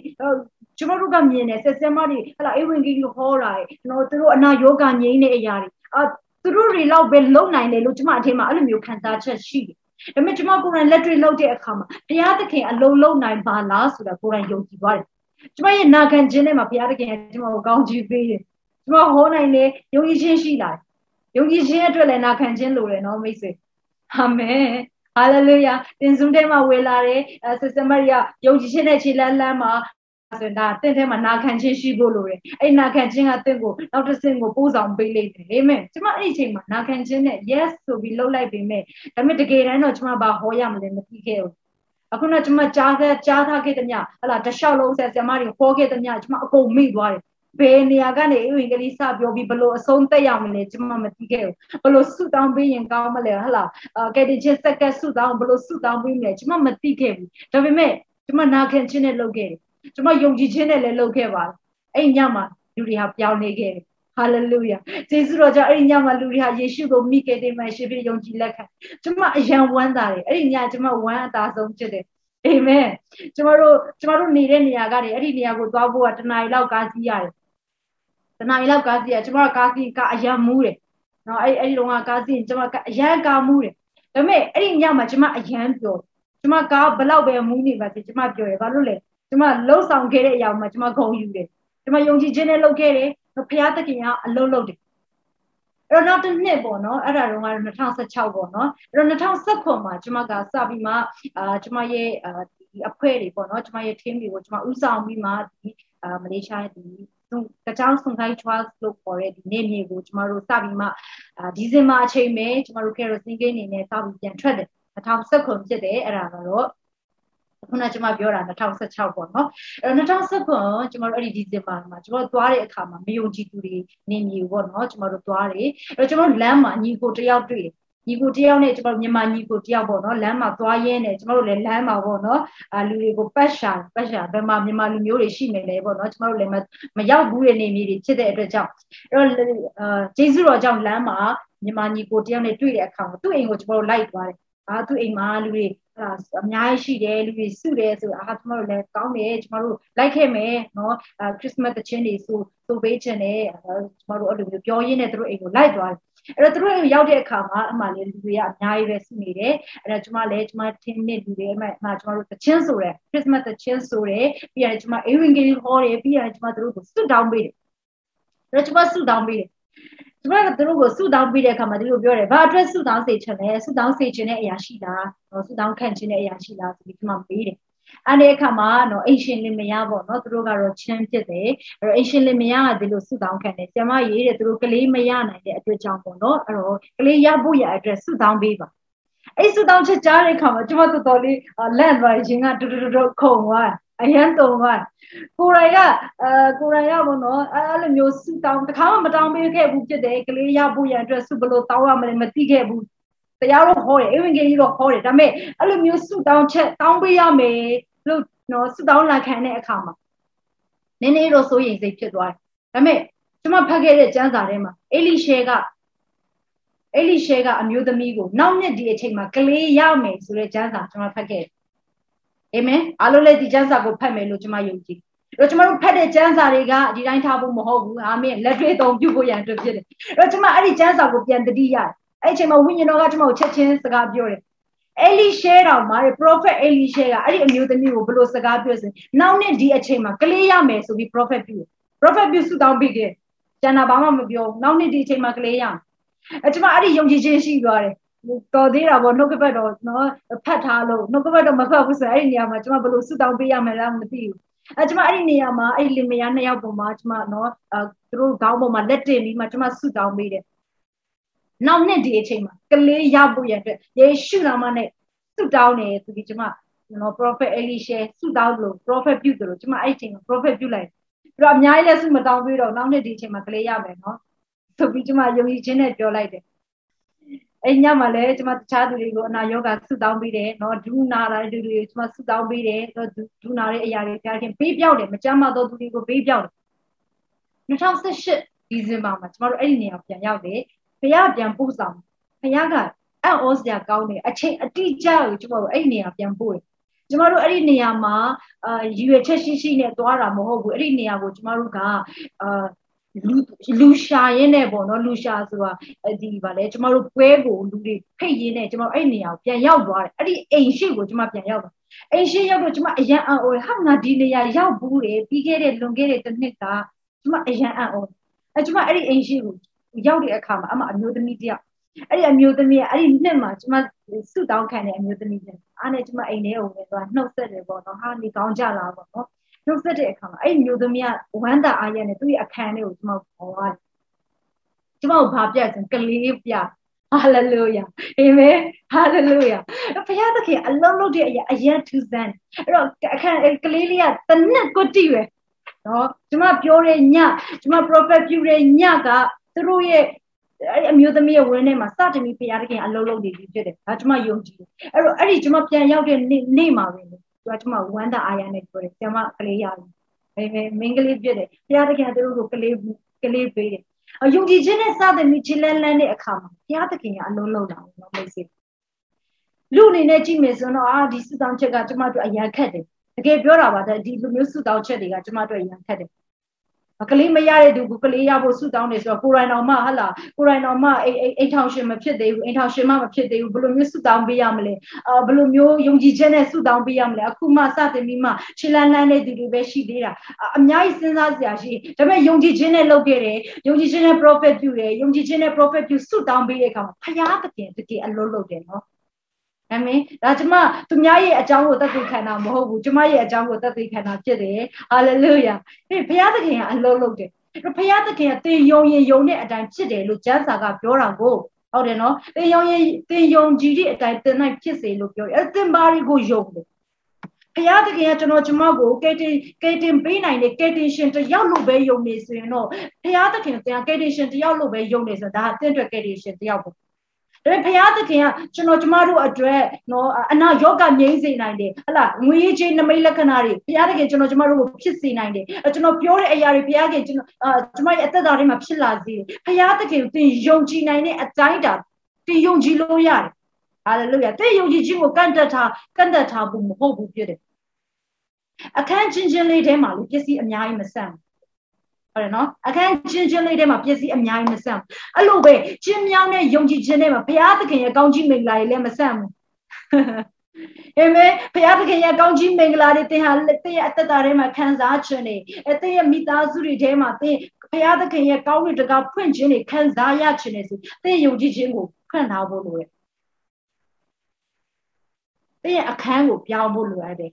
ကျွန်တော်တို့ကမြင်တယ်ဆရာဆရာမတွေဟလာအေဝင်ကြီးဟောတာ။ကျွန်တော်တို့အနာယောဂငြိမ်းတဲ့အရာတွေအာသူတို့တွေလောက်ပဲလုံနိုင်တယ်လို့ကျွန်မအထင်မှာအဲ့လိုမျိုးခံစားချက်ရှိတယ်။ဒါပေမဲ့ကျွန်မကိုယ်တိုင်လက်တွေ့လုပ်တဲ့အခါမှာဘုရားသခင်အလုံးလုံးနိုင်ပါလားဆိုတာကိုယ်တိုင်ယုံကြည်သွားတယ်။ကျွန်မရဲ့နာခံခြင်းနဲ့မှာဘုရားသခင်ကျွန်မကိုကောင်းချီးပေးတယ်။ကျွန်မဟောနိုင်တယ်ယုံကြည်ခြင်းရှိလာတယ်။ယုံကြည်ခြင်းအတွက်လည်းနာခံခြင်းလိုတယ်နော်မိတ်ဆွေ။အာမင်။ ဟာလေလုယာ။သင်စုံထဲမှာဝေလာတယ်။ဆစ်စမရီယာယုံကြည်ခြင်းနဲ့ခြေလန်းလန်းမှာဆိုရင်ဒါတင့်ထဲမှာနာခံခြင်းရှိဖို့လိုတယ်အဲ့နာခံခြင်းကတင့်ကိုနောက်တစ်ဆင့်ကိုပို့ဆောင်ပေးလိမ့်မယ်အာမင်ကျမအဲ့ဒီအချိန်မှာနာခံခြင်းနဲ့ yes ဆိုပြီးလှုပ်လိုက်ပေမဲ့ဒါပေမဲ့တကယ်တမ်းတော့ကျမဘာဟောရမလဲမသိခဲ့ဘူးအခုတော့ကျမကြားခဲ့ကြားထားခဲ့တဲ့ညဟလာတလျှောက်လုံးဆက်ဆရာမတွေဟောခဲ့တဲ့ညကျမအကုန်မိသွားတယ် ဘယ်နေရာကနေအင်္ဂလိပ်စပြောပြီးဘလို့အဆုံးသက်ရမလဲကျမမသိခဲ့ဘူးဘလို့ဆုတောင်းပေးရင်ကောင်းမလဲဟလာကဲတင်ချင်းစက်ကဆုတောင်းဘလို့ဆုတောင်းပေးမလဲကျမမသိခဲ့ဘူးဒါပေမဲ့ကျမနာခံခြင်းနဲ့လုပ်ခဲ့တယ်ကျွန်မယုံကြည်ခြင်းနဲ့လည်းလုပ်ခဲ့ပါတယ်အဲ့ညမှာလူတွေဟာပြောင်းနေခဲ့တယ်ဟာလေလုယာကျေးဇူးတော်ကြောင့်အဲ့ဒီညမှာလူတွေဟာယေရှုကိုမိခဲ့တယ်မှရှင်ပြယုံကြည်လက်ခံကျွန်မအယံဝမ်းသာတယ်အဲ့ဒီညကျွန်မဝမ်းအသာဆုံးဖြစ်တယ်အာမင်ကျမတို့ကျမတို့နေတဲ့နေရာကနေအဲ့ဒီနေရာကိုသွားဖို့ကတနားရီလောက်ကားစီးရတယ် တနားရီလောက်ကားစီးရကျမတို့ကားစီးကအယံမူးတယ်နော်အဲ့အဲ့ဒီတော့ကားစီးရင်ကျမကအယံကားမူးတယ်ဒါပေမဲ့အဲ့ဒီညမှာကျမအယံပြောကျမကားဘလောက်ပဲမူးနေပါစေကျမပြောရဘာလို့လဲကျမလှုပ်ဆောင်ခဲ့တဲ့အရာမှာကျမဂုဏ်ယူတယ်ကျမယုံကြည်ခြင်းနဲ့လုပ်ခဲ့တယ်ဘုရားသခင်ကအလုံးလုပ်တယ်အဲ့တော့နောက်တစ်နှစ်ပေါ့နော်အဲ့ဒါတော့က2016ပေါ့နော်အဲ့တော့2019မှာကျမကစပြီးမှအာကျမရဲ့ဒီအဖွဲ့တွေပေါ့နော်ကျမရဲ့ team တွေကိုကျမဥဆောင်ပြီးမှဒီအာမလေးရှားရဲ့ဒီ တချောင်းဆုံခိုင်း trials လို့ခေါ်တဲ့ဒီနေ့မြေကိုကျမတို့စပြီးမှအာဒီဇင်ဘာအချိန်မှာကျမတို့ kerosene ကိန်းအနေနဲ့စပြီးပြန်ထွက်တယ်2019ဖြစ်တယ်အဲ့ဒါကတော့ခုနကကျွန်မပြောတာ2016ပေါ့နော်အဲ2019ကျွန်တော်တို့အဲ့ဒီဒီဇင်ဘာမှာကျွန်တော်သွားတဲ့အခါမှာမယုံကြည်သူတွေနေမြေပေါ့နော်ကျွန်တော်တို့သွားတယ်အဲကျွန်တော်လမ်းမှာညီကိုတယောက်တွေ့တယ် ညီကိုတယောက်နဲ့ကျွန်တော်မြန်မာညီကိုတယောက်ပေါ့နော်လမ်းမှာသွားရင်းနဲ့ကျွန်တော်တို့လည်းလမ်းမှာပေါ့နော်အာလူတွေကိုပတ်ရှာပတ်ရှာဘယ်မှာမြန်မာလူမျိုးတွေရှိနေလဲပေါ့နော်ကျွန်တော်တို့လည်းမရောက်ဘူးတဲ့နေမြေတွေဖြစ်တဲ့အတွက်ကြောင့်အဲ့တော့အာဂျေဇုတော်ကြောင့်လမ်းမှာမြန်မာညီကိုတယောက်နဲ့တွေ့တဲ့အခါမှာသူ့အိမ်ကိုကျွန်တော်တို့လိုက်သွားတယ်အာသူ့အိမ်မှာလူတွေအဲ့ဒါအများကြီးရှိတယ်လူတွေစုတယ်ဆိုအာကျွန်တော်တို့လည်းကောင်းတယ်ကျွန်တော်တို့လိုက်ခဲ့မယ်နော်အာခရစ်စမတ်တခြင်းတွေဆိုဆိုပေးခြင်းနဲ့ကျွန်တော်တို့အဲ့လိုမျိုးပြောရင်းနဲ့တို့အိမ်ကိုလိုက်သွားတယ် အဲ့တော့တို့အိမ်ရောက်တဲ့အခါမှာအမှလည်းလူတွေကအများကြီးပဲစုနေတယ်အဲ့တော့ကျွန်မလည်းကျွန်မထင်းနဲ့လူတွေအမှအမှကျွန်တော်တို့တခြင်းဆိုတယ်ခရစ်စမတ်တခြင်းဆိုတယ်ပြီးရတယ်ကျွန်မအေဝင်ဂေလီဟောတယ်ပြီးရတယ်ကျွန်မတို့ကိုဆုတောင်းပေးတယ်အဲ့တော့ကျွန်မဆုတောင်းပေးတယ်ကျမကသူတို့ကိုဆူတောင်းပြီးတဲ့အခါမှာဒီလိုပြောတယ်ဘာအတွက်ဆူတောင်းစေချင်လဲဆူတောင်းစေချင်တဲ့အရာရှိလားဆူတောင်းခံချင်တဲ့အရာရှိလားဆိုပြီးကျမမေးတယ် အဲ့ဒီအခါမှာနော်အိရှင်လင်မယားပေါ့နော်သူတို့ကတော့ချင်းဖြစ်တယ်အဲ့တော့အိရှင်လင်မယားကဒီလိုဆူတောင်းခံတယ်ဆရာမရေးတယ်သူတို့ကလေးမရနိုင်တဲ့အတွက်ကြောင့်ပေါ့နော်အဲ့တော့ကလေးရဖို့ရအတွက်ဆူတောင်းပေးပါအဲ့ဆူတောင်းချက်ကြားတဲ့အခါမှာကျမတော်တော်လေးလန့်သွားခြင်းကတူတူတူခုံသွားအရန်တုံသွားကိုရိုင်ကအဲကိုရိုင်ကဘောနော်အဲ့လိုမျိုးဆူတောင်းတခါမှမတောင်းပေးခဲ့ဘူးဖြစ်တယ်ကလေးရဖို့ရန်အတွက်ဆူဘလို့တောင်းရမလဲမသိခဲ့ဘူး တရားတော့ဟောတယ်အေဝင်ကြီးတော့ဟောတယ်ဒါပေမဲ့အဲ့လိုမျိုးဆူတောင်းချက်တောင်းပေးရမယ်လို့နော်ဆူတောင်းလာခံတဲ့အခါမှာနည်းနည်းတော့စိုးရိမ်စိတ်ဖြစ်သွားတယ်ဒါပေမဲ့ကျွန်မဖတ်ခဲ့တဲ့ကျမ်းစာထဲမှာအေလိရှဲကအေလိရှဲကအမျိုးသမီးကိုနောက်နှစ်ဒီအချိန်မှာကလေးရမယ်ဆိုတဲ့ကျမ်းစာကျွန်မဖတ်ခဲ့တယ်အာမင်အားလုံးလည်းဒီကျမ်းစာကိုဖတ်မယ်လို့ကျွန်မယုံကြည်အဲ့တော့ကျွန်တော်တို့ဖတ်တဲ့ကျမ်းစာတွေကဒီတိုင်းထားဖို့မဟုတ်ဘူးအာမင်လက်တွေ့သုံးပြုဖို့ရန်အတွက်ဖြစ်တယ်အဲ့တော့ကျွန်မအဲ့ဒီကျမ်းစာကိုပြန်တတိရတယ် အဲ့အချိန်မှာဝိညာဉ်တော်ကကျွန်မကိုချက်ချင်းစကားပြောတယ်အဲလီရှဲတော်မှာ prophet အဲလီရှဲကအဲ့ဒီအမျိုးသမီးကိုဘလို့စကားပြောစင်နောက်နေ့ဒီအချိန်မှာကလေးရမယ်ဆိုပြီး prophet ပြု prophet ပြုဆုတောင်းပေးခဲ့ကျန်တာဘာမှမပြောနောက်နေ့ဒီအချိန်မှာကလေးရအဲကျွန်မအဲ့ဒီယုံကြည်ခြင်းရှိသွားတယ်တော်သေးတာပေါ့နှုတ်ကပတ်တော်နော်ဖတ်ထားလို့နှုတ်ကပတ်တော်မဖတ်ဘူးဆိုအဲ့ဒီနေရာမှာကျွန်မဘလို့ဆုတောင်းပေးရမယ်လားမသိဘူးအဲကျွန်မအဲ့ဒီနေရာမှာအဲ့ဒီလင်မယားနှစ်ယောက်ပေါ်မှာကျွန်မနော်အဲသူတို့ခေါင်းပေါ်မှာလက်တင်ပြီးမှကျွန်မဆုတောင်းပေးတယ် နောက်နှစ်ဒီအချိန်မှာကလေးရဖို့ရတဲ့ယေရှုနာမနဲ့ဆုတောင်းတယ်ဆိုပြီးကျွန်မနော် prophet Elisha ဆုတောင်းလို့ prophet ပြုတယ်လို့ကျွန်မအဲ့ဒီအချိန်မှာ prophet ပြုလိုက်ပြီးတော့အများကြီးလည်းဆုမတောင်းပြီးတော့နောက်နှစ်ဒီအချိန်မှာကလေးရမယ်နော်ဆိုပြီးကျွန်မယုံကြည်ခြင်းနဲ့ပြောလိုက်တယ်အဲ့ညမှာလည်းကျွန်မတခြားသူတွေကိုအနာယောဂဆုတောင်းပေးတယ်နော်ဒုနာလာတဲ့သူတွေကိုကျွန်မဆုတောင်းပေးတယ်ဒုနာတဲ့အရာတွေကြားချင်းပေးပြောက်တယ်မကြမ်းမသောသူတွေကိုပေးပြောက်တယ်2018ဒီဇင်ဘာမှာကျွန်တော်တို့အဲ့ဒီနေရာပြန်ရောက်တယ် ဖခင်ပြန်ပို့ဆောင်ဖခင်ကအံ့ဩစရာကောင်းတယ်အချိန်အတိအကျကိုကျွန်တော်တို့အဲ့ဒီနေရာပြန်ပို့တယ်ကျမတို့အဲ့ဒီနေရာမှာအာရည်ရွယ်ချက်ရှိရှိနဲ့သွားတာမဟုတ်ဘူးအဲ့ဒီနေရာကိုကျမတို့ကအာလူလူရှာရင်းနဲ့ပေါ့နော်လူရှာဆိုတာဒီပါလေကျမတို့ပွဲကိုလူတွေဖိတ်ရင်းနဲ့ကျမတို့အဲ့နေရာကိုပြန်ရောက်သွားတယ်အဲ့ဒီအိမ်ရှိကိုကျမပြန်ရောက်သွားအိမ်ရှိရောက်တော့ကျမအရန်အံ့ဩဟာငါဒီနေရာရောက်ဘူးတယ်ပြီးခဲ့တဲ့လွန်ခဲ့တဲ့တစ်နှစ်ကကျမအရန်အံ့ဩအဲကျမအဲ့ဒီအိမ်ရှိကို ရောက်တဲ့အခါမှာအမအမျိုးသမီးတယောက်အဲ့ဒီအမျိုးသမီးကအဲ့ဒီနှစ်မှာကျမဆုတောင်းခံတဲ့အမျိုးသမီးတွေအားနဲ့ကျမအိမ်ထဲကိုဝင်သွားနှုတ်ဆက်တယ်ပေါ့နော်ဟာနေကောင်းကြလားပေါ့နော်နှုတ်ဆက်တဲ့အခါမှာအဲ့ဒီမျိုးသမီးကဝမ်းသာအားရနဲ့သူ့ရဲ့အခန်းလေးကိုကျမပေါ်သွားတယ်ကျမကိုဘာပြစင်ကလေးပြဟာလေလုယာအာမင်ဟာလေလုယာဘုရားသခင်အလုံးလုံးတဲ့အရာအယံထူးဆန်းအဲ့တော့အခန်းကလေးလေးကတနက်ကိုတည်ပဲနော်ကျမပြောတဲ့ညကျမ prophet ပြုတဲ့ညက သူတို့ရဲ့အဲ့အမျိုးသမီးရဲ့ဝင်းထဲမှာစတင်ပြီးဘုရားသခင်အလုံးလုံးနေပြီဖြစ်တယ်ဒါကျမယုံကြည်တယ်အဲ့တော့အဲ့ဒီကျမပြန်ရောက်တဲ့နေ့မှာပဲသူကကျမဝမ်းသာအားရနဲ့ပြောတယ်ကျမကလေးရပြီအဲမင်းကလေးပြည့်တယ်ဘုရားသခင်သူတို့ကိုကလေးကလေးပေးတယ်အယုံကြည်ခြင်းနဲ့စတဲ့မိချလန်းလန်းတဲ့အခါမှာဘုရားသခင်ကအလုံးလုံးတာနော်မိတ်ဆွေလူအနေနဲ့ကြည့်မယ်ဆိုတော့အာဒီစုတောင်းချက်ကကျမတို့အရန်ခက်တယ်တကယ်ပြောတာပါတဲ့ဒီလိုမျိုးစုတောင်းချက်တွေကကျမတို့အရန်ခက်တယ် ကလေးမရတဲ့သူကကလေးရဖို့ဆုတောင်းနေဆိုတော့ကိုရိုင်းတော်မှဟလာကိုရိုင်းတော်မှအိမ်အိမ်ထောင်ရှင်မဖြစ်သေးဘူးအိမ်ထောင်ရှင်မှမဖြစ်သေးဘူးဘယ်လိုမျိုးဆုတောင်းပေးရမလဲအာဘယ်လိုမျိုးယုံကြည်ချက်နဲ့ဆုတောင်းပေးရမလဲအခုမှစတင်ပြီးမှခြေလန်းလန်းတဲ့သူတွေပဲရှိသေးတာအများကြီးစဉ်းစားစရာရှိဒါပေမဲ့ယုံကြည်ခြင်းနဲ့လုပ်ခဲ့တယ်ယုံကြည်ခြင်းနဲ့ prophet ပြုတယ်ယုံကြည်ခြင်းနဲ့ prophet ပြုဆုတောင်းပေးတဲ့အခါမှာဖယားသခင်တကယ်အလုပ်လုပ်တယ်နော် အမင်းဒါကျမသူများရဲ့အကြောင်းကိုသက်သေခံတာမဟုတ်ဘူးကျမရဲ့အကြောင်းကိုသက်သေခံတာဖြစ်တယ်ဟာလေလုယာဟေးဘုရားသခင်ကအလုံးလုံးတယ်ဘုရားသခင်ကသင်ယုံရင်ယုံတဲ့အတိုင်းဖြစ်တယ်လို့ကျမ်းစာကပြောတာကိုဟုတ်တယ်နော်သင်ယုံရင်သင်ယုံကြည်တဲ့အတိုင်းသင်နိုင်ဖြစ်စေလို့ပြောတယ်အဲသင်ဘာတွေကိုယုံတယ်ဘုရားသခင်ကကျွန်တော်ကျမကိုကယ်တင်ကယ်တင်ပေးနိုင်တဲ့ကယ်တင်ရှင်တယောက်လို့ပဲယုံနေဆိုရင်တော့ဘုရားသခင်ကကယ်တင်ရှင်တယောက်လို့ပဲယုံနေဆိုတော့ဒါအသင်အတွက်ကယ်တင်ရှင်တယောက်ပေါ့ ဒါပေမဲ့ဘုရားသခင်ကကျွန်တော်ကျမတို့အတွက်နော်အနာယောဂငြိမ်းစေနိုင်တယ်ဟလာငွေကြေးနမိတ်လက္ခဏာတွေဘုရားသခင်ကျွန်တော်ကျမတို့ကိုဖြစ်စေနိုင်တယ်ကျွန်တော်ပြောတဲ့အရာတွေဘုရားခင်ကျွန်တော်အာကျမရဲ့အသက်တာတွေမှာဖြစ်လာစေတယ်ဘုရားသခင်သင်ယုံကြည်နိုင်တဲ့အတိုင်းတာသင်ယုံကြည်လို့ရတယ်ဟာလေလုယာသင်ယုံကြည်ခြင်းကိုကန့်တက်ထားကန့်တက်ထားဖို့မဟုတ်ဘူးဖြစ်တယ်အခန်းချင်းချင်းလေးထဲမှာလို့ပစ္စည်းအများကြီးမဆန့်ဘူး ဟုတ်တယ်နော်အခန်းချင်းချင်းလေးထဲမှာပစ္စည်းအများကြီးမဆန့်ဘူးအဲ့လိုပဲချင်းမြောင်းတဲ့ယုံကြည်ခြင်းထဲမှာဘုရားသခင်ရဲ့ကောင်းကြီးမင်္ဂလာတွေလည်းမဆန့်ဘူးအာမင်ဘုရားသခင်ရဲ့ကောင်းကြီးမင်္ဂလာတွေသင်ဟာသင်ရဲ့အသက်တာထဲမှာခံစားခြင်းတွေအဲသင်ရဲ့မိသားစုတွေထဲမှာသင်ဘုရားသခင်ရဲ့ကောင်းတဲ့တကားဖွင့်ခြင်းတွေခံစားရခြင်းတွေဆိုသင်ယုံကြည်ခြင်းကိုဖွင့်ထားဖို့လိုတယ်သင်ရဲ့အခန်းကိုပြောင်းဖို့လိုရတယ်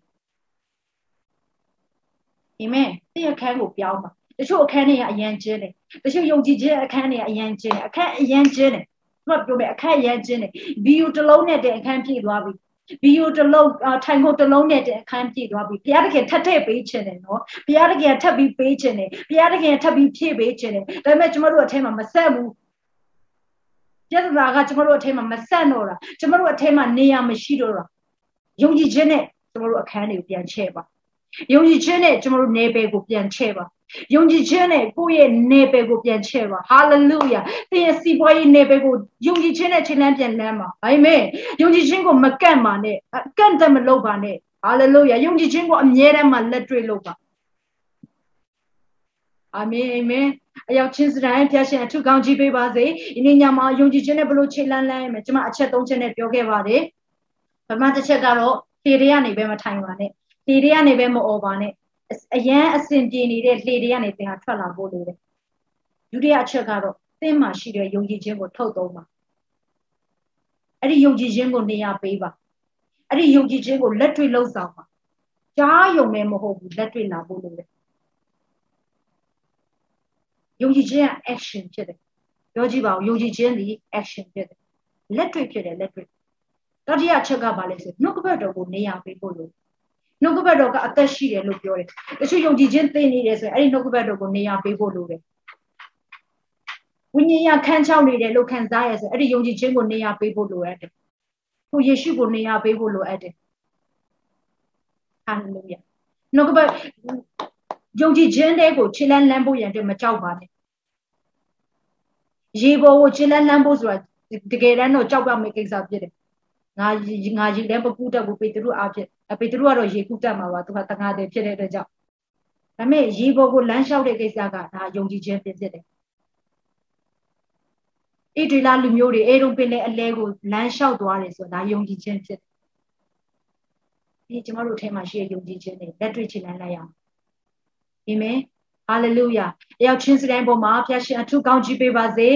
အာမင်သင်ရဲ့အခန်းကိုပြောင်းပါ တချို့အခန်းတွေကအရန်ကျင်းတယ်တချို့ယုံကြည်ခြင်းအခန်းတွေကအရန်ကျင်းတယ်အခန်းအရန်ကျင်းတယ်ဘာပြောမလဲအခန်းအရန်ကျင်းတယ်ဗီယိုတစ်လုံးနဲ့တဲ့အခန်းပြည့်သွားပြီဗီယိုတစ်လုံးထိုင်ခုံတစ်လုံးနဲ့တဲ့အခန်းပြည့်သွားပြီဘုရားတခင်ထပ်ထည့်ပေးခြင်းတယ်နော်ဘုရားတခင်ထပ်ပြီးပေးခြင်းတယ်ဘုရားတခင်ထပ်ပြီးဖြည့်ပေးခြင်းတယ်ဒါပေမဲ့ကျမတို့အထက်မှာမဆက်ဘူးပြဿနာကကျမတို့အထက်မှာမဆက်တော့တာကျမတို့အထက်မှာနေရာမရှိတော့တာယုံကြည်ခြင်းနဲ့ကျမတို့အခန်းတွေကိုပြန်ချဲ့ပါ ယုံကြည်ခြင်းနဲ့ကျမတို့နေပယ်ကိုပြန်ချဲ့ပါယုံကြည်ခြင်းနဲ့ကိုယ့်ရဲ့နေပယ်ကိုပြန်ချဲ့ပါဟာလေလုယာသင်ရဲ့စီးပွားရေးနေပယ်ကိုယုံကြည်ခြင်းနဲ့ခြေလမ်းပြန်လမ်းပါအာမင်ယုံကြည်ခြင်းကိုမကန့်ပါနဲ့ကန့်တယ်မလုပ်ပါနဲ့ဟာလေလုယာယုံကြည်ခြင်းကိုအမြဲတမ်းမှလက်တွေ့လုပ်ပါအာမင်အာမင်အရောက်ချင်းစတိုင်းဖျားရှင်အထုကောင်းကြီးပေးပါစေဒီနေ့ညမှာယုံကြည်ခြင်းနဲ့ဘလို့ခြေလန်းလန်းမယ်ကျွန်မအချက်၃ချက်နဲ့ပြောခဲ့ပါတယ်ပထမတစ်ချက်ကတော့ခြေတွေကနေပဲမထိုင်ပါနဲ့ ခြေတွေကနေပဲမអော်ပါနဲ့အရန်အဆင်ပြေနေတဲ့လှေတွေကနေသင်ဟာထွက်လာဖို့လိုတယ်ဒုတိယအချက်ကတော့သင်မှာရှိတဲ့ယုံကြည်ခြင်းကိုထုတ်သုံးပါအဲ့ဒီယုံကြည်ခြင်းကိုနေရာပေးပါအဲ့ဒီယုံကြည်ခြင်းကိုလက်တွေ့လှုပ်ဆောင်ပါကြားယုံနဲ့မဟုတ်ဘူးလက်တွေ့လာဖို့လိုတယ်ယုံကြည်ခြင်းက action ဖြစ်တယ်ပြောကြည့်ပါဦးယုံကြည်ခြင်းဒီ action ဖြစ်တယ်လက်တွေ့ဖြစ်တယ်လက်တွေ့တတိယချက်ကဘာလဲဆိုနှုတ်ကပတ်တော်ကိုနေရာပေးဖို့လို နှုတ်ကပတ်တော်ကအသက်ရှိတယ်လို့ပြောတယ်တချို့ယုံကြည်ခြင်းသိနေတယ်ဆိုရင်အဲ့ဒီနှုတ်ကပတ်တော်ကိုနေရာပေးဖို့လိုတယ်ဝိညာဉ်ရခန်းချောက်နေတယ်လို့ခံစားရဆိုအဲ့ဒီယုံကြည်ခြင်းကိုနေရာပေးဖို့လိုအပ်တယ်ကိုယေရှုကိုနေရာပေးဖို့လိုအပ်တယ်ဟာလေလုယာနှုတ်ကပတ်ယုံကြည်ခြင်းတွေကိုခြေလန်းလန်းဖို့ရန်အတွက်မကြောက်ပါနဲ့ရေပေါ်ကိုခြေလန်းလန်းဖို့ဆိုတာတကယ်တမ်းတော့ကြောက်ရမယ့်ကိစ္စဖြစ်တယ်ငါငါရေလည်းမကူတက်ဘူးပေတရုအားဖြင့် ပေတရုကတော့ရေကူတက်မှာပါသူကတငါတယ်ဖြစ်တဲ့အတွက်ကြောင့်ဒါပေမဲ့ရေပေါ်ကိုလမ်းလျှောက်တဲ့ကိစ္စကဒါယုံကြည်ခြင်းဖြစ်ဖြစ်တယ်ဣဒေလာလူမျိုးတွေအေရုံပင်တဲ့အလဲကိုလမ်းလျှောက်သွားတယ်ဆိုတာဒါယုံကြည်ခြင်းဖြစ်တယ်ဒီကျမတို့ထဲမှာရှိတဲ့ယုံကြည်ခြင်းတွေလက်တွေ့ချင်လိုက်ရအောင်အာမင်ဟာလေလုယာတယောက်ချင်းစတိုင်းပေါ်မှာဖျားရှင်အထူးကောင်းချီးပေးပါစေ